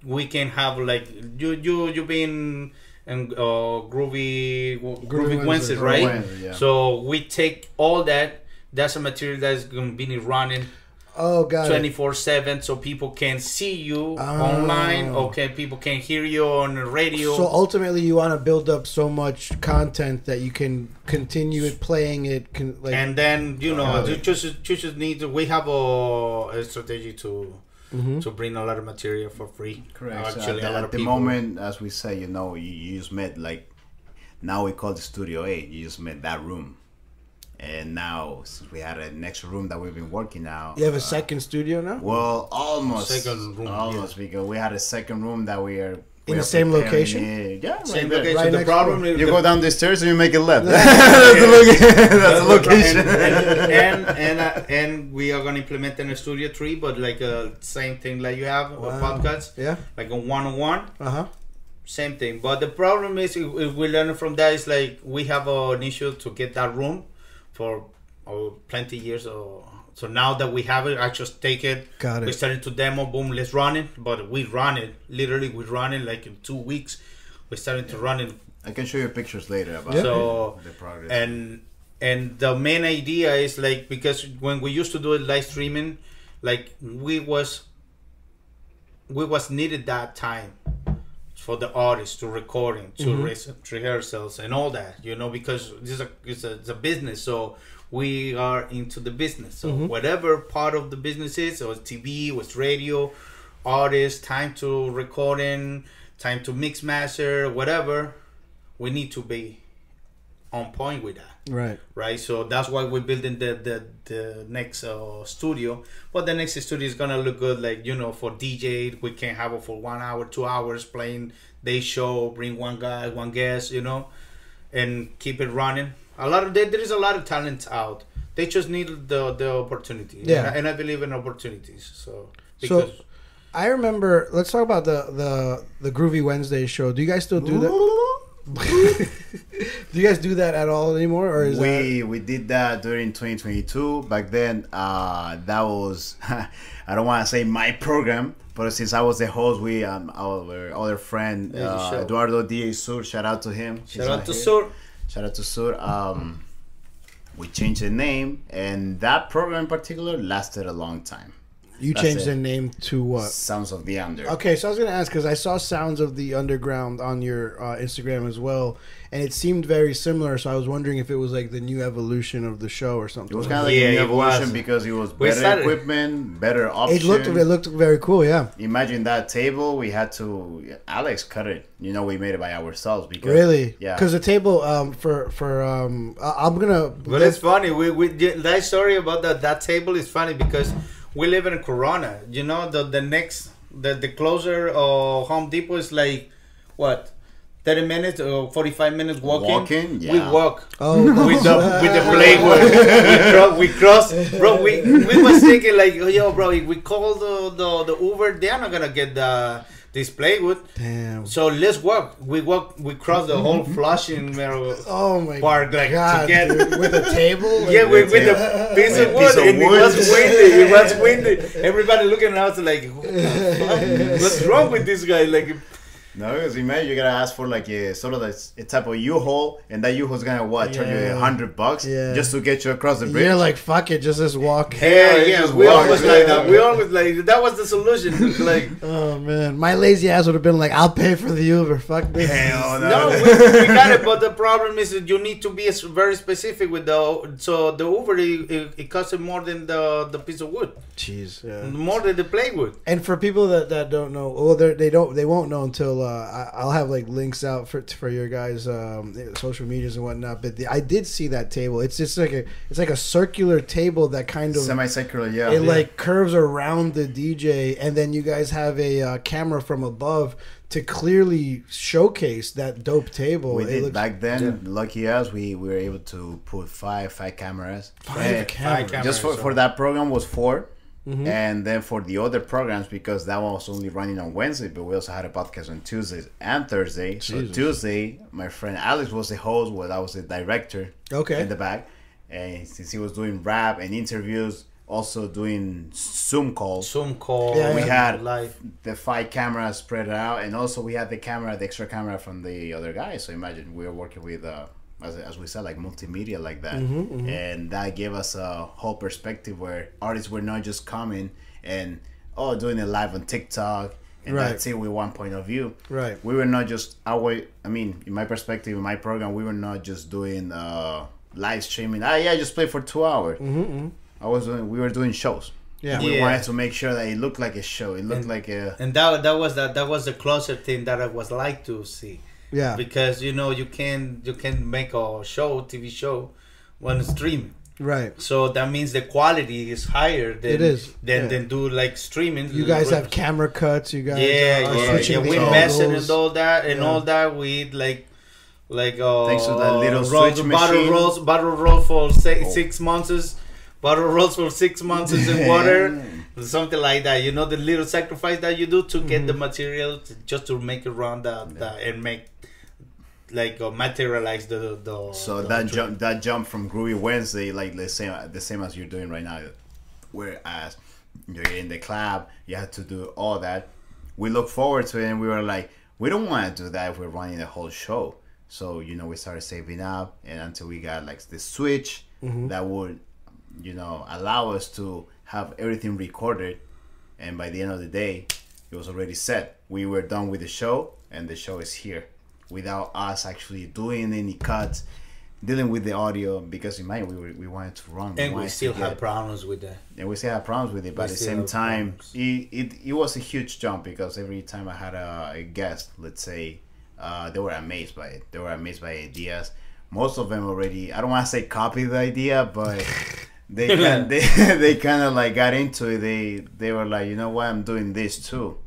[SPEAKER 2] we can have like you you you been in uh groovy groovy,
[SPEAKER 1] Groovy
[SPEAKER 2] Wednesdays,
[SPEAKER 1] Wednesday.
[SPEAKER 2] right
[SPEAKER 3] Wednesday, yeah.
[SPEAKER 2] so we take all that that's a material that's gonna be running
[SPEAKER 1] Oh, god.
[SPEAKER 2] 24 7 so people can see you
[SPEAKER 1] Oh.
[SPEAKER 2] online okay people can hear you on the radio
[SPEAKER 1] So ultimately, you want to build up so much content that you can continue it playing it. Can like
[SPEAKER 2] and then you know you just you just need to, we have a, a strategy to
[SPEAKER 1] Mhm.
[SPEAKER 2] to bring a lot of material for free
[SPEAKER 3] Correct. So
[SPEAKER 2] actually
[SPEAKER 3] at,
[SPEAKER 2] a
[SPEAKER 3] the-
[SPEAKER 2] lot
[SPEAKER 3] at
[SPEAKER 2] of
[SPEAKER 3] the
[SPEAKER 2] people
[SPEAKER 3] moment, as we say, you know, you, you just met like now we call the Studio A. You just met that room, and now since we had a next room that we've been working now.
[SPEAKER 1] you have a
[SPEAKER 3] uh,
[SPEAKER 1] second studio now
[SPEAKER 3] Well, almost
[SPEAKER 2] Second room,
[SPEAKER 3] almost because we had a second room that we are
[SPEAKER 1] In the same location?
[SPEAKER 3] it. Yeah,
[SPEAKER 2] same
[SPEAKER 3] right there.
[SPEAKER 2] location
[SPEAKER 1] Right
[SPEAKER 2] the problem
[SPEAKER 1] door.
[SPEAKER 2] is
[SPEAKER 3] You
[SPEAKER 2] the-
[SPEAKER 3] go down the stairs and you make a left. [LAUGHS] that's the, loca- that's the location.
[SPEAKER 2] and and [LAUGHS] and, uh, and we are gonna implement in a studio tree but like uh same thing like you have a
[SPEAKER 1] Wow.
[SPEAKER 2] podcast
[SPEAKER 1] Yeah.
[SPEAKER 2] like a one-on-one
[SPEAKER 1] Uh huh.
[SPEAKER 2] same thing but the problem is if, if we learn from that is like we have an issue to get that room for oh, plenty years or so now that we have it i just take it
[SPEAKER 1] Got it.
[SPEAKER 2] we
[SPEAKER 1] it.
[SPEAKER 2] started to demo boom let's run it but we run it literally we run it like in two weeks we started to run it
[SPEAKER 3] I can show you pictures later about
[SPEAKER 1] Yeah.
[SPEAKER 2] so
[SPEAKER 3] the progress.
[SPEAKER 2] and and the main idea is like because when we used to do it live streaming like we was we was needed that time for the artist to recording to mm-hmm. res- rehearsals and all that you know because this is a it's, a it's a business so we are into the business. So mm-hmm. whatever part of the business is or it's tv or it's radio artist time to recording time to mix master whatever we need to be on point with that
[SPEAKER 1] Right.
[SPEAKER 2] right? So that's why we're building the the, the next uh, studio. But the next studio is gonna look good, like you know, for DJ. We can have it for one hour, two hours playing. They show, bring one guy, one guest, you know, and keep it running. A lot of there, there is a lot of talent out. They just need the the opportunity.
[SPEAKER 1] Yeah.
[SPEAKER 2] and I, and I believe in opportunities. So
[SPEAKER 1] So- I remember. Let's talk about the the the Groovy Wednesday show. Do you guys still do that? Do you guys do that at all anymore, or is that?
[SPEAKER 3] we we did that during 2022 back then uh that was [LAUGHS] i don't want to say my program but since i was the host we um our other friend uh, eduardo d sur shout out to him
[SPEAKER 2] shout
[SPEAKER 3] not
[SPEAKER 2] out to
[SPEAKER 3] here.
[SPEAKER 2] Sur.
[SPEAKER 3] shout out to sur um we changed the name and that program in particular lasted a long time
[SPEAKER 1] You
[SPEAKER 3] That's
[SPEAKER 1] changed
[SPEAKER 3] it.
[SPEAKER 1] the name to what?
[SPEAKER 3] sounds of the under
[SPEAKER 1] Okay, so I was gonna ask because I saw Sounds of the Underground on your uh, Instagram as well, and it seemed very similar. So I was wondering if it was like the new evolution of the show or something.
[SPEAKER 3] it was kind of like
[SPEAKER 2] Yeah,
[SPEAKER 3] a new
[SPEAKER 2] it
[SPEAKER 3] evolution
[SPEAKER 2] was.
[SPEAKER 3] because it was better
[SPEAKER 2] started-
[SPEAKER 3] equipment better options
[SPEAKER 1] It looked it looked very cool. Yeah,
[SPEAKER 3] Imagine that table. We had to. Alex cut it. You know, we made it by ourselves because
[SPEAKER 1] really.
[SPEAKER 3] Yeah.
[SPEAKER 1] Because the table um, for for um, I- I'm gonna.
[SPEAKER 2] But it's funny. We we that story about that that table is funny because we live in Corona. You know the the next the the closer uh, Home Depot is like what. 30 minutes or 45 minutes walking.
[SPEAKER 3] Walking?
[SPEAKER 2] We walk.
[SPEAKER 1] Oh,
[SPEAKER 2] with the with the playwood. we, cro- we cross, bro. We we was thinking like, yo, bro, if we call the the, the Uber, they're not gonna get the this playwood.
[SPEAKER 1] damn.
[SPEAKER 2] So let's walk. We walk. We cross the whole [LAUGHS] Flushing Meadow
[SPEAKER 1] Oh my
[SPEAKER 2] park like
[SPEAKER 1] god!
[SPEAKER 2] to get
[SPEAKER 1] dude, with a table. [LAUGHS]
[SPEAKER 2] Yeah, with, with the piece
[SPEAKER 3] With
[SPEAKER 2] of wood,
[SPEAKER 3] piece of
[SPEAKER 2] and
[SPEAKER 3] wood.
[SPEAKER 2] it was windy. It was [LAUGHS] windy. Everybody looking at us like, "What the fuck? what's wrong with this guy? Like,
[SPEAKER 3] No, because imagine you gotta ask for like a sort of like a type of U-Haul, and that U-Haul's gonna what charge you a hundred bucks
[SPEAKER 1] Yeah.
[SPEAKER 3] just to get you across the bridge.
[SPEAKER 1] You're like, fuck it, just this walk.
[SPEAKER 3] Yeah,
[SPEAKER 2] Yeah, yeah,
[SPEAKER 3] just
[SPEAKER 2] we
[SPEAKER 3] walk
[SPEAKER 2] always
[SPEAKER 3] through
[SPEAKER 2] like that. We always like that was the solution. [LAUGHS] like,
[SPEAKER 1] Oh man, my lazy ass would have been like, I'll pay for the Uber. Fuck this.
[SPEAKER 3] Hell no. [LAUGHS]
[SPEAKER 2] no, we, we got it. But the problem is that you need to be very specific with the. So the Uber it, it, it costs more than the the piece of wood,
[SPEAKER 1] Jeez. Yeah.
[SPEAKER 2] more than the plywood.
[SPEAKER 1] And for people that, that don't know, well, they're- they don't they won't know until uh, I, I'll have like links out for for your guys' um, social medias and whatnot. But the, I did see that table. It's just like a it's like a circular table that kind of
[SPEAKER 3] Semi-circular, yeah.
[SPEAKER 1] it like curves around the DJ, and then you guys have a uh, camera from above to clearly showcase that dope table.
[SPEAKER 3] we
[SPEAKER 1] It
[SPEAKER 3] did
[SPEAKER 1] looks-
[SPEAKER 3] back then. Lucky us, we, we were able to put five five cameras.
[SPEAKER 1] Five
[SPEAKER 3] And
[SPEAKER 1] cameras.
[SPEAKER 2] cameras.
[SPEAKER 3] Just for,
[SPEAKER 2] so-
[SPEAKER 3] for that program was 4
[SPEAKER 1] Mm-hmm.
[SPEAKER 3] and then for the other programs because that one was only running on Wednesday, but we also had a podcast on Tuesdays and Thursday. So Tuesday, my friend Alex was the host, while I was the director
[SPEAKER 1] Okay.
[SPEAKER 3] in the back, and since he was doing rap and interviews, also doing Zoom calls.
[SPEAKER 2] Zoom call.
[SPEAKER 1] Yeah,
[SPEAKER 3] we
[SPEAKER 1] yeah.
[SPEAKER 3] had
[SPEAKER 2] live.
[SPEAKER 3] the five cameras spread out, and also we had the camera, the extra camera from the other guy. So imagine we were working with, uh, as, as we said, like multimedia like that,
[SPEAKER 1] Mm-hmm,
[SPEAKER 3] and that gave us a whole perspective where artists were not just coming and oh doing it live on TikTok. And
[SPEAKER 1] Right.
[SPEAKER 3] that's it with one point of view.
[SPEAKER 1] Right.
[SPEAKER 3] We were not just our. I mean, in my perspective, in my program, we were not just doing uh, live streaming. Ah, yeah, just play for two hours.
[SPEAKER 1] Mm-hmm,
[SPEAKER 3] I was doing. We were doing shows.
[SPEAKER 1] Yeah.
[SPEAKER 3] We
[SPEAKER 2] Yeah.
[SPEAKER 3] wanted to make sure that it looked like a show. It looked like a.
[SPEAKER 2] And that that was that that was the closer thing that I was like to see.
[SPEAKER 1] Yeah.
[SPEAKER 2] Because you know you can you can make a show TV show when streaming.
[SPEAKER 1] Right.
[SPEAKER 2] So that means the quality is higher than
[SPEAKER 1] It is,
[SPEAKER 2] than
[SPEAKER 1] yeah.
[SPEAKER 2] than do like streaming.
[SPEAKER 1] You guys have camera cuts. You guys.
[SPEAKER 2] yeah,
[SPEAKER 1] are
[SPEAKER 2] yeah,
[SPEAKER 1] switching
[SPEAKER 2] yeah. We
[SPEAKER 3] angles.
[SPEAKER 2] messing and all that and
[SPEAKER 1] Yeah.
[SPEAKER 2] all that with like like uh
[SPEAKER 3] Thanks to that little
[SPEAKER 2] rolls,
[SPEAKER 3] switch
[SPEAKER 2] bottle
[SPEAKER 3] machine.
[SPEAKER 2] rolls bottle roll for six,
[SPEAKER 3] Oh.
[SPEAKER 2] six months bottle rolls for six months in [LAUGHS] water something like that you know the little sacrifice that you do to get the
[SPEAKER 3] Mm-hmm.
[SPEAKER 2] material to, just to make it run that, that and make like uh, materialize the the
[SPEAKER 3] So
[SPEAKER 2] the
[SPEAKER 3] that jump, that jump from Groovy Wednesday, like the same, the same as you're doing right now. Whereas you're in the club, you have to do all that. We look forward to it, and we were like, we don't want to do that if we're running the whole show. So you know, we started saving up, and until we got like the switch that would, you know, allow us to have everything recorded, and by the end of the day, it was already set. We were done with the show, and the show is here without us actually doing any cuts, dealing with the audio because in mind we were, we wanted to run,
[SPEAKER 2] and we
[SPEAKER 3] wanted
[SPEAKER 2] still have problems with that
[SPEAKER 3] and we still have problems with it. But
[SPEAKER 2] We
[SPEAKER 3] at the same time, it, it it was a huge jump because every time I had a, a guest, let's say, uh, they were amazed by it. They were amazed by ideas. Most of them already. I don't want to say copy the idea, but. [LAUGHS] They kind [LAUGHS] they, [LAUGHS] they kind of like got into it. They they were like, you know what, I'm doing this too,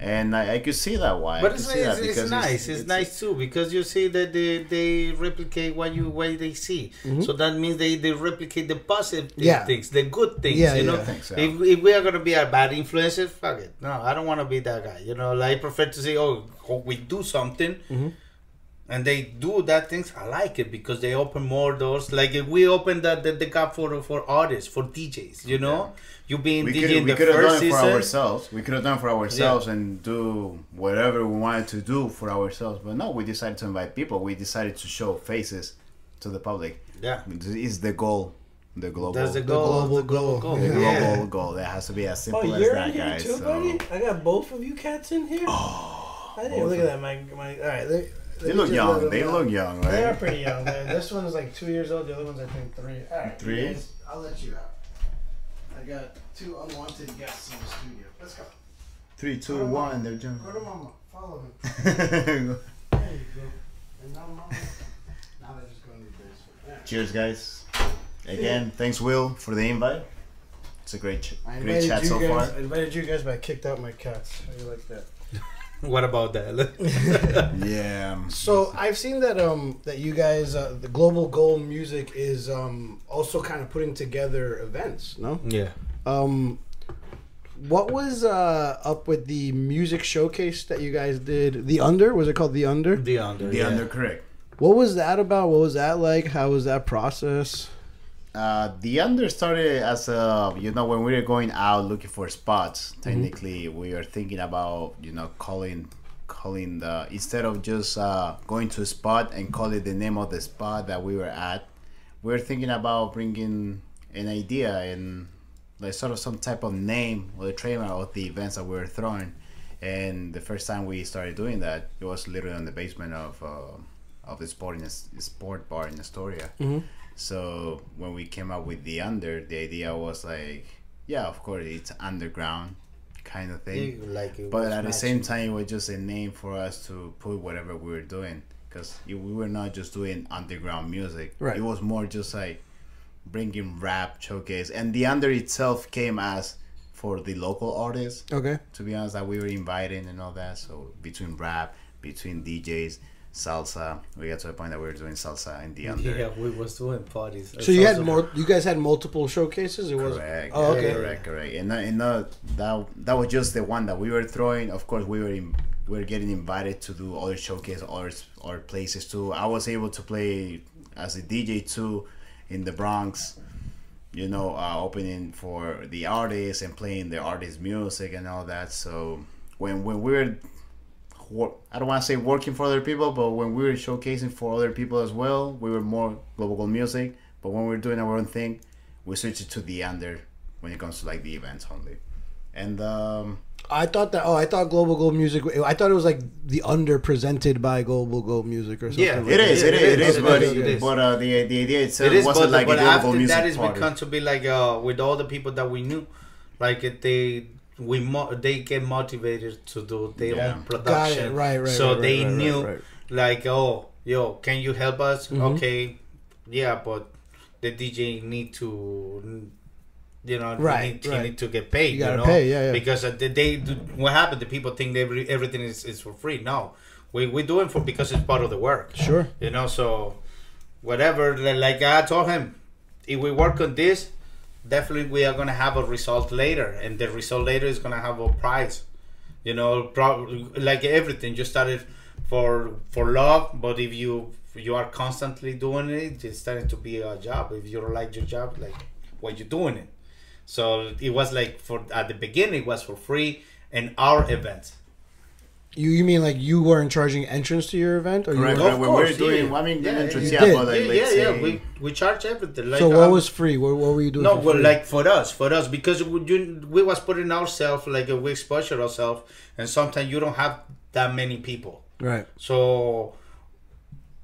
[SPEAKER 3] and I, I could see that why.
[SPEAKER 2] But
[SPEAKER 3] I
[SPEAKER 2] it's,
[SPEAKER 3] see that
[SPEAKER 2] it's, it's nice. It's, nice too because you see that they, they replicate what you what they see. So that means they, they replicate the positive
[SPEAKER 1] Yeah.
[SPEAKER 2] things, the good things.
[SPEAKER 1] Yeah,
[SPEAKER 2] you
[SPEAKER 1] yeah.
[SPEAKER 3] I think so.
[SPEAKER 2] if, if we are gonna be a bad influencer, fuck it. No, I don't want to be that guy. You know, like I prefer to say, oh, oh, we do something.
[SPEAKER 3] Mm-hmm.
[SPEAKER 2] And they do that things. I like it because they open more doors. Like if we open the, the, the gap for for artists, for DJs. You know, you being
[SPEAKER 3] we
[SPEAKER 2] DJ
[SPEAKER 3] could
[SPEAKER 2] in
[SPEAKER 3] we
[SPEAKER 2] the
[SPEAKER 3] could have
[SPEAKER 2] first
[SPEAKER 3] done it for ourselves. We could have done it for ourselves and do whatever we wanted to do for ourselves. But no, we decided to invite people. We decided to show faces to the public.
[SPEAKER 2] Yeah,
[SPEAKER 3] This is the goal. The global.
[SPEAKER 2] that's the
[SPEAKER 3] the
[SPEAKER 2] goal.
[SPEAKER 1] global
[SPEAKER 2] the global
[SPEAKER 1] goal.
[SPEAKER 2] goal.
[SPEAKER 3] global
[SPEAKER 2] Yeah.
[SPEAKER 3] goal. That has to be as
[SPEAKER 5] Oh,
[SPEAKER 3] simple as
[SPEAKER 5] you're
[SPEAKER 3] that,
[SPEAKER 5] in here
[SPEAKER 3] guys.
[SPEAKER 5] too,
[SPEAKER 3] so.
[SPEAKER 5] buddy. I got both of you cats in here. Oh, I didn't look at that. My my. All right, they,
[SPEAKER 3] look young. They look young, right?
[SPEAKER 5] They are pretty young. This one is like two years old. The other one's I think three. All right,
[SPEAKER 3] Three?
[SPEAKER 5] guys-
[SPEAKER 1] I'll let you out. I got two unwanted guests in the studio. Let's go.
[SPEAKER 3] Three, two, one. They're
[SPEAKER 1] Go to
[SPEAKER 3] jumping.
[SPEAKER 1] mama. Follow him. [LAUGHS] There you go. And now mama. [LAUGHS] Now they're just going to the basement. Yeah.
[SPEAKER 3] Cheers, guys. Again, thanks, Will, for the invite. It's a great, ch- great chat so
[SPEAKER 1] guys.
[SPEAKER 3] far.
[SPEAKER 1] I invited you guys, but I kicked out my cats. How do you like that?
[SPEAKER 2] What about that? [LAUGHS]
[SPEAKER 3] Yeah.
[SPEAKER 1] So I've seen that um that you guys uh, the Global Goal Music is um also kind of putting together events. No.
[SPEAKER 2] yeah.
[SPEAKER 1] Um, what was uh up with the music showcase that you guys did? The Under was it called the Under?
[SPEAKER 2] The under.
[SPEAKER 3] The
[SPEAKER 2] yeah.
[SPEAKER 3] under correct.
[SPEAKER 1] What was that about? What was that like? How was that process?
[SPEAKER 3] Uh, the under started as a you know when we were going out looking for spots. Technically, we were thinking about you know calling calling the instead of just uh, going to a spot and call it the name of the spot that we were at, we are thinking about bringing an idea and like sort of some type of name or the trademark of the events that we were throwing. And the first time we started doing that, it was literally in the basement of uh, of the sport in a sport bar in Astoria. So when we came up with the under, the idea was like, yeah, of course, it's underground kind of thing.
[SPEAKER 2] Yeah, like it
[SPEAKER 3] but
[SPEAKER 2] was
[SPEAKER 3] at the same time, it was just a name for us to put whatever we were doing because we were not just doing underground music.
[SPEAKER 1] Right.
[SPEAKER 3] It was more just like bringing rap showcase, and the under itself came as for the local artists
[SPEAKER 1] Okay.
[SPEAKER 3] to be honest, that we were inviting and all that. So between rap, between DJs, salsa, we got to a point that we were doing salsa in the under.
[SPEAKER 2] Yeah, we was doing parties.
[SPEAKER 1] So you had more. You guys had multiple showcases. It was.
[SPEAKER 3] Correct.
[SPEAKER 1] Oh, okay.
[SPEAKER 3] Correct. Correct. And, that- and that, that that was just the one that we were throwing. Of course, we were in, we were getting invited to do other showcases, other other places too. I was able to play as a DJ too in the Bronx. You know, uh, opening for the artists and playing the artists' music and all that. So when when we were wor- I don't want to say working for other people, but when we were showcasing for other people as well, we were more global Goal music. But when we were doing our own thing, we switched it to the under when it comes to like the events only. And um,
[SPEAKER 1] I thought that. Oh, I thought Global Goal Music. I thought it was like the under presented by Global Goal Music or something.
[SPEAKER 2] Yeah,
[SPEAKER 1] like
[SPEAKER 3] it
[SPEAKER 1] that.
[SPEAKER 3] is, it is, is,
[SPEAKER 2] it
[SPEAKER 3] but
[SPEAKER 2] it is.
[SPEAKER 3] but uh, the the idea itself
[SPEAKER 2] It is,
[SPEAKER 3] wasn't
[SPEAKER 2] but,
[SPEAKER 3] like
[SPEAKER 2] but
[SPEAKER 3] a global
[SPEAKER 2] after
[SPEAKER 3] music
[SPEAKER 2] that, it's
[SPEAKER 3] party.
[SPEAKER 2] become to be like uh, with all the people that we knew, like they we mo- they get motivated to do their
[SPEAKER 3] Yeah.
[SPEAKER 2] own production.
[SPEAKER 1] Right, right,
[SPEAKER 2] So
[SPEAKER 1] right,
[SPEAKER 2] they
[SPEAKER 1] right,
[SPEAKER 2] knew,
[SPEAKER 1] right.
[SPEAKER 2] like, oh, yo, can you help us?
[SPEAKER 1] Mm-hmm.
[SPEAKER 2] Okay, yeah, but the DJ need to. You know,
[SPEAKER 1] Right,
[SPEAKER 2] need,
[SPEAKER 1] right.
[SPEAKER 2] need to get paid.
[SPEAKER 1] You
[SPEAKER 2] You, know,
[SPEAKER 1] pay, yeah, yeah.
[SPEAKER 2] Because they, they do, what happened? The people think every, everything is, is for free. No, we we do it for because it's part of the work.
[SPEAKER 1] Sure.
[SPEAKER 2] You know, so whatever. Like I told him, if we work on this, definitely we are gonna have a result later, and the result later is gonna have a prize. You know, pro- like everything, you started for for love, but if you you are constantly doing it, it's starting to be a job. If you don't like your job, like why you doing it? So it was like for at the beginning it was for free, and our events.
[SPEAKER 1] You you mean like you weren't charging entrance to your event, or you
[SPEAKER 3] Correct.
[SPEAKER 1] were,
[SPEAKER 3] When
[SPEAKER 2] Of
[SPEAKER 3] we
[SPEAKER 2] course,
[SPEAKER 3] were doing,
[SPEAKER 2] yeah.
[SPEAKER 3] I mean,
[SPEAKER 2] Yeah,
[SPEAKER 3] entrance, yeah,
[SPEAKER 1] did.
[SPEAKER 3] but like,
[SPEAKER 2] yeah,
[SPEAKER 3] let's
[SPEAKER 2] yeah, yeah.
[SPEAKER 3] say-
[SPEAKER 2] We we charge everything. Like
[SPEAKER 1] so what
[SPEAKER 2] um,
[SPEAKER 1] was free? What, what were you doing?
[SPEAKER 2] No,
[SPEAKER 1] for
[SPEAKER 2] well,
[SPEAKER 1] free?
[SPEAKER 2] like for us, for us, because we, you, we was putting ourselves like uh, we exposure ourselves, and sometimes you don't have that many people.
[SPEAKER 1] right.
[SPEAKER 2] So,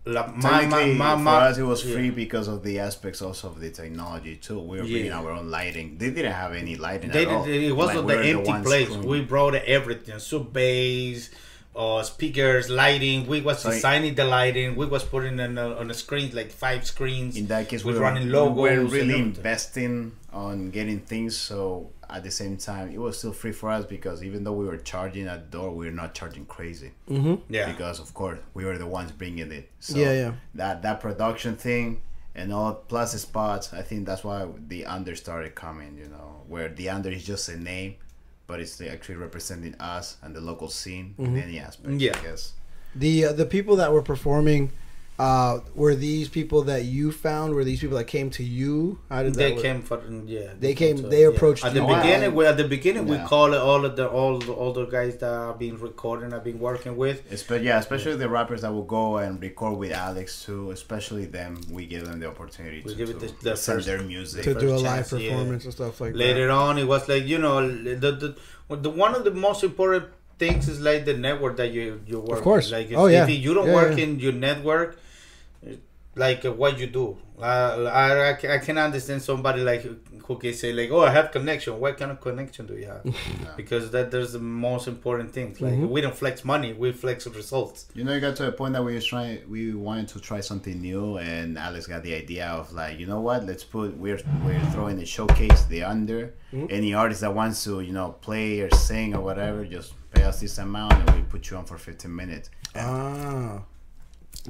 [SPEAKER 2] la, my, my, my,
[SPEAKER 3] for us, it was
[SPEAKER 2] yeah.
[SPEAKER 3] free because of the aspects also of the technology too. We were bringing our own lighting. They didn't have any lighting
[SPEAKER 2] They
[SPEAKER 3] at all.
[SPEAKER 2] it wasn't
[SPEAKER 3] Like,
[SPEAKER 2] the empty
[SPEAKER 3] ones
[SPEAKER 2] place.
[SPEAKER 3] screwing-
[SPEAKER 2] We brought everything: sub bass, uh, speakers, lighting. We was
[SPEAKER 3] So-
[SPEAKER 2] designing the lighting. We was putting on a, on a screen like five screens.
[SPEAKER 3] in that case,
[SPEAKER 2] we
[SPEAKER 3] we were,
[SPEAKER 2] running
[SPEAKER 3] we were really investing on getting things. So at the same time, it was still free for us because even though we were charging at the door, we were not charging crazy.
[SPEAKER 2] Yeah.
[SPEAKER 3] Because of course we were the ones bringing it. So
[SPEAKER 1] Yeah, yeah.
[SPEAKER 3] That that production thing and all plus the spots. I think that's why the under started coming. You know, where the under is just a name. But it's actually representing us and the local scene in any aspect.
[SPEAKER 2] Yeah.
[SPEAKER 3] I guess.
[SPEAKER 1] The uh, the people that were performing, uh, were these people that you found? Were these people that came to you? How did
[SPEAKER 2] They
[SPEAKER 1] that work?
[SPEAKER 2] came for yeah.
[SPEAKER 1] They came-
[SPEAKER 2] so,
[SPEAKER 1] they
[SPEAKER 2] yeah.
[SPEAKER 1] approached
[SPEAKER 2] at the
[SPEAKER 1] you.
[SPEAKER 2] beginning.
[SPEAKER 3] Wow.
[SPEAKER 2] We, at the beginning, we
[SPEAKER 3] Yeah.
[SPEAKER 2] call it all of the all the older guys that I've been recording. I've been working with.
[SPEAKER 3] Espe- yeah, especially the rappers that will go and record with Alex too. Especially them, we give them the opportunity
[SPEAKER 2] We
[SPEAKER 3] to,
[SPEAKER 2] give it the- the
[SPEAKER 3] send
[SPEAKER 2] first-
[SPEAKER 3] their music.
[SPEAKER 1] to do a live
[SPEAKER 2] chance, yeah.
[SPEAKER 1] performance and stuff like that.
[SPEAKER 2] Later on, it was like you know the the, the one of the most important things is like the network that you you work.
[SPEAKER 1] Of course.
[SPEAKER 2] with. Like if,
[SPEAKER 1] Oh, yeah.
[SPEAKER 2] if you don't
[SPEAKER 1] Yeah,
[SPEAKER 2] work
[SPEAKER 1] yeah.
[SPEAKER 2] in your network, like uh, what you do. Uh, I, I I can understand somebody like who can say like, oh, I have connection. What kind of connection do you have? [LAUGHS] Because that there's the most important thing. Like
[SPEAKER 1] Mm-hmm.
[SPEAKER 2] we don't flex money, we flex results.
[SPEAKER 3] You know, you got to a point that we was trying, we wanted to try something new, and Alex got the idea of like, you know what? Let's put we're we're throwing a showcase the under.
[SPEAKER 1] Mm-hmm.
[SPEAKER 3] Any artist that wants to, you know, play or sing or whatever, just pay us this amount, and we put you on for fifteen minutes.
[SPEAKER 1] that.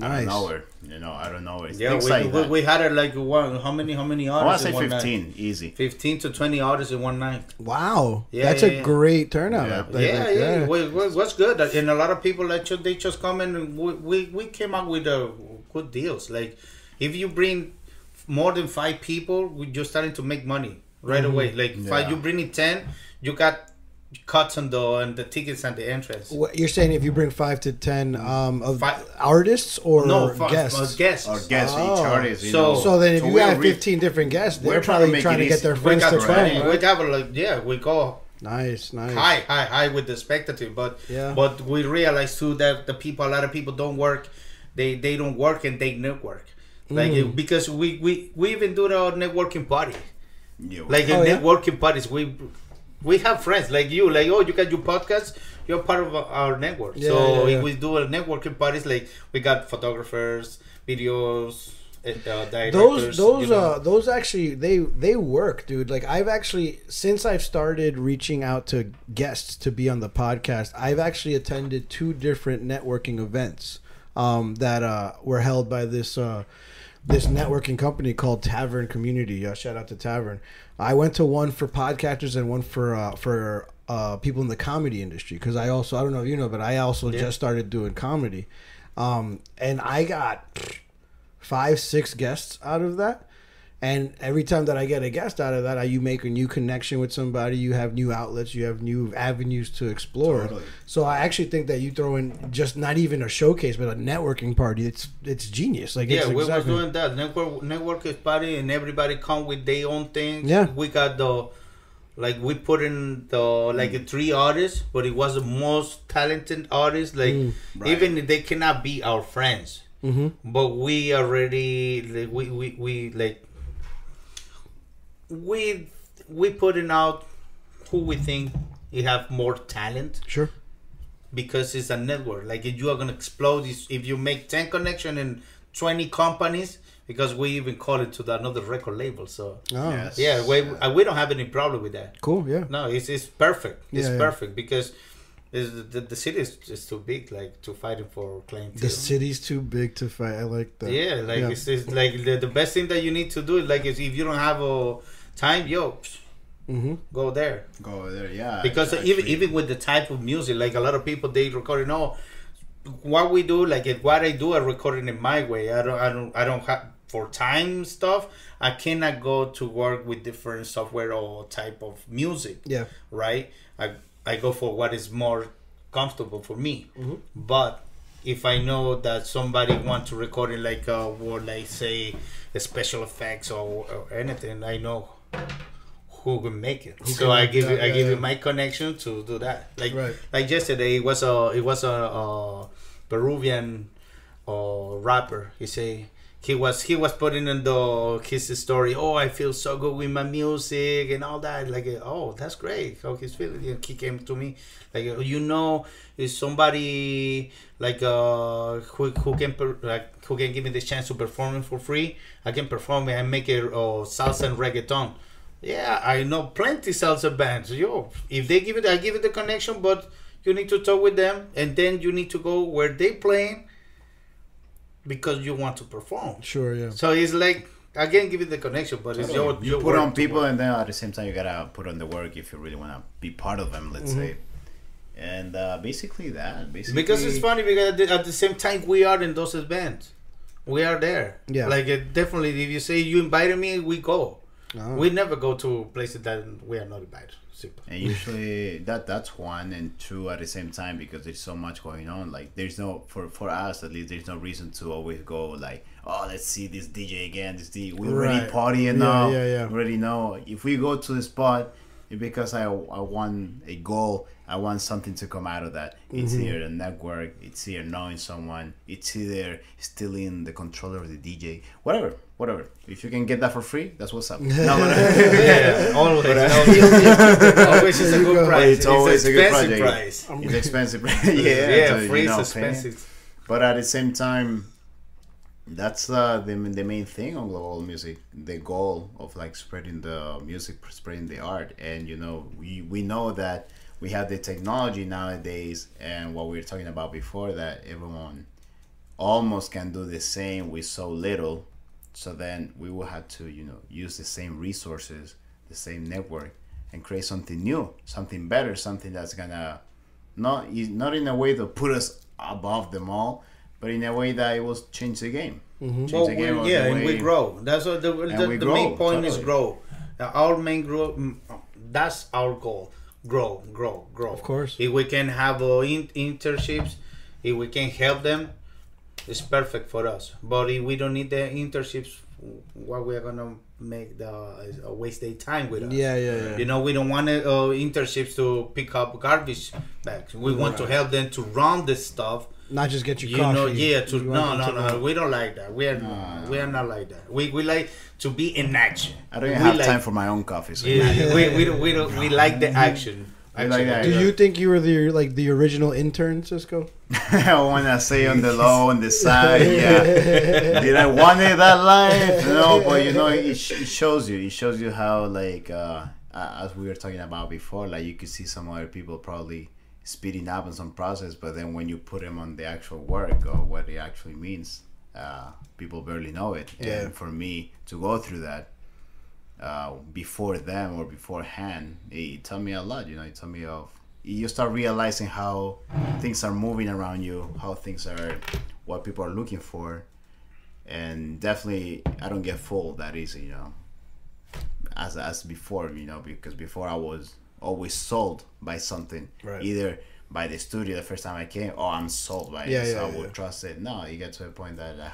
[SPEAKER 1] Ah,
[SPEAKER 3] I don't
[SPEAKER 1] nice.
[SPEAKER 3] know where, you know, I don't know where.
[SPEAKER 2] Yeah,
[SPEAKER 3] Things
[SPEAKER 2] we,
[SPEAKER 3] like
[SPEAKER 2] we,
[SPEAKER 3] that.
[SPEAKER 2] we had it like one. How many? How many
[SPEAKER 3] I want to say
[SPEAKER 2] one night?
[SPEAKER 3] fifteen, easy.
[SPEAKER 2] 15 to 20 artists in one night.
[SPEAKER 1] Wow,
[SPEAKER 2] Yeah,
[SPEAKER 1] that's
[SPEAKER 2] yeah,
[SPEAKER 1] a
[SPEAKER 2] yeah.
[SPEAKER 1] great turnout.
[SPEAKER 3] Yeah.
[SPEAKER 1] I think,
[SPEAKER 2] yeah, yeah, It was, was, was good. And a lot of people like ju- they just come in and we, we, we came up with uh, good deals. Like if you bring more than five people, we just starting to make money right away. Like five, you bring in ten, you got cuts on the and the tickets and the entrance.
[SPEAKER 1] What, you're saying if you bring five to ten um, of
[SPEAKER 2] Five-
[SPEAKER 1] artists or
[SPEAKER 2] no, fi-
[SPEAKER 1] guests?
[SPEAKER 2] uh, guests.
[SPEAKER 3] Or guess
[SPEAKER 1] Oh.
[SPEAKER 3] each artist. You
[SPEAKER 2] So-
[SPEAKER 3] know.
[SPEAKER 1] so then, if you have
[SPEAKER 3] re-
[SPEAKER 1] 15 different guests,
[SPEAKER 3] we're
[SPEAKER 1] they're
[SPEAKER 3] trying to
[SPEAKER 1] probably trying to get their friends
[SPEAKER 2] got
[SPEAKER 1] to come.
[SPEAKER 2] we
[SPEAKER 1] Right?
[SPEAKER 2] have a, like yeah we go
[SPEAKER 1] Nice, nice.
[SPEAKER 2] high high high with the spectator but
[SPEAKER 1] Yeah.
[SPEAKER 2] but we realize too that the people a lot of people don't work they they don't work and they network like
[SPEAKER 1] Mm.
[SPEAKER 2] it- because we we we even do the networking party
[SPEAKER 3] Yeah,
[SPEAKER 2] like
[SPEAKER 1] Oh,
[SPEAKER 2] in
[SPEAKER 1] yeah?
[SPEAKER 2] networking parties we we have friends like you like oh you got your podcast you're part of our network
[SPEAKER 1] Yeah,
[SPEAKER 2] so
[SPEAKER 1] yeah, yeah.
[SPEAKER 2] if we do a networking parties like we got photographers videos uh, uh, directors,
[SPEAKER 1] those those
[SPEAKER 2] you know.
[SPEAKER 1] uh those actually they they work dude like i've actually since i've started reaching out to guests to be on the podcast i've actually attended two different networking events um that uh were held by this uh this networking company called Tavern Community. Uh, shout out to Tavern. I went to one for podcasters and one for uh, for uh, people in the comedy industry because I also I don't know if you know, but I also
[SPEAKER 2] Yeah.
[SPEAKER 1] just started doing comedy, um, and I got five six guests out of that. And every time that I get a guest out of that, I, you make a new connection with somebody. You have new outlets. You have new avenues to explore.
[SPEAKER 3] Totally.
[SPEAKER 1] So I actually think that you throw in just not even a showcase, but a networking party. It's it's genius. Like
[SPEAKER 2] Yeah,
[SPEAKER 1] it's
[SPEAKER 2] we
[SPEAKER 1] exactly,
[SPEAKER 2] was doing that. Network network is party and everybody come with their own things.
[SPEAKER 1] Yeah.
[SPEAKER 2] We got the like we put in the like
[SPEAKER 1] Mm.
[SPEAKER 2] three artists, but it was the most talented artists. Like
[SPEAKER 1] Mm.
[SPEAKER 3] Right.
[SPEAKER 2] even they cannot be our friends.
[SPEAKER 1] Mhm.
[SPEAKER 2] But we already like, we, we, we like we we putting out who we think you have more talent
[SPEAKER 1] Sure.
[SPEAKER 2] because it's a network. Like if you are gonna explode, if you make ten connection in twenty companies, because we even call it to the, another record label. So
[SPEAKER 1] Oh,
[SPEAKER 3] Yes.
[SPEAKER 2] yeah, we uh, we don't have any problem with that.
[SPEAKER 1] cool. Yeah.
[SPEAKER 2] No, it's it's perfect. It's
[SPEAKER 1] Yeah, yeah.
[SPEAKER 2] perfect because it's, the the city is just too big, like to fighting for clientele.
[SPEAKER 1] The city's too big to fight. I like that.
[SPEAKER 2] Yeah, like
[SPEAKER 1] Yeah.
[SPEAKER 2] It's, it's like the, the best thing that you need to do is like is if you don't have a time, yokes.
[SPEAKER 1] Mm-hmm.
[SPEAKER 2] go there
[SPEAKER 3] Go there, yeah.
[SPEAKER 2] because
[SPEAKER 3] actually.
[SPEAKER 2] even even with the type of music, like a lot of people they record it. No, what we do, like it, what I do, I record it in my way. I don't, I don't, I don't have for time stuff. I cannot go to work with different software or type of music.
[SPEAKER 1] Yeah.
[SPEAKER 2] right. I I go for what is more comfortable for me.
[SPEAKER 1] Mm-hmm.
[SPEAKER 2] But if I know that somebody want to record it like uh, or like say a special effects or, or anything, I know who can make it. so I give
[SPEAKER 1] that,
[SPEAKER 2] you, I
[SPEAKER 1] yeah,
[SPEAKER 2] give
[SPEAKER 1] yeah.
[SPEAKER 2] you my connection to do that. Like
[SPEAKER 1] Right.
[SPEAKER 2] like yesterday, it was a it was a, a Peruvian uh, rapper. He say he was he was putting in the his story. Oh, I feel so good with my music and all that. Like, oh, that's great. How he's feeling. And he came to me like, you know, is somebody like uh who who can like who can give me the chance to perform for free? I can perform and make it uh, salsa and reggaeton. Yeah, I know plenty salsa bands. Yo, if they give it, I give it the connection, but you need to talk with them, and then you need to go where they playing because you want to perform.
[SPEAKER 1] Sure. Yeah.
[SPEAKER 2] So it's like again, give it the connection, but it's your
[SPEAKER 3] you
[SPEAKER 2] your
[SPEAKER 3] put on people,
[SPEAKER 2] work.
[SPEAKER 3] and then at the same time you gotta put on the work if you really wanna be part of them. Let's say, and uh, basically that. Basically,
[SPEAKER 2] because it's funny because at the, at the same time we are in those events. We are there.
[SPEAKER 1] Yeah.
[SPEAKER 2] Like it definitely, if you say you invited me, we go.
[SPEAKER 1] Oh.
[SPEAKER 2] We never go to places that we are not invited.
[SPEAKER 3] And usually that that's one and two at the same time because there's so much going on. Like there's no for for us at least there's no reason to always go like oh let's see this DJ again. This DJ we already
[SPEAKER 1] Right.
[SPEAKER 3] partying
[SPEAKER 1] Yeah,
[SPEAKER 3] now.
[SPEAKER 1] yeah, yeah.
[SPEAKER 3] Already know if we go to the spot because I I want a goal. I want something to come out of that. It's
[SPEAKER 1] Mm-hmm.
[SPEAKER 3] either the network. It's either knowing someone. It's either stealing the controller of the DJ. Whatever, whatever. If you can get that for free, that's what's up. [LAUGHS] No, but-
[SPEAKER 2] yeah, always. No, always is a good [LAUGHS] price.
[SPEAKER 3] It's always a good project.
[SPEAKER 2] price.
[SPEAKER 3] it's expensive. [LAUGHS] yeah,
[SPEAKER 2] Yeah,
[SPEAKER 3] so, you
[SPEAKER 2] free
[SPEAKER 3] know,
[SPEAKER 2] is
[SPEAKER 3] paying.
[SPEAKER 2] expensive.
[SPEAKER 3] But at the same time, that's uh, the the main thing on global music. The goal of like spreading the music, spreading the art, and you know, we we know that we have the technology nowadays, and what we were talking about before that everyone almost can do the same with so little. So then we will have to you know use the same resources, the same network, and create something new, something better, something that's gonna not not in a way to put us above them all, but in a way that it will change the game. Change
[SPEAKER 2] Well,
[SPEAKER 3] the game
[SPEAKER 2] we, yeah,
[SPEAKER 3] the
[SPEAKER 2] and we grow. That's what the, the, the
[SPEAKER 3] grow,
[SPEAKER 2] main point is grow. Our main grow. mm, That's our goal. Grow, grow, grow.
[SPEAKER 1] Of course.
[SPEAKER 2] If we can have uh, in- internships, if we can help them, it's perfect for us. But if we don't need the internships, what we're gonna make the uh, waste their time with us?
[SPEAKER 1] Yeah, yeah, yeah.
[SPEAKER 2] You know, we don't want uh, internships to pick up garbage bags. We want to help them to run this stuff.
[SPEAKER 1] Not just get your
[SPEAKER 2] You
[SPEAKER 1] coffee.
[SPEAKER 2] know, yeah. To
[SPEAKER 1] You
[SPEAKER 2] no, no,
[SPEAKER 1] to
[SPEAKER 2] no. We don't like that. We are,
[SPEAKER 3] No,
[SPEAKER 2] we are not like that. We we like to be in action.
[SPEAKER 3] I don't even
[SPEAKER 2] We
[SPEAKER 3] have
[SPEAKER 2] like-
[SPEAKER 3] time for my own coffee. So
[SPEAKER 2] Yeah, we we don't, we don't, we like the action.
[SPEAKER 3] I like that.
[SPEAKER 1] Do you think you were the like the original intern, Ciisco? [LAUGHS]
[SPEAKER 3] I want to say on the low, on the side, [LAUGHS] yeah. Did I want it that life? No, but you know, it, sh- it shows you. It shows you how, like, uh, uh, as we were talking about before, like you could see some other people probably speeding up on some process, but then when you put them on the actual work or what it actually means, uh, people barely know it.
[SPEAKER 1] Yeah.
[SPEAKER 3] And for me to go through that uh, before them or beforehand, it taught me a lot. You know, it taught me of you start realizing how things are moving around you, how things are, what people are looking for, and definitely I don't get fooled that easy. You know, as as before. You know, because before I was always sold by something,
[SPEAKER 1] Right.
[SPEAKER 3] either by the studio the first time I came, or I'm sold by
[SPEAKER 1] Yeah,
[SPEAKER 3] it, so
[SPEAKER 1] yeah,
[SPEAKER 3] I would
[SPEAKER 1] yeah.
[SPEAKER 3] trust it. No, you get to a point that uh,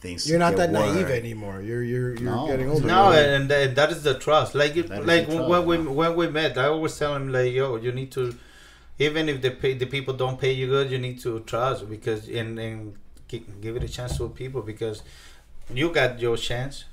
[SPEAKER 3] things
[SPEAKER 1] You're not
[SPEAKER 3] get
[SPEAKER 1] that naive anymore. You're you're you're
[SPEAKER 3] No.
[SPEAKER 1] getting older.
[SPEAKER 2] No, and that, that is the trust. Like you, like
[SPEAKER 3] the trust,
[SPEAKER 2] when we
[SPEAKER 3] yeah.
[SPEAKER 2] when we met, I always tell him like, yo, you need to, even if the pay, the people don't pay you good, you need to trust because and and give it a chance to people because you got your chance.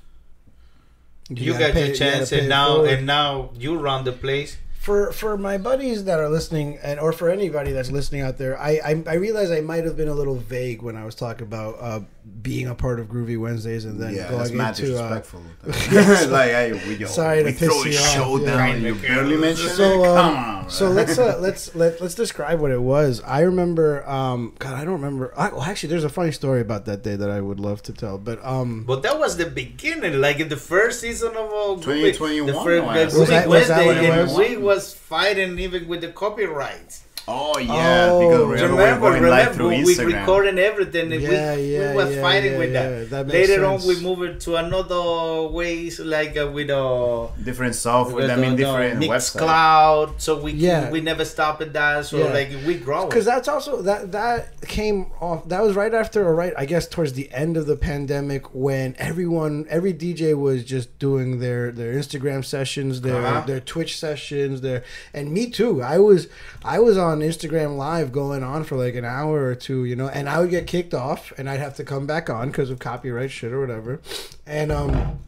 [SPEAKER 2] You, got
[SPEAKER 1] pay-
[SPEAKER 2] your chance,
[SPEAKER 1] pay
[SPEAKER 2] and now and now you run the place.
[SPEAKER 1] for for my buddies that are listening and or for anybody that's listening out there I, I i realize i might have been a little vague when i was talking about uh being a part of groovy wednesdays and then
[SPEAKER 3] yeah, that's
[SPEAKER 1] going
[SPEAKER 3] mad
[SPEAKER 1] into uh, [LAUGHS] [LAUGHS]
[SPEAKER 3] like, hey, we, yo,
[SPEAKER 1] Sorry to piss you off,
[SPEAKER 3] show
[SPEAKER 1] yeah.
[SPEAKER 3] down you barely mention
[SPEAKER 1] so
[SPEAKER 3] it.
[SPEAKER 1] um,
[SPEAKER 3] Come on,
[SPEAKER 1] so let's uh, let's let, let's describe what it was i remember um god i don't remember I, well actually there's a funny story about that day that i would love to tell but um
[SPEAKER 2] But that was the beginning, like in the first season of uh,
[SPEAKER 3] 2021
[SPEAKER 2] The first,
[SPEAKER 3] was
[SPEAKER 2] Groovy
[SPEAKER 1] that- was that
[SPEAKER 2] Wednesday,
[SPEAKER 1] what it was?
[SPEAKER 2] we was fighting even with the copyrights.
[SPEAKER 3] Oh yeah,
[SPEAKER 1] Oh,
[SPEAKER 3] because we
[SPEAKER 2] Remember,
[SPEAKER 3] were going live
[SPEAKER 2] remember,
[SPEAKER 3] through
[SPEAKER 2] we
[SPEAKER 3] Instagram.
[SPEAKER 2] recording everything. And
[SPEAKER 1] Yeah,
[SPEAKER 2] we,
[SPEAKER 1] yeah,
[SPEAKER 2] we was
[SPEAKER 1] yeah,
[SPEAKER 2] fighting
[SPEAKER 1] yeah,
[SPEAKER 2] with
[SPEAKER 1] yeah.
[SPEAKER 2] that.
[SPEAKER 1] That makes
[SPEAKER 2] Later on, we moved to another ways, like uh, with uh,
[SPEAKER 3] different software.
[SPEAKER 2] with
[SPEAKER 3] I mean,
[SPEAKER 2] the- the
[SPEAKER 3] different
[SPEAKER 2] Mix
[SPEAKER 3] websites.
[SPEAKER 2] Cloud. So we
[SPEAKER 1] Yeah.
[SPEAKER 2] we never stopped at that. So
[SPEAKER 1] Yeah.
[SPEAKER 2] like we growing.
[SPEAKER 1] because that's also that that came off that was right after or right i guess towards the end of the pandemic when everyone every dj was just doing their their instagram sessions their
[SPEAKER 2] Uh-huh.
[SPEAKER 1] their twitch sessions their and me too i was i was on instagram live going on for like an hour or two you know and i would get kicked off and i'd have to come back on because of copyright shit or whatever and um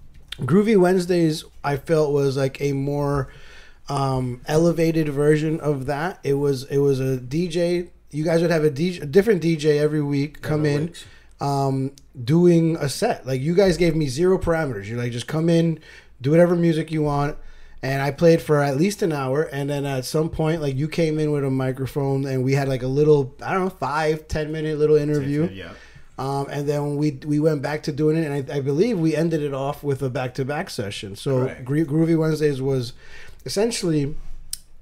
[SPEAKER 1] groovy wednesdays i felt was like a more um, elevated version of that. It was it was a DJ. You guys would have a DJ, a different DJ every week come
[SPEAKER 2] Every
[SPEAKER 1] in, um, doing a set. Like you guys gave me zero parameters. You're like just come in, do whatever music you want. And I played for at least an hour, and then at some point, like you came in with a microphone, and we had like a little, I don't know, five, ten minute little interview.
[SPEAKER 3] Yeah.
[SPEAKER 1] Um, and then we we went back to doing it, and I, I believe we ended it off with a back to back session. So Groovy Wednesdays was essentially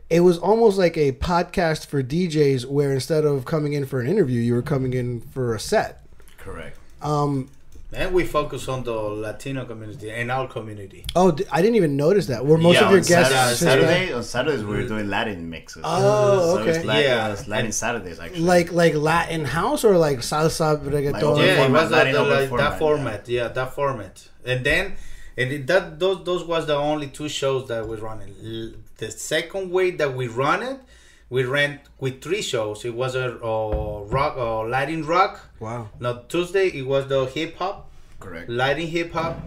[SPEAKER 1] it was almost like a podcast for DJs, where instead of coming in for an interview, you were coming in for a set.
[SPEAKER 3] Correct.
[SPEAKER 1] Um,
[SPEAKER 2] and we focus on the Latino community and our community.
[SPEAKER 1] oh, I didn't even notice that. Were most
[SPEAKER 3] yeah,
[SPEAKER 1] of your
[SPEAKER 3] on
[SPEAKER 1] guests
[SPEAKER 3] Saturday, Saturday, on Saturdays we were doing Latin mixes.
[SPEAKER 1] Oh,
[SPEAKER 3] So
[SPEAKER 1] okay.
[SPEAKER 3] it's like,
[SPEAKER 2] Yeah.
[SPEAKER 3] it's Latin Saturdays actually.
[SPEAKER 1] like like Latin house or like salsa reggaeton?
[SPEAKER 3] open
[SPEAKER 2] yeah, it was that,
[SPEAKER 3] Latin
[SPEAKER 2] the,
[SPEAKER 3] open
[SPEAKER 2] like,
[SPEAKER 3] format,
[SPEAKER 2] that format. Yeah. that format. And then, and it, that those those was the only two shows that we running. L- The second way that we run it, we ran with three shows. It was a uh, rock, uh, Latin rock.
[SPEAKER 1] Wow.
[SPEAKER 2] Now Tuesday it was the hip hop,
[SPEAKER 3] Correct.
[SPEAKER 2] Latin hip hop.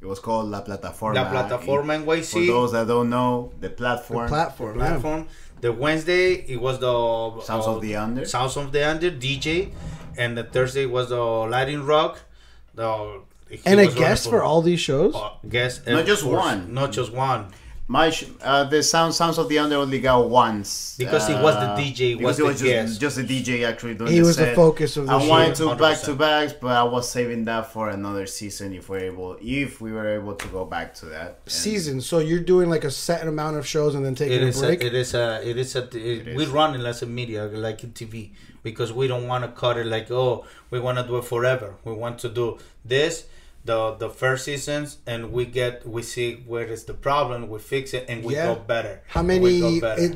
[SPEAKER 3] It was called La Plataforma.
[SPEAKER 2] La Plataforma
[SPEAKER 3] It-
[SPEAKER 2] NYC.
[SPEAKER 3] For those that don't know, the platform.
[SPEAKER 1] Platform. yeah.
[SPEAKER 2] platform. The Wednesday it was the
[SPEAKER 3] Sounds
[SPEAKER 2] uh,
[SPEAKER 3] of the Under.
[SPEAKER 2] Sounds of the Under DJ, and the Thursday was the Latin rock. The
[SPEAKER 1] And a
[SPEAKER 2] was running
[SPEAKER 1] guest for all these shows.
[SPEAKER 2] uh, guest,
[SPEAKER 3] Not just
[SPEAKER 2] course.
[SPEAKER 3] one.
[SPEAKER 2] not just one.
[SPEAKER 3] My sh- uh, the sound sounds of the under only got once
[SPEAKER 2] Because he was the
[SPEAKER 3] uh,
[SPEAKER 2] DJ, was
[SPEAKER 3] it
[SPEAKER 2] the
[SPEAKER 3] was
[SPEAKER 2] guest.
[SPEAKER 3] just, just the DJ actually doing.
[SPEAKER 1] He
[SPEAKER 3] the
[SPEAKER 1] was the focus of the
[SPEAKER 3] I
[SPEAKER 1] show.
[SPEAKER 3] wanted to
[SPEAKER 2] 100%.
[SPEAKER 3] back to backs, but I was saving that for another season if we're able, if we were able to go back to that And
[SPEAKER 1] season. So you're doing like a set amount of shows and then taking
[SPEAKER 2] It
[SPEAKER 1] a
[SPEAKER 2] is. A,
[SPEAKER 1] break.
[SPEAKER 2] it is a. It is a. It, we
[SPEAKER 3] is.
[SPEAKER 2] run it as a media, like in TV, because we don't want to cut it like oh we want to do it forever. We want to do this. The the first seasons, and we get we see where is the problem, we fix it, and we
[SPEAKER 1] Yeah.
[SPEAKER 2] go better.
[SPEAKER 1] How many?
[SPEAKER 2] better.
[SPEAKER 1] Is,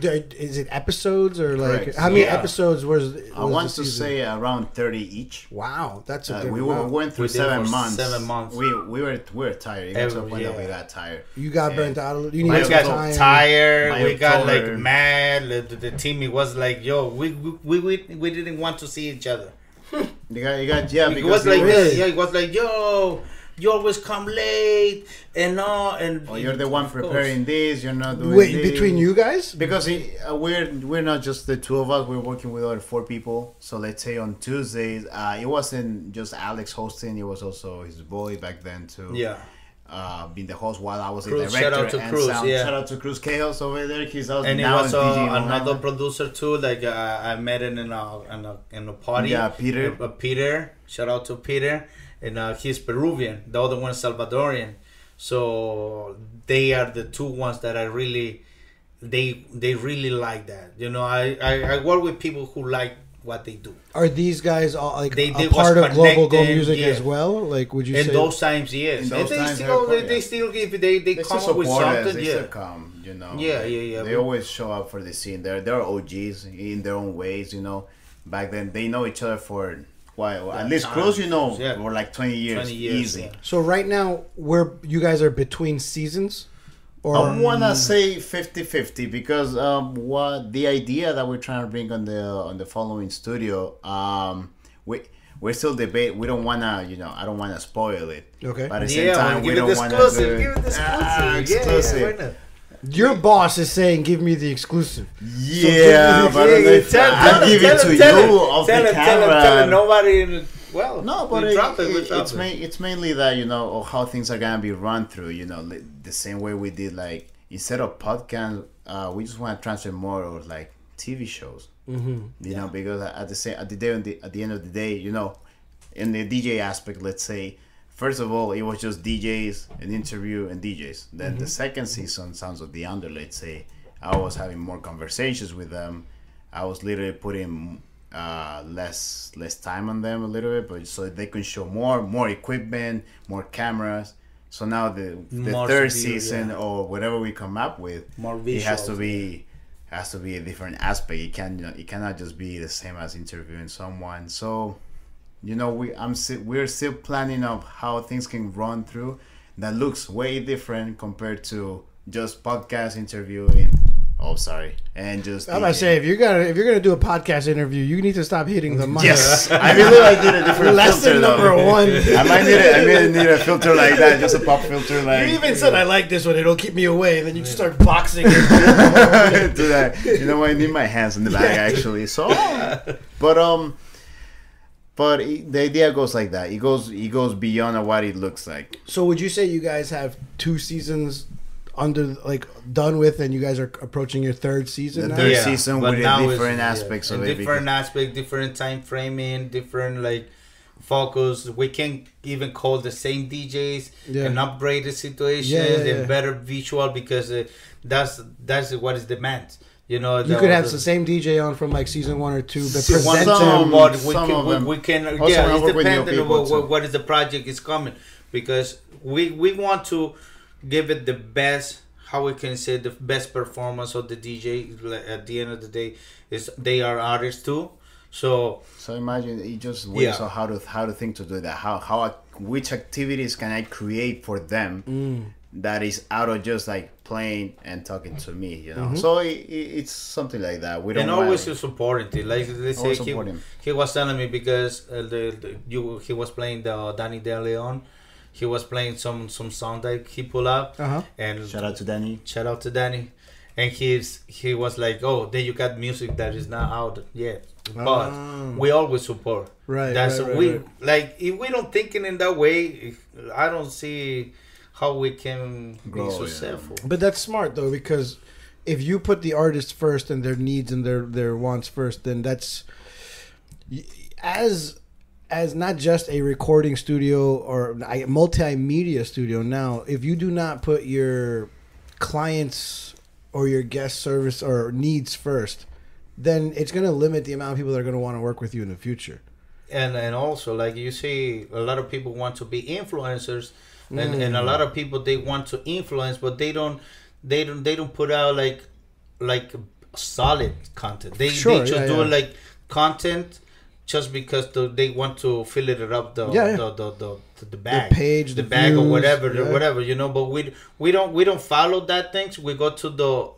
[SPEAKER 1] is it episodes or like
[SPEAKER 3] Correct.
[SPEAKER 1] how many
[SPEAKER 2] Yeah.
[SPEAKER 1] episodes was? was
[SPEAKER 3] I want
[SPEAKER 1] the
[SPEAKER 3] to say around thirty each.
[SPEAKER 1] Wow, that's a
[SPEAKER 3] Uh,
[SPEAKER 1] good
[SPEAKER 3] we were,
[SPEAKER 1] amount.
[SPEAKER 3] went through
[SPEAKER 2] We
[SPEAKER 3] seven months.
[SPEAKER 2] seven months.
[SPEAKER 3] We we were we were tired. It got to a
[SPEAKER 2] Every-
[SPEAKER 3] point that we got tired.
[SPEAKER 1] You got
[SPEAKER 3] Yeah.
[SPEAKER 1] burnt out. a little- You need
[SPEAKER 2] got
[SPEAKER 1] some time.
[SPEAKER 2] tired.
[SPEAKER 3] My
[SPEAKER 2] we got like mad. The, the team it was like, yo, we we, we we didn't want to see each other.
[SPEAKER 3] You got you got yeah
[SPEAKER 2] It
[SPEAKER 3] because
[SPEAKER 2] was like
[SPEAKER 3] was-
[SPEAKER 2] this. Yeah, it was like, yo, you always come late and all. And
[SPEAKER 3] Oh, you're the one
[SPEAKER 2] Of course.
[SPEAKER 3] preparing this. You're not doing
[SPEAKER 1] Wait,
[SPEAKER 3] this.
[SPEAKER 1] between you guys?
[SPEAKER 3] Because he, uh, we're we're not just the two of us. We're working with other four people. So let's say on Tuesdays, uh, it wasn't just Alex hosting. It was also his boy back then too.
[SPEAKER 2] Yeah.
[SPEAKER 3] Uh, being the host while I was
[SPEAKER 2] Cruz,
[SPEAKER 3] the
[SPEAKER 2] shout
[SPEAKER 3] director
[SPEAKER 2] out to
[SPEAKER 3] and
[SPEAKER 2] Cruz,
[SPEAKER 3] sound.
[SPEAKER 2] yeah.
[SPEAKER 3] Shout out to Cruz Chaos over there. He's also
[SPEAKER 2] And he was
[SPEAKER 3] is
[SPEAKER 2] uh, another producer too. Like uh, I met him in a in a in a party.
[SPEAKER 3] Yeah, Peter.
[SPEAKER 2] Uh, Peter, shout out to Peter, and uh, he's Peruvian. The other one is Salvadorian. So they are the two ones that I really, they they really like that. You know, I I, I work with people who like what they do.
[SPEAKER 1] Are these guys all like
[SPEAKER 2] They-
[SPEAKER 1] a
[SPEAKER 2] they
[SPEAKER 1] part of Global
[SPEAKER 2] Goal
[SPEAKER 1] Music
[SPEAKER 2] yeah.
[SPEAKER 1] as well? Like, would you
[SPEAKER 2] In
[SPEAKER 1] say?
[SPEAKER 2] those times, yes.
[SPEAKER 3] In those
[SPEAKER 2] and they
[SPEAKER 3] times,
[SPEAKER 2] still
[SPEAKER 3] they're-
[SPEAKER 2] they, they still give they they
[SPEAKER 3] They
[SPEAKER 2] come up with
[SPEAKER 3] support us.
[SPEAKER 2] something.
[SPEAKER 3] They
[SPEAKER 2] Yeah.
[SPEAKER 3] still come. You know.
[SPEAKER 2] Yeah,
[SPEAKER 3] They-
[SPEAKER 2] yeah, yeah.
[SPEAKER 3] They always show up for the scene. They're they're OGs in their own ways. You know. Back then, they know each other for why at least
[SPEAKER 2] time.
[SPEAKER 3] Cruz. You know,
[SPEAKER 2] Yeah.
[SPEAKER 3] for like twenty years,
[SPEAKER 2] 20 years,
[SPEAKER 3] easy.
[SPEAKER 2] yeah.
[SPEAKER 1] so right now, we're you guys are between seasons, or
[SPEAKER 3] I wanna say 50-50 because um, what the idea that we're trying to bring on the on the following studio, um, we we're still debate. We don't wanna, you know, I don't wanna spoil it.
[SPEAKER 1] Okay.
[SPEAKER 3] But at the same
[SPEAKER 2] Yeah,
[SPEAKER 3] time, we don't wanna
[SPEAKER 2] exclusive.
[SPEAKER 3] do
[SPEAKER 2] Give it exclusive.
[SPEAKER 3] Ah, exclusive.
[SPEAKER 2] Yeah, why not?
[SPEAKER 1] Your boss is saying, "Give me the exclusive."
[SPEAKER 3] Yeah, but I don't if
[SPEAKER 2] tell,
[SPEAKER 3] I'll
[SPEAKER 2] tell
[SPEAKER 3] give
[SPEAKER 2] him,
[SPEAKER 3] it
[SPEAKER 2] tell
[SPEAKER 3] to
[SPEAKER 2] him, tell
[SPEAKER 3] you
[SPEAKER 2] him,
[SPEAKER 3] off
[SPEAKER 2] tell
[SPEAKER 3] the
[SPEAKER 2] him, Tell him,
[SPEAKER 3] camera.
[SPEAKER 2] tell him, nobody. In the well,
[SPEAKER 3] No, but it,
[SPEAKER 2] it,
[SPEAKER 3] it- it's
[SPEAKER 2] it.
[SPEAKER 3] main, it's mainly that you know of how things are gonna be run through. You know, li- the same way we did like instead of podcast, uh, we just want to transfer more of like TV shows. Mm-hmm. You know, because at the same at the day at the end of the day, you know, in the DJ aspect, let's say. First of all, it was just DJs, an interview, and DJs. Then the second season, Sounds of the Under, let's say, I was having more conversations with them. I was literally putting uh, less less time on them a little bit, but so they can show more more equipment, more cameras. So now the the
[SPEAKER 2] More
[SPEAKER 3] third
[SPEAKER 2] video,
[SPEAKER 3] season
[SPEAKER 2] yeah.
[SPEAKER 3] or whatever we come up with,
[SPEAKER 2] More
[SPEAKER 3] it has to
[SPEAKER 2] visuals,
[SPEAKER 3] be has to be a different aspect. It can it cannot just be the same as interviewing someone. So you know we I'm si- we're still planning of how things can run through that looks way different compared to just podcast interviewing. Oh, sorry, and just
[SPEAKER 1] I'm gonna say if you're gonna if you're gonna do a podcast interview, you need to stop hitting the mic.
[SPEAKER 3] Yes, [LAUGHS] I believe I did a different
[SPEAKER 1] Lesson
[SPEAKER 3] filter.
[SPEAKER 1] number
[SPEAKER 3] though.
[SPEAKER 1] one. [LAUGHS]
[SPEAKER 3] I might need it. I may need a filter like that, just a pop filter like.
[SPEAKER 1] You even said I like this one; it'll keep me away. And then you just start boxing. [LAUGHS]
[SPEAKER 3] do that. You know what? I need my hands in the bag actually. So, but um, but it, the idea goes like that. It goes it goes beyond what it looks like.
[SPEAKER 1] so, would you say you guys have two seasons under like done with, and you guys are approaching your third season
[SPEAKER 3] The
[SPEAKER 1] now?
[SPEAKER 3] third season
[SPEAKER 2] but
[SPEAKER 3] with the
[SPEAKER 2] now it's-
[SPEAKER 3] different
[SPEAKER 2] yeah,
[SPEAKER 3] aspects
[SPEAKER 2] and
[SPEAKER 3] of it.
[SPEAKER 2] different
[SPEAKER 3] because-
[SPEAKER 2] aspect, different time framing, different like focus. We can even call the same DJs
[SPEAKER 1] Yeah.
[SPEAKER 2] and upgrade the situations
[SPEAKER 1] Yeah, yeah, yeah.
[SPEAKER 2] and better visual because uh, that's that's what is demand. You know,
[SPEAKER 1] You could have
[SPEAKER 2] the-
[SPEAKER 1] the same DJ on from like season one or two, but
[SPEAKER 2] See, one
[SPEAKER 1] present
[SPEAKER 3] some-
[SPEAKER 1] him.
[SPEAKER 2] but we
[SPEAKER 3] some
[SPEAKER 2] can,
[SPEAKER 3] of
[SPEAKER 2] we,
[SPEAKER 3] them.
[SPEAKER 2] we can
[SPEAKER 3] Also,
[SPEAKER 2] yeah,
[SPEAKER 3] I
[SPEAKER 2] it's
[SPEAKER 3] work with new
[SPEAKER 2] dependent on what, what, what is the project is coming because we we want to give it the best how we can say the best performance of the DJ at the end of the day is they are artists too so
[SPEAKER 3] So imagine it just ways
[SPEAKER 2] Yeah.
[SPEAKER 3] on how to how to think to do that. How how which activities can I create for them
[SPEAKER 2] Mm.
[SPEAKER 3] That is out of just like playing and talking to me. You
[SPEAKER 2] Mm-hmm.
[SPEAKER 3] know, so it, it, it's something like that. We don't
[SPEAKER 2] and always
[SPEAKER 3] want-
[SPEAKER 2] supporting it like let's say he,
[SPEAKER 3] support him.
[SPEAKER 2] he was telling me because uh, the, the you he was playing the Danny De Leon he was playing some some song that he pulled up
[SPEAKER 1] Uh-huh.
[SPEAKER 2] and
[SPEAKER 3] Shout out to Danny.
[SPEAKER 2] shout out to Danny. And he's he was like, oh, then you got music that is not out yet, but
[SPEAKER 1] Ah.
[SPEAKER 2] we always support.
[SPEAKER 1] Right,
[SPEAKER 2] That's
[SPEAKER 1] right, right,
[SPEAKER 2] we
[SPEAKER 1] right.
[SPEAKER 2] like if we don't thinking in that way. I don't see how we can
[SPEAKER 3] Grow,
[SPEAKER 2] be
[SPEAKER 3] yeah.
[SPEAKER 2] successful.
[SPEAKER 1] But that's smart though because if you put the artist first and their needs and their their wants first, then that's as as not just a recording studio or a multimedia studio now. If you do not put your clients or your guest service or needs first, then it's going to limit the amount of people that are going to want to work with you in the future.
[SPEAKER 2] and and also like you see a lot of people want to be influencers and, and a lot of people they want to influence but they don't they don't they don't put out like like solid content. They
[SPEAKER 1] Sure,
[SPEAKER 2] they just
[SPEAKER 1] yeah,
[SPEAKER 2] do
[SPEAKER 1] yeah.
[SPEAKER 2] like content just because the, they want to fill it up the
[SPEAKER 1] Yeah,
[SPEAKER 2] the, the, the, the, the
[SPEAKER 1] page,
[SPEAKER 2] the,
[SPEAKER 1] the
[SPEAKER 2] bag or whatever
[SPEAKER 1] yeah.
[SPEAKER 2] whatever you know but we we don't we don't follow that things. We go to the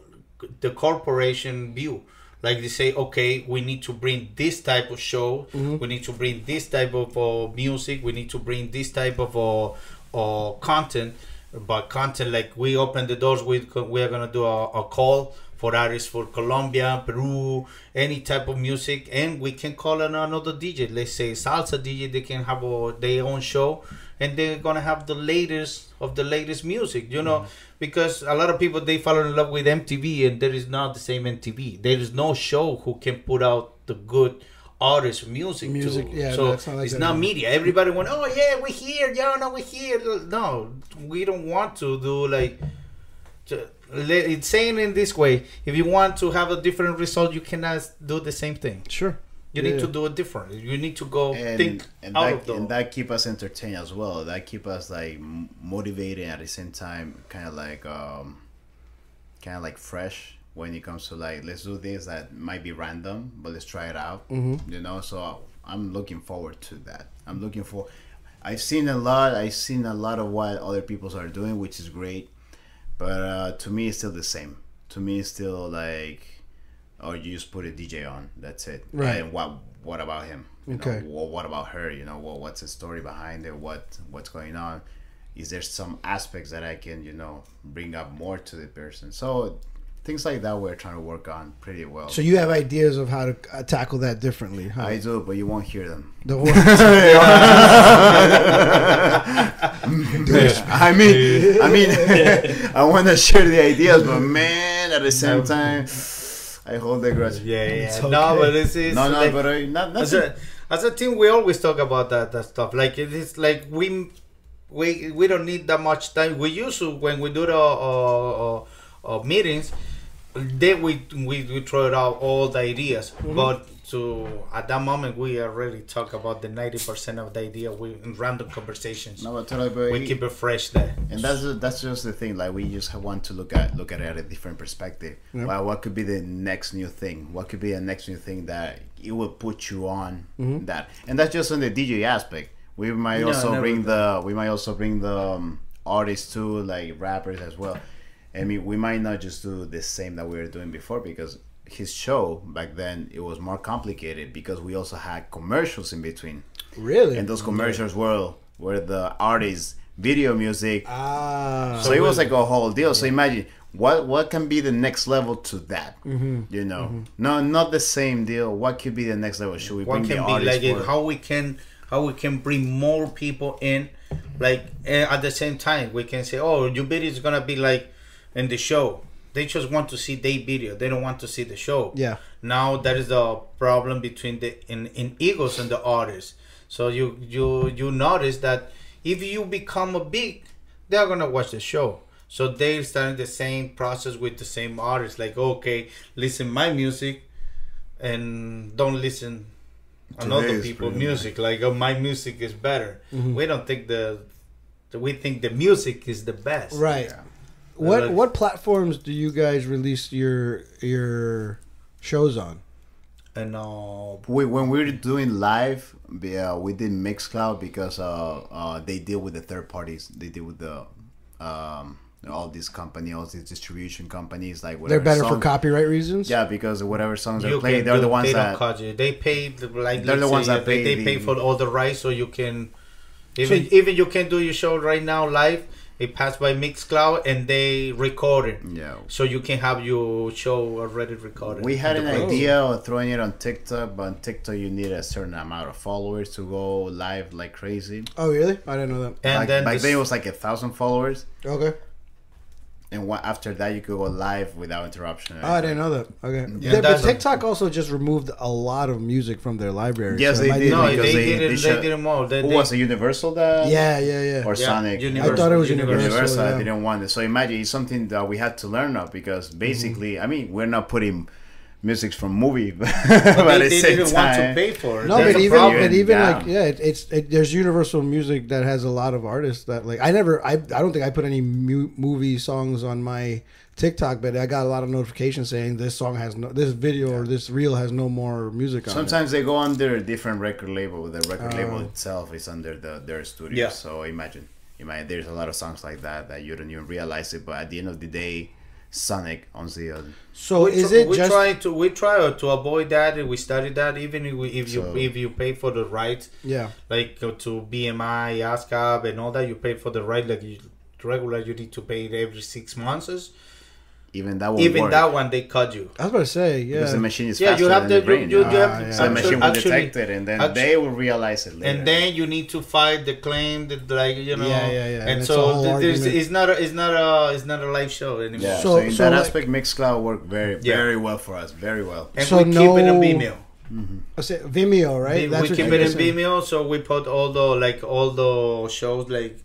[SPEAKER 2] the corporation view. Like they say okay we need to bring this type of show.
[SPEAKER 1] Mm-hmm.
[SPEAKER 2] we need to bring this type of uh, music. We need to bring this type of uh, uh, content but content like we open the doors we we are gonna do a, a call for artists for Colombia, Peru, any type of music, and we can call on another DJ. Let's say salsa DJ, they can have a, their own show, and they're gonna have the latest of the latest music. You know, because a lot of people they fall in love with MTV, and there is not the same MTV. There is no show who can put out the good artist music.
[SPEAKER 1] Music,
[SPEAKER 2] too.
[SPEAKER 1] yeah,
[SPEAKER 2] so
[SPEAKER 1] that's not like
[SPEAKER 2] it's not media. Everybody went, oh yeah, we're here. Yeah, no, we're here. No, we don't want to do like. ju- le- It's saying in this way: if you want to have a different result, you cannot do the same thing.
[SPEAKER 1] Sure.
[SPEAKER 2] You
[SPEAKER 1] Yeah,
[SPEAKER 2] need to do it different. You need to go
[SPEAKER 3] and,
[SPEAKER 2] think
[SPEAKER 3] and
[SPEAKER 2] out
[SPEAKER 3] that,
[SPEAKER 2] of the.
[SPEAKER 3] and that keep us entertained as well that keep us like m- motivated at the same time kind of like um kind of like fresh when it comes to like let's do this that might be random but let's try it out
[SPEAKER 1] Mm-hmm.
[SPEAKER 3] you know? So i'm looking forward to that. I'm looking for i've seen a lot i've seen a lot of what other people are doing which is great but uh, to me it's still the same. To me it's still like oh you just put a dj on that's it.
[SPEAKER 1] Right.
[SPEAKER 3] and what what about him? You
[SPEAKER 1] Okay.
[SPEAKER 3] know, well, what about her? You know well, what's the story behind it? What what's going on? Is there some aspects that i can you know bring up more to the person? So things like that we're trying to work on pretty well
[SPEAKER 1] So you have ideas of how to uh, tackle that differently, huh?
[SPEAKER 3] i do but you won't hear them
[SPEAKER 1] The [LAUGHS] [LAUGHS]
[SPEAKER 3] I mean, I mean, [LAUGHS] I want to share the ideas, but man, at the same time, I hold the grudge.
[SPEAKER 2] yeah, yeah.
[SPEAKER 1] It's
[SPEAKER 2] No, but this is
[SPEAKER 3] No, no,
[SPEAKER 2] like,
[SPEAKER 3] but I, not,
[SPEAKER 2] as a as a team, we always talk about that that stuff. Like it is like we we we don't need that much time. We used to when we do the uh, uh, uh, meetings. Then we, we we throw out all the ideas,
[SPEAKER 3] Mm-hmm.
[SPEAKER 2] but to at that moment we already talk about the ninety percent of the idea. We in random conversations.
[SPEAKER 3] No, but totally,
[SPEAKER 2] we keep it fresh there.
[SPEAKER 3] and that's that's just the thing. Like we just want to look at look at it at a different perspective.
[SPEAKER 1] Yep.
[SPEAKER 3] Well, what could be the next new thing? What could be the next new thing that it will put you on that? And that's just on the DJ aspect. We might
[SPEAKER 2] No,
[SPEAKER 3] also bring
[SPEAKER 2] done.
[SPEAKER 3] the we might also bring the um, artists too, like rappers as well. I mean, we might not just do the same that we were doing before because his show back then it was more complicated because we also had commercials in between.
[SPEAKER 1] Really?
[SPEAKER 3] and those commercials were were the artists video music.
[SPEAKER 1] Ah.
[SPEAKER 3] so, it was like a whole deal. So imagine what what can be the next level to that?
[SPEAKER 2] Mm-hmm.
[SPEAKER 3] you know? No not the same deal. What could be the next level? Should we
[SPEAKER 2] what
[SPEAKER 3] bring the
[SPEAKER 2] can be
[SPEAKER 3] artists
[SPEAKER 2] like it, how we can how we can bring more people in? Like eh, at the same time we can say oh your video is gonna be like in the show. They just want to see their video. They don't want to see the show.
[SPEAKER 1] Yeah.
[SPEAKER 2] now that is the problem between the in, in egos and the artists. So you you you notice that if you become a big they're gonna watch the show. So they're starting the same process with the same artists. Like okay listen my music and don't listen another
[SPEAKER 3] Today's
[SPEAKER 2] people
[SPEAKER 3] pretty
[SPEAKER 2] music. like oh my music is better.
[SPEAKER 1] Mm-hmm.
[SPEAKER 2] we don't think the we think the music is the best.
[SPEAKER 1] Right.
[SPEAKER 3] Yeah.
[SPEAKER 1] What
[SPEAKER 2] like-
[SPEAKER 1] what platforms do you guys release your your shows on?
[SPEAKER 2] and uh
[SPEAKER 3] we, when we were doing live yeah, we did mixcloud because uh, uh, they deal with the third parties they deal with the um, all these companies all these distribution companies like whatever.
[SPEAKER 1] They're
[SPEAKER 3] whatever
[SPEAKER 1] better for copyright reasons.
[SPEAKER 3] yeah because whatever songs
[SPEAKER 2] you
[SPEAKER 3] are played they're
[SPEAKER 2] do-
[SPEAKER 3] the ones
[SPEAKER 2] they
[SPEAKER 3] that
[SPEAKER 2] don't you. they pay. The, like
[SPEAKER 3] they're the ones
[SPEAKER 2] say,
[SPEAKER 3] that
[SPEAKER 2] they,
[SPEAKER 3] pay
[SPEAKER 2] they pay for all the rights, so you can even even you can do your show right now live. It passed by Mixcloud and they record it,
[SPEAKER 3] yeah
[SPEAKER 2] so you can have your show already recorded.
[SPEAKER 3] We had an
[SPEAKER 2] the
[SPEAKER 3] idea of throwing it on TikTok, but on TikTok you need a certain amount of followers to go live like crazy.
[SPEAKER 1] Oh really? I didn't know that.
[SPEAKER 2] and
[SPEAKER 3] back,
[SPEAKER 2] then
[SPEAKER 3] back
[SPEAKER 2] this-
[SPEAKER 3] then it was like a thousand followers,
[SPEAKER 1] Okay.
[SPEAKER 3] And what, after that you could go live without interruption.
[SPEAKER 1] Oh, I didn't know that. Okay. Mm-hmm.
[SPEAKER 2] Yeah,
[SPEAKER 1] They- but
[SPEAKER 2] that's a-
[SPEAKER 1] TikTok also just removed a lot of music from their library.
[SPEAKER 3] Yes,
[SPEAKER 1] so
[SPEAKER 3] they did,
[SPEAKER 2] no, they,
[SPEAKER 3] because they-
[SPEAKER 2] did it.
[SPEAKER 3] they
[SPEAKER 2] They, did them all. They,
[SPEAKER 3] Who
[SPEAKER 2] they,
[SPEAKER 3] was it? Universal that
[SPEAKER 1] Yeah, yeah, yeah.
[SPEAKER 3] or
[SPEAKER 2] Yeah,
[SPEAKER 3] Sonic?
[SPEAKER 2] Universal.
[SPEAKER 1] I thought it was
[SPEAKER 2] Universal,
[SPEAKER 1] Universal.
[SPEAKER 3] Universal, I didn't want it. So imagine it's something that we had to learn of because mm-hmm. basically, I mean, we're not putting music's from movie, [LAUGHS] but,
[SPEAKER 2] But
[SPEAKER 3] at
[SPEAKER 2] they,
[SPEAKER 3] the
[SPEAKER 2] they
[SPEAKER 3] same
[SPEAKER 2] didn't want to
[SPEAKER 3] time-
[SPEAKER 2] pay for it.
[SPEAKER 1] No,
[SPEAKER 2] That's
[SPEAKER 1] but even
[SPEAKER 2] problem.
[SPEAKER 1] but even
[SPEAKER 3] Yeah.
[SPEAKER 1] like yeah, it, it's it, there's universal music that has a lot of artists that like I never I I don't think I put any mu- movie songs on my TikTok, but I got a lot of notifications saying this song has no this video or this reel has no more music on it.
[SPEAKER 3] Sometimes they go under a different record label. The record oh. label
[SPEAKER 1] Oh.
[SPEAKER 3] itself is under the their studio.
[SPEAKER 2] Yeah.
[SPEAKER 3] So imagine, imagine there's a lot of songs like that that you don't even realize it. But at the end of the day, Sonic on the. Uh,
[SPEAKER 1] So
[SPEAKER 2] we
[SPEAKER 1] is
[SPEAKER 2] tr-
[SPEAKER 1] it
[SPEAKER 2] we
[SPEAKER 1] just
[SPEAKER 2] try to we try to avoid that we studied that even if, we, if you
[SPEAKER 3] So-
[SPEAKER 2] if you pay for the rights
[SPEAKER 1] yeah
[SPEAKER 2] like uh, to BMI, ASCAP and all that you pay for the right like you, regular you need to pay it every six months
[SPEAKER 3] even that will
[SPEAKER 2] even
[SPEAKER 3] work
[SPEAKER 2] that one they cut you
[SPEAKER 1] I was about to say yeah.
[SPEAKER 3] because the machine is
[SPEAKER 2] yeah
[SPEAKER 3] faster
[SPEAKER 2] you have
[SPEAKER 3] than
[SPEAKER 2] the,
[SPEAKER 3] the brain.
[SPEAKER 2] you, you,
[SPEAKER 3] know?
[SPEAKER 2] you have
[SPEAKER 1] Ah, yeah.
[SPEAKER 3] so the machine will
[SPEAKER 2] actually-
[SPEAKER 3] detect it, and then
[SPEAKER 2] actu-
[SPEAKER 3] they will realize it later.
[SPEAKER 2] and then you need to fight the claim that like you know
[SPEAKER 1] Yeah, yeah, yeah. And
[SPEAKER 2] and, so
[SPEAKER 1] whole
[SPEAKER 2] th- there's,
[SPEAKER 1] argument.
[SPEAKER 2] it's not a, it's not a it's not a live show anymore
[SPEAKER 3] yeah.
[SPEAKER 1] So-
[SPEAKER 3] So, in
[SPEAKER 1] so
[SPEAKER 3] that
[SPEAKER 1] like-
[SPEAKER 3] aspect, Mixcloud worked very
[SPEAKER 2] Yeah.
[SPEAKER 3] very well for us. Very well.
[SPEAKER 2] and
[SPEAKER 1] So
[SPEAKER 2] we keep it in
[SPEAKER 1] no-
[SPEAKER 2] Vimeo
[SPEAKER 1] I say Vimeo right
[SPEAKER 2] we, we keep it in. Vimeo so we put all the like all the shows like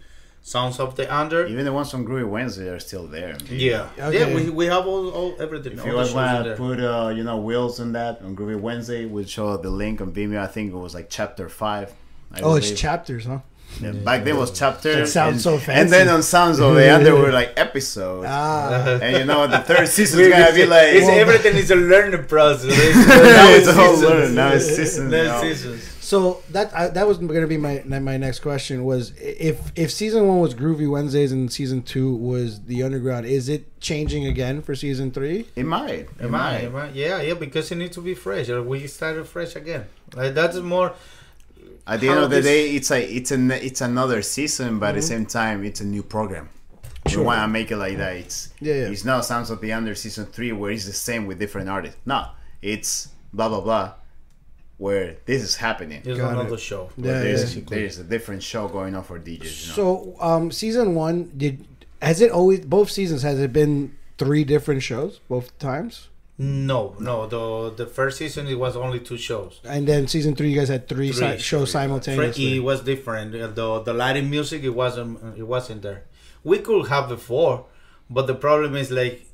[SPEAKER 2] Sounds of the Under
[SPEAKER 3] Even the ones on Groovy Wednesday are still there.
[SPEAKER 2] yeah
[SPEAKER 1] Okay.
[SPEAKER 2] yeah we, we have all, all everything
[SPEAKER 3] If
[SPEAKER 2] all
[SPEAKER 3] you
[SPEAKER 2] the
[SPEAKER 3] guys
[SPEAKER 2] shows in
[SPEAKER 3] want to put, uh, you know, wheels on that on Groovy Wednesday, we'll show the link on Vimeo. I think it was like chapter five. I
[SPEAKER 1] Oh, it's chapters, huh?
[SPEAKER 3] Yeah, back then was chapter.
[SPEAKER 1] That sounds
[SPEAKER 3] and,
[SPEAKER 1] so
[SPEAKER 3] And then on Sounds of the Under were like [LAUGHS] episodes.
[SPEAKER 1] Ah,
[SPEAKER 3] and you know, the third season's
[SPEAKER 2] We-
[SPEAKER 3] gonna be like.
[SPEAKER 2] it's,
[SPEAKER 3] Well,
[SPEAKER 2] everything is a learning process. [LAUGHS]
[SPEAKER 3] it's a whole
[SPEAKER 2] seasons.
[SPEAKER 3] learn. Now it's seasons.
[SPEAKER 2] Now it's seasons.
[SPEAKER 1] so that I, that was going to be my my next question was if if season one was Groovy Wednesdays and season two was the Underground, is it changing again for season three?
[SPEAKER 3] It might. It
[SPEAKER 2] Am I?
[SPEAKER 3] might.
[SPEAKER 2] Am I? Yeah, yeah, because it needs to be fresh. Uh, We started fresh again. Like that's more.
[SPEAKER 3] At the end of the
[SPEAKER 2] this-
[SPEAKER 3] day, it's a it's an it's another season, but at the same time, it's a new program.
[SPEAKER 1] Sure.
[SPEAKER 3] We want to make it like that. It's
[SPEAKER 1] Yeah, yeah.
[SPEAKER 3] It's not Sounds of the Under season three where it's the same with different artists. No, it's blah blah blah, where this is happening.
[SPEAKER 2] It's
[SPEAKER 1] Got
[SPEAKER 2] another
[SPEAKER 1] it.
[SPEAKER 2] show.
[SPEAKER 1] Yeah,
[SPEAKER 3] there's,
[SPEAKER 1] yeah.
[SPEAKER 3] there's a different show going on for DJs. You know?
[SPEAKER 1] So um, season one did has it always both seasons has it been three different shows both times?
[SPEAKER 2] No, no. The the first season it was only two shows.
[SPEAKER 1] And then season three, you guys had three,
[SPEAKER 2] Three,
[SPEAKER 1] si- shows simultaneously.
[SPEAKER 2] It was different. Uh, The the Latin music it wasn't it wasn't there. We could have before, but the problem is like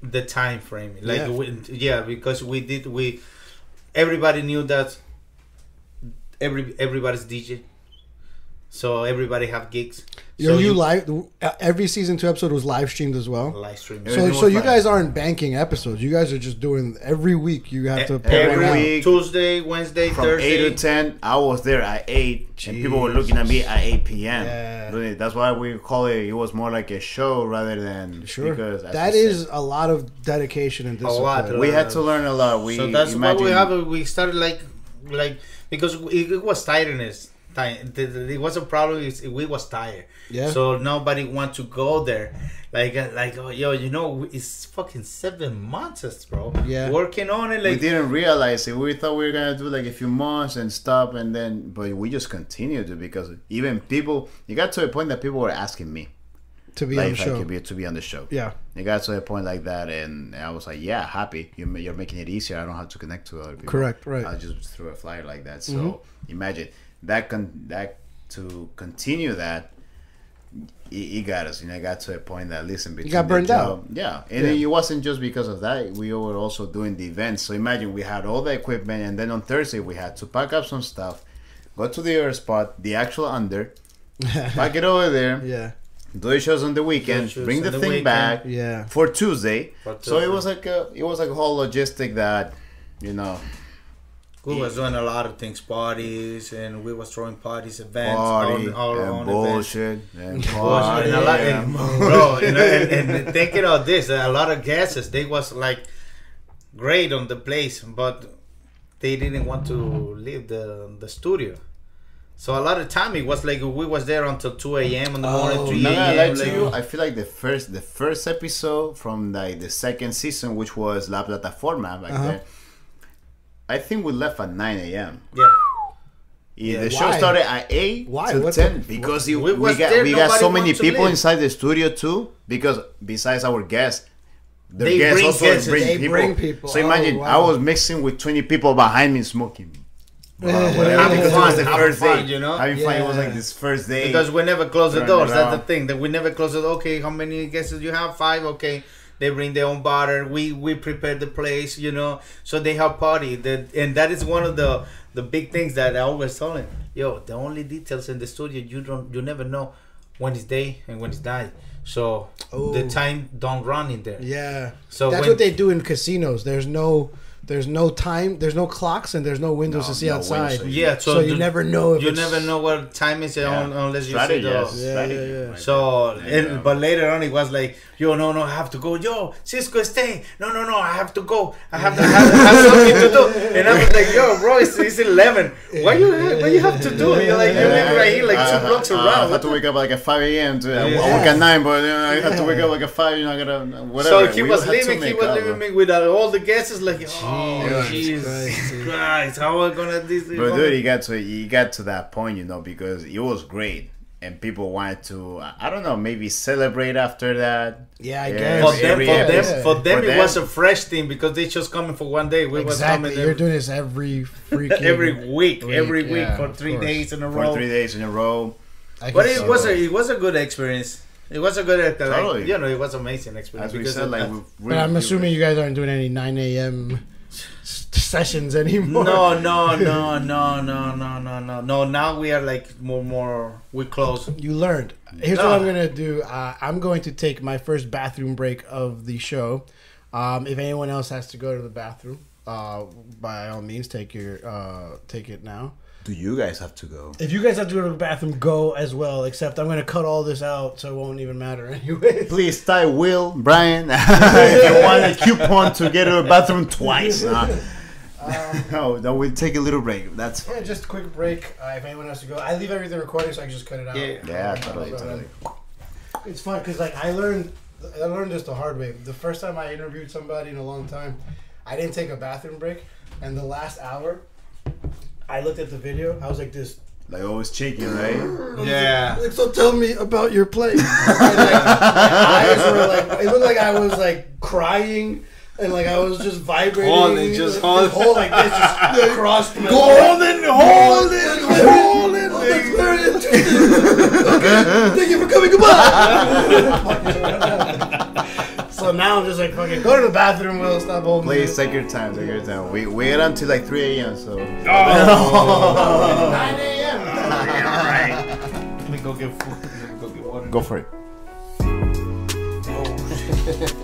[SPEAKER 2] the time frame. Like
[SPEAKER 1] Yeah.
[SPEAKER 2] we, yeah, because we did we everybody knew that every everybody's DJ. So everybody have gigs.
[SPEAKER 1] Yo,
[SPEAKER 2] so
[SPEAKER 1] you live uh, every season two episode was live streamed as well.
[SPEAKER 2] live stream.
[SPEAKER 1] So, so
[SPEAKER 3] was
[SPEAKER 1] you
[SPEAKER 3] live.
[SPEAKER 1] guys aren't banking episodes. You guys are just doing every week. You have to put
[SPEAKER 3] every
[SPEAKER 1] one out.
[SPEAKER 3] week.
[SPEAKER 2] Tuesday, Wednesday,
[SPEAKER 3] From
[SPEAKER 2] Thursday.
[SPEAKER 3] eight to ten, I was there at eight, and people were looking at me at eight p.m.
[SPEAKER 1] Yeah.
[SPEAKER 3] That's why we call it. It was more like a show rather than
[SPEAKER 1] Sure,
[SPEAKER 3] Because as
[SPEAKER 1] that
[SPEAKER 3] you
[SPEAKER 1] is
[SPEAKER 3] said,
[SPEAKER 1] a lot of dedication and discipline.
[SPEAKER 2] lot.
[SPEAKER 3] we had to learn a lot. We
[SPEAKER 2] so that's
[SPEAKER 3] imagine,
[SPEAKER 2] why we have. We started like, like because it, it was tiredness. Time. It was a problem. We was tired.
[SPEAKER 1] Yeah.
[SPEAKER 2] So nobody want to go there. Like, uh, like, oh, yo, you know, it's fucking seven months, bro.
[SPEAKER 1] Yeah.
[SPEAKER 2] Working on it, Like we
[SPEAKER 3] didn't realize it. We thought we were gonna do like a few months and stop, and then but we just continued to because even people, it got to a point that people were asking me
[SPEAKER 1] to be
[SPEAKER 3] like
[SPEAKER 1] on the
[SPEAKER 3] I
[SPEAKER 1] show.
[SPEAKER 3] could be to be on the show.
[SPEAKER 1] Yeah.
[SPEAKER 3] It got to a point like that, and I was like, "Yeah, happy. You're, you're making it easier. I don't have to connect to other people.
[SPEAKER 1] Correct, right.
[SPEAKER 3] I just threw a flyer like that. So
[SPEAKER 1] Mm-hmm.
[SPEAKER 3] imagine that. Con- that to continue that, it, it got us. You know, it got to a point that listen, between
[SPEAKER 1] got
[SPEAKER 3] the
[SPEAKER 1] burned out.
[SPEAKER 3] Yeah, and
[SPEAKER 1] Yeah.
[SPEAKER 3] it wasn't just because of that. We were also doing the events. So imagine we had all the equipment, and then on Thursday we had to pack up some stuff, go to the other spot, the actual under, [LAUGHS] pack it over there,
[SPEAKER 1] Yeah.
[SPEAKER 3] do the shows on the weekend,
[SPEAKER 2] shows
[SPEAKER 3] bring
[SPEAKER 2] on
[SPEAKER 3] the,
[SPEAKER 2] the
[SPEAKER 3] thing
[SPEAKER 2] weekend.
[SPEAKER 3] back
[SPEAKER 1] Yeah.
[SPEAKER 3] for Tuesday.
[SPEAKER 2] For
[SPEAKER 3] So it was like a it was like a whole logistic that you know
[SPEAKER 2] we was doing a lot of things, parties, and we was throwing parties, events,
[SPEAKER 3] party
[SPEAKER 2] all, all our
[SPEAKER 3] and
[SPEAKER 2] own events.
[SPEAKER 3] bullshit and [LAUGHS]
[SPEAKER 2] Bullshit,
[SPEAKER 3] party.
[SPEAKER 2] and a lot,
[SPEAKER 3] and-
[SPEAKER 2] and, bro, you know, and, and thinking of this, a lot of guests, they was like great on the place, but they didn't want to leave the the studio. So a lot of time it was like we was there until two a.m. in the morning,
[SPEAKER 1] Oh,
[SPEAKER 2] three
[SPEAKER 3] I'm not gonna to you. I feel like the first the first episode from like the second season, which was La Plataforma back
[SPEAKER 1] Uh-huh.
[SPEAKER 3] then. I think we left at nine a.m.
[SPEAKER 2] yeah.
[SPEAKER 3] Yeah,
[SPEAKER 2] Yeah,
[SPEAKER 3] the show started at eight
[SPEAKER 1] Why?
[SPEAKER 3] to ten because it,
[SPEAKER 2] We
[SPEAKER 3] we, got
[SPEAKER 2] there,
[SPEAKER 3] we got so many people
[SPEAKER 2] leave.
[SPEAKER 3] inside the studio too. Because besides our guests, the
[SPEAKER 2] They
[SPEAKER 3] guests
[SPEAKER 2] bring
[SPEAKER 3] also
[SPEAKER 2] guests,
[SPEAKER 3] bring
[SPEAKER 1] they
[SPEAKER 3] people.
[SPEAKER 1] bring people.
[SPEAKER 3] So imagine
[SPEAKER 1] Oh,
[SPEAKER 3] I was mixing with twenty people behind me smoking. [LAUGHS] Wow, whatever, because it
[SPEAKER 2] fun,
[SPEAKER 3] was the first
[SPEAKER 2] fun,
[SPEAKER 3] day.
[SPEAKER 2] you know?
[SPEAKER 3] having fun. It was like this first day
[SPEAKER 2] Because we never close the doors. That's the thing. That we never close it. Okay, how many guests do you have? Five. Okay, They bring their own butter. We we prepare the place, you know. So they have party. That and that is one of the the big things that I always tell them. Yo, the only details in the studio you don't you never know when it's day and when it's night. So the
[SPEAKER 1] Oh.
[SPEAKER 2] time don't run in there.
[SPEAKER 1] Yeah.
[SPEAKER 2] So
[SPEAKER 1] That's
[SPEAKER 2] when,
[SPEAKER 1] what they do in casinos. There's no there's no time, there's no clocks and there's no windows
[SPEAKER 3] No,
[SPEAKER 1] to see
[SPEAKER 3] no
[SPEAKER 1] outside.
[SPEAKER 3] windows.
[SPEAKER 2] yeah. So,
[SPEAKER 1] So, you
[SPEAKER 2] the-
[SPEAKER 1] never know if
[SPEAKER 2] you
[SPEAKER 1] it's-
[SPEAKER 2] never know what time is
[SPEAKER 3] Yeah.
[SPEAKER 2] un- unless you see
[SPEAKER 3] Strategy,
[SPEAKER 2] the.
[SPEAKER 3] yes,
[SPEAKER 1] Yeah,
[SPEAKER 3] strategy,
[SPEAKER 1] yeah, yeah.
[SPEAKER 2] So,
[SPEAKER 3] there. There
[SPEAKER 2] and, but later on, it was like, yo, no, no, I have to go. Yo, Ciisco, stay. No, no, no, I have to go. I have to [LAUGHS] have, have something to do. And I was like, yo, bro, it's, it's 11. Why you what you have to do? You're like, you live right here, like two
[SPEAKER 3] I-
[SPEAKER 2] blocks
[SPEAKER 3] I- I
[SPEAKER 2] around.
[SPEAKER 3] had to wake up like at 5 a.m. to uh,
[SPEAKER 2] Yeah.
[SPEAKER 3] I work at 9, but you know, I had to wake up like at 5, you know, I gotta, whatever.
[SPEAKER 2] So he
[SPEAKER 3] We
[SPEAKER 2] was
[SPEAKER 3] had to
[SPEAKER 2] leaving, he
[SPEAKER 3] make
[SPEAKER 2] was
[SPEAKER 3] up,
[SPEAKER 2] leaving
[SPEAKER 3] bro.
[SPEAKER 2] me with uh, all the guests. It's like, oh,
[SPEAKER 1] Jesus
[SPEAKER 2] Jesus
[SPEAKER 1] Christ,
[SPEAKER 2] Christ, how am I gonna this?
[SPEAKER 3] But dude, he got to he got to that point, you know, because it was great, and people wanted to, I don't know, maybe celebrate after that.
[SPEAKER 1] Yeah, I
[SPEAKER 3] Yeah,
[SPEAKER 1] guess.
[SPEAKER 2] for them,
[SPEAKER 3] every
[SPEAKER 2] for them, for them,
[SPEAKER 3] For
[SPEAKER 2] it
[SPEAKER 3] them.
[SPEAKER 2] was a fresh thing because they just coming for one day. We was
[SPEAKER 1] exactly.
[SPEAKER 2] coming
[SPEAKER 1] You're
[SPEAKER 2] every,
[SPEAKER 1] doing this every freaking [LAUGHS]
[SPEAKER 2] every week,
[SPEAKER 1] week,
[SPEAKER 2] every week
[SPEAKER 1] yeah,
[SPEAKER 2] for three days in a row.
[SPEAKER 3] For three days in a row.
[SPEAKER 2] But it was
[SPEAKER 1] that.
[SPEAKER 2] a it was a good experience. It was a good uh, like,
[SPEAKER 3] Totally.
[SPEAKER 2] you know it was amazing experience
[SPEAKER 3] As we said, like,
[SPEAKER 2] that.
[SPEAKER 3] we
[SPEAKER 1] But I'm assuming you guys aren't doing any 9 a.m. [LAUGHS] s- sessions anymore.
[SPEAKER 2] no [LAUGHS] no no no no no no no no now we are like more more we close
[SPEAKER 1] You learned. Here's
[SPEAKER 2] No.
[SPEAKER 1] what I'm gonna do. Uh, I'm going to take my first bathroom break of the show. Um, if anyone else has to go to the bathroom, uh, by all means, take your uh, take it now.
[SPEAKER 3] Do you guys have to go?
[SPEAKER 1] If you guys have to go to the bathroom, go as well. Except I'm gonna cut all this out, so it won't even matter [LAUGHS] anyway.
[SPEAKER 3] Please, Ty, Will, Bryant, [LAUGHS] if you want a coupon to get to the bathroom twice. Nah. Um, [LAUGHS] no, no, we'll take a little break. That's
[SPEAKER 1] Yeah, just a quick break. Uh, if anyone has to go, I leave everything recording, so I can just cut it out.
[SPEAKER 2] Yeah.
[SPEAKER 3] Yeah, totally, totally.
[SPEAKER 1] Um, it's fun because like I learned, I learned this the hard way. The first time I interviewed somebody in a long time, I didn't take a bathroom break, and the last hour, I looked at the video. I was like this.
[SPEAKER 3] like always shaking, right? [LAUGHS]
[SPEAKER 2] yeah
[SPEAKER 1] Like, so tell me about your play. like, [LAUGHS] my eyes were like, it looked like I was like crying. And like I was just vibrating,
[SPEAKER 2] Holding, just
[SPEAKER 1] like,
[SPEAKER 2] hold-
[SPEAKER 1] hold like this, just [LAUGHS] across my
[SPEAKER 3] Golden, hold it, hold it.
[SPEAKER 1] That's very [LAUGHS] interesting. okay, thank you for coming. Goodbye. [LAUGHS] so now I'm just like fucking go to the bathroom. We'll stop holding.
[SPEAKER 3] Please take your time, take your time. We wait until like 3 a.m. So Oh.
[SPEAKER 1] 9 a.m.
[SPEAKER 2] let me go get food let me go get water
[SPEAKER 3] go for it.
[SPEAKER 2] oh, shit.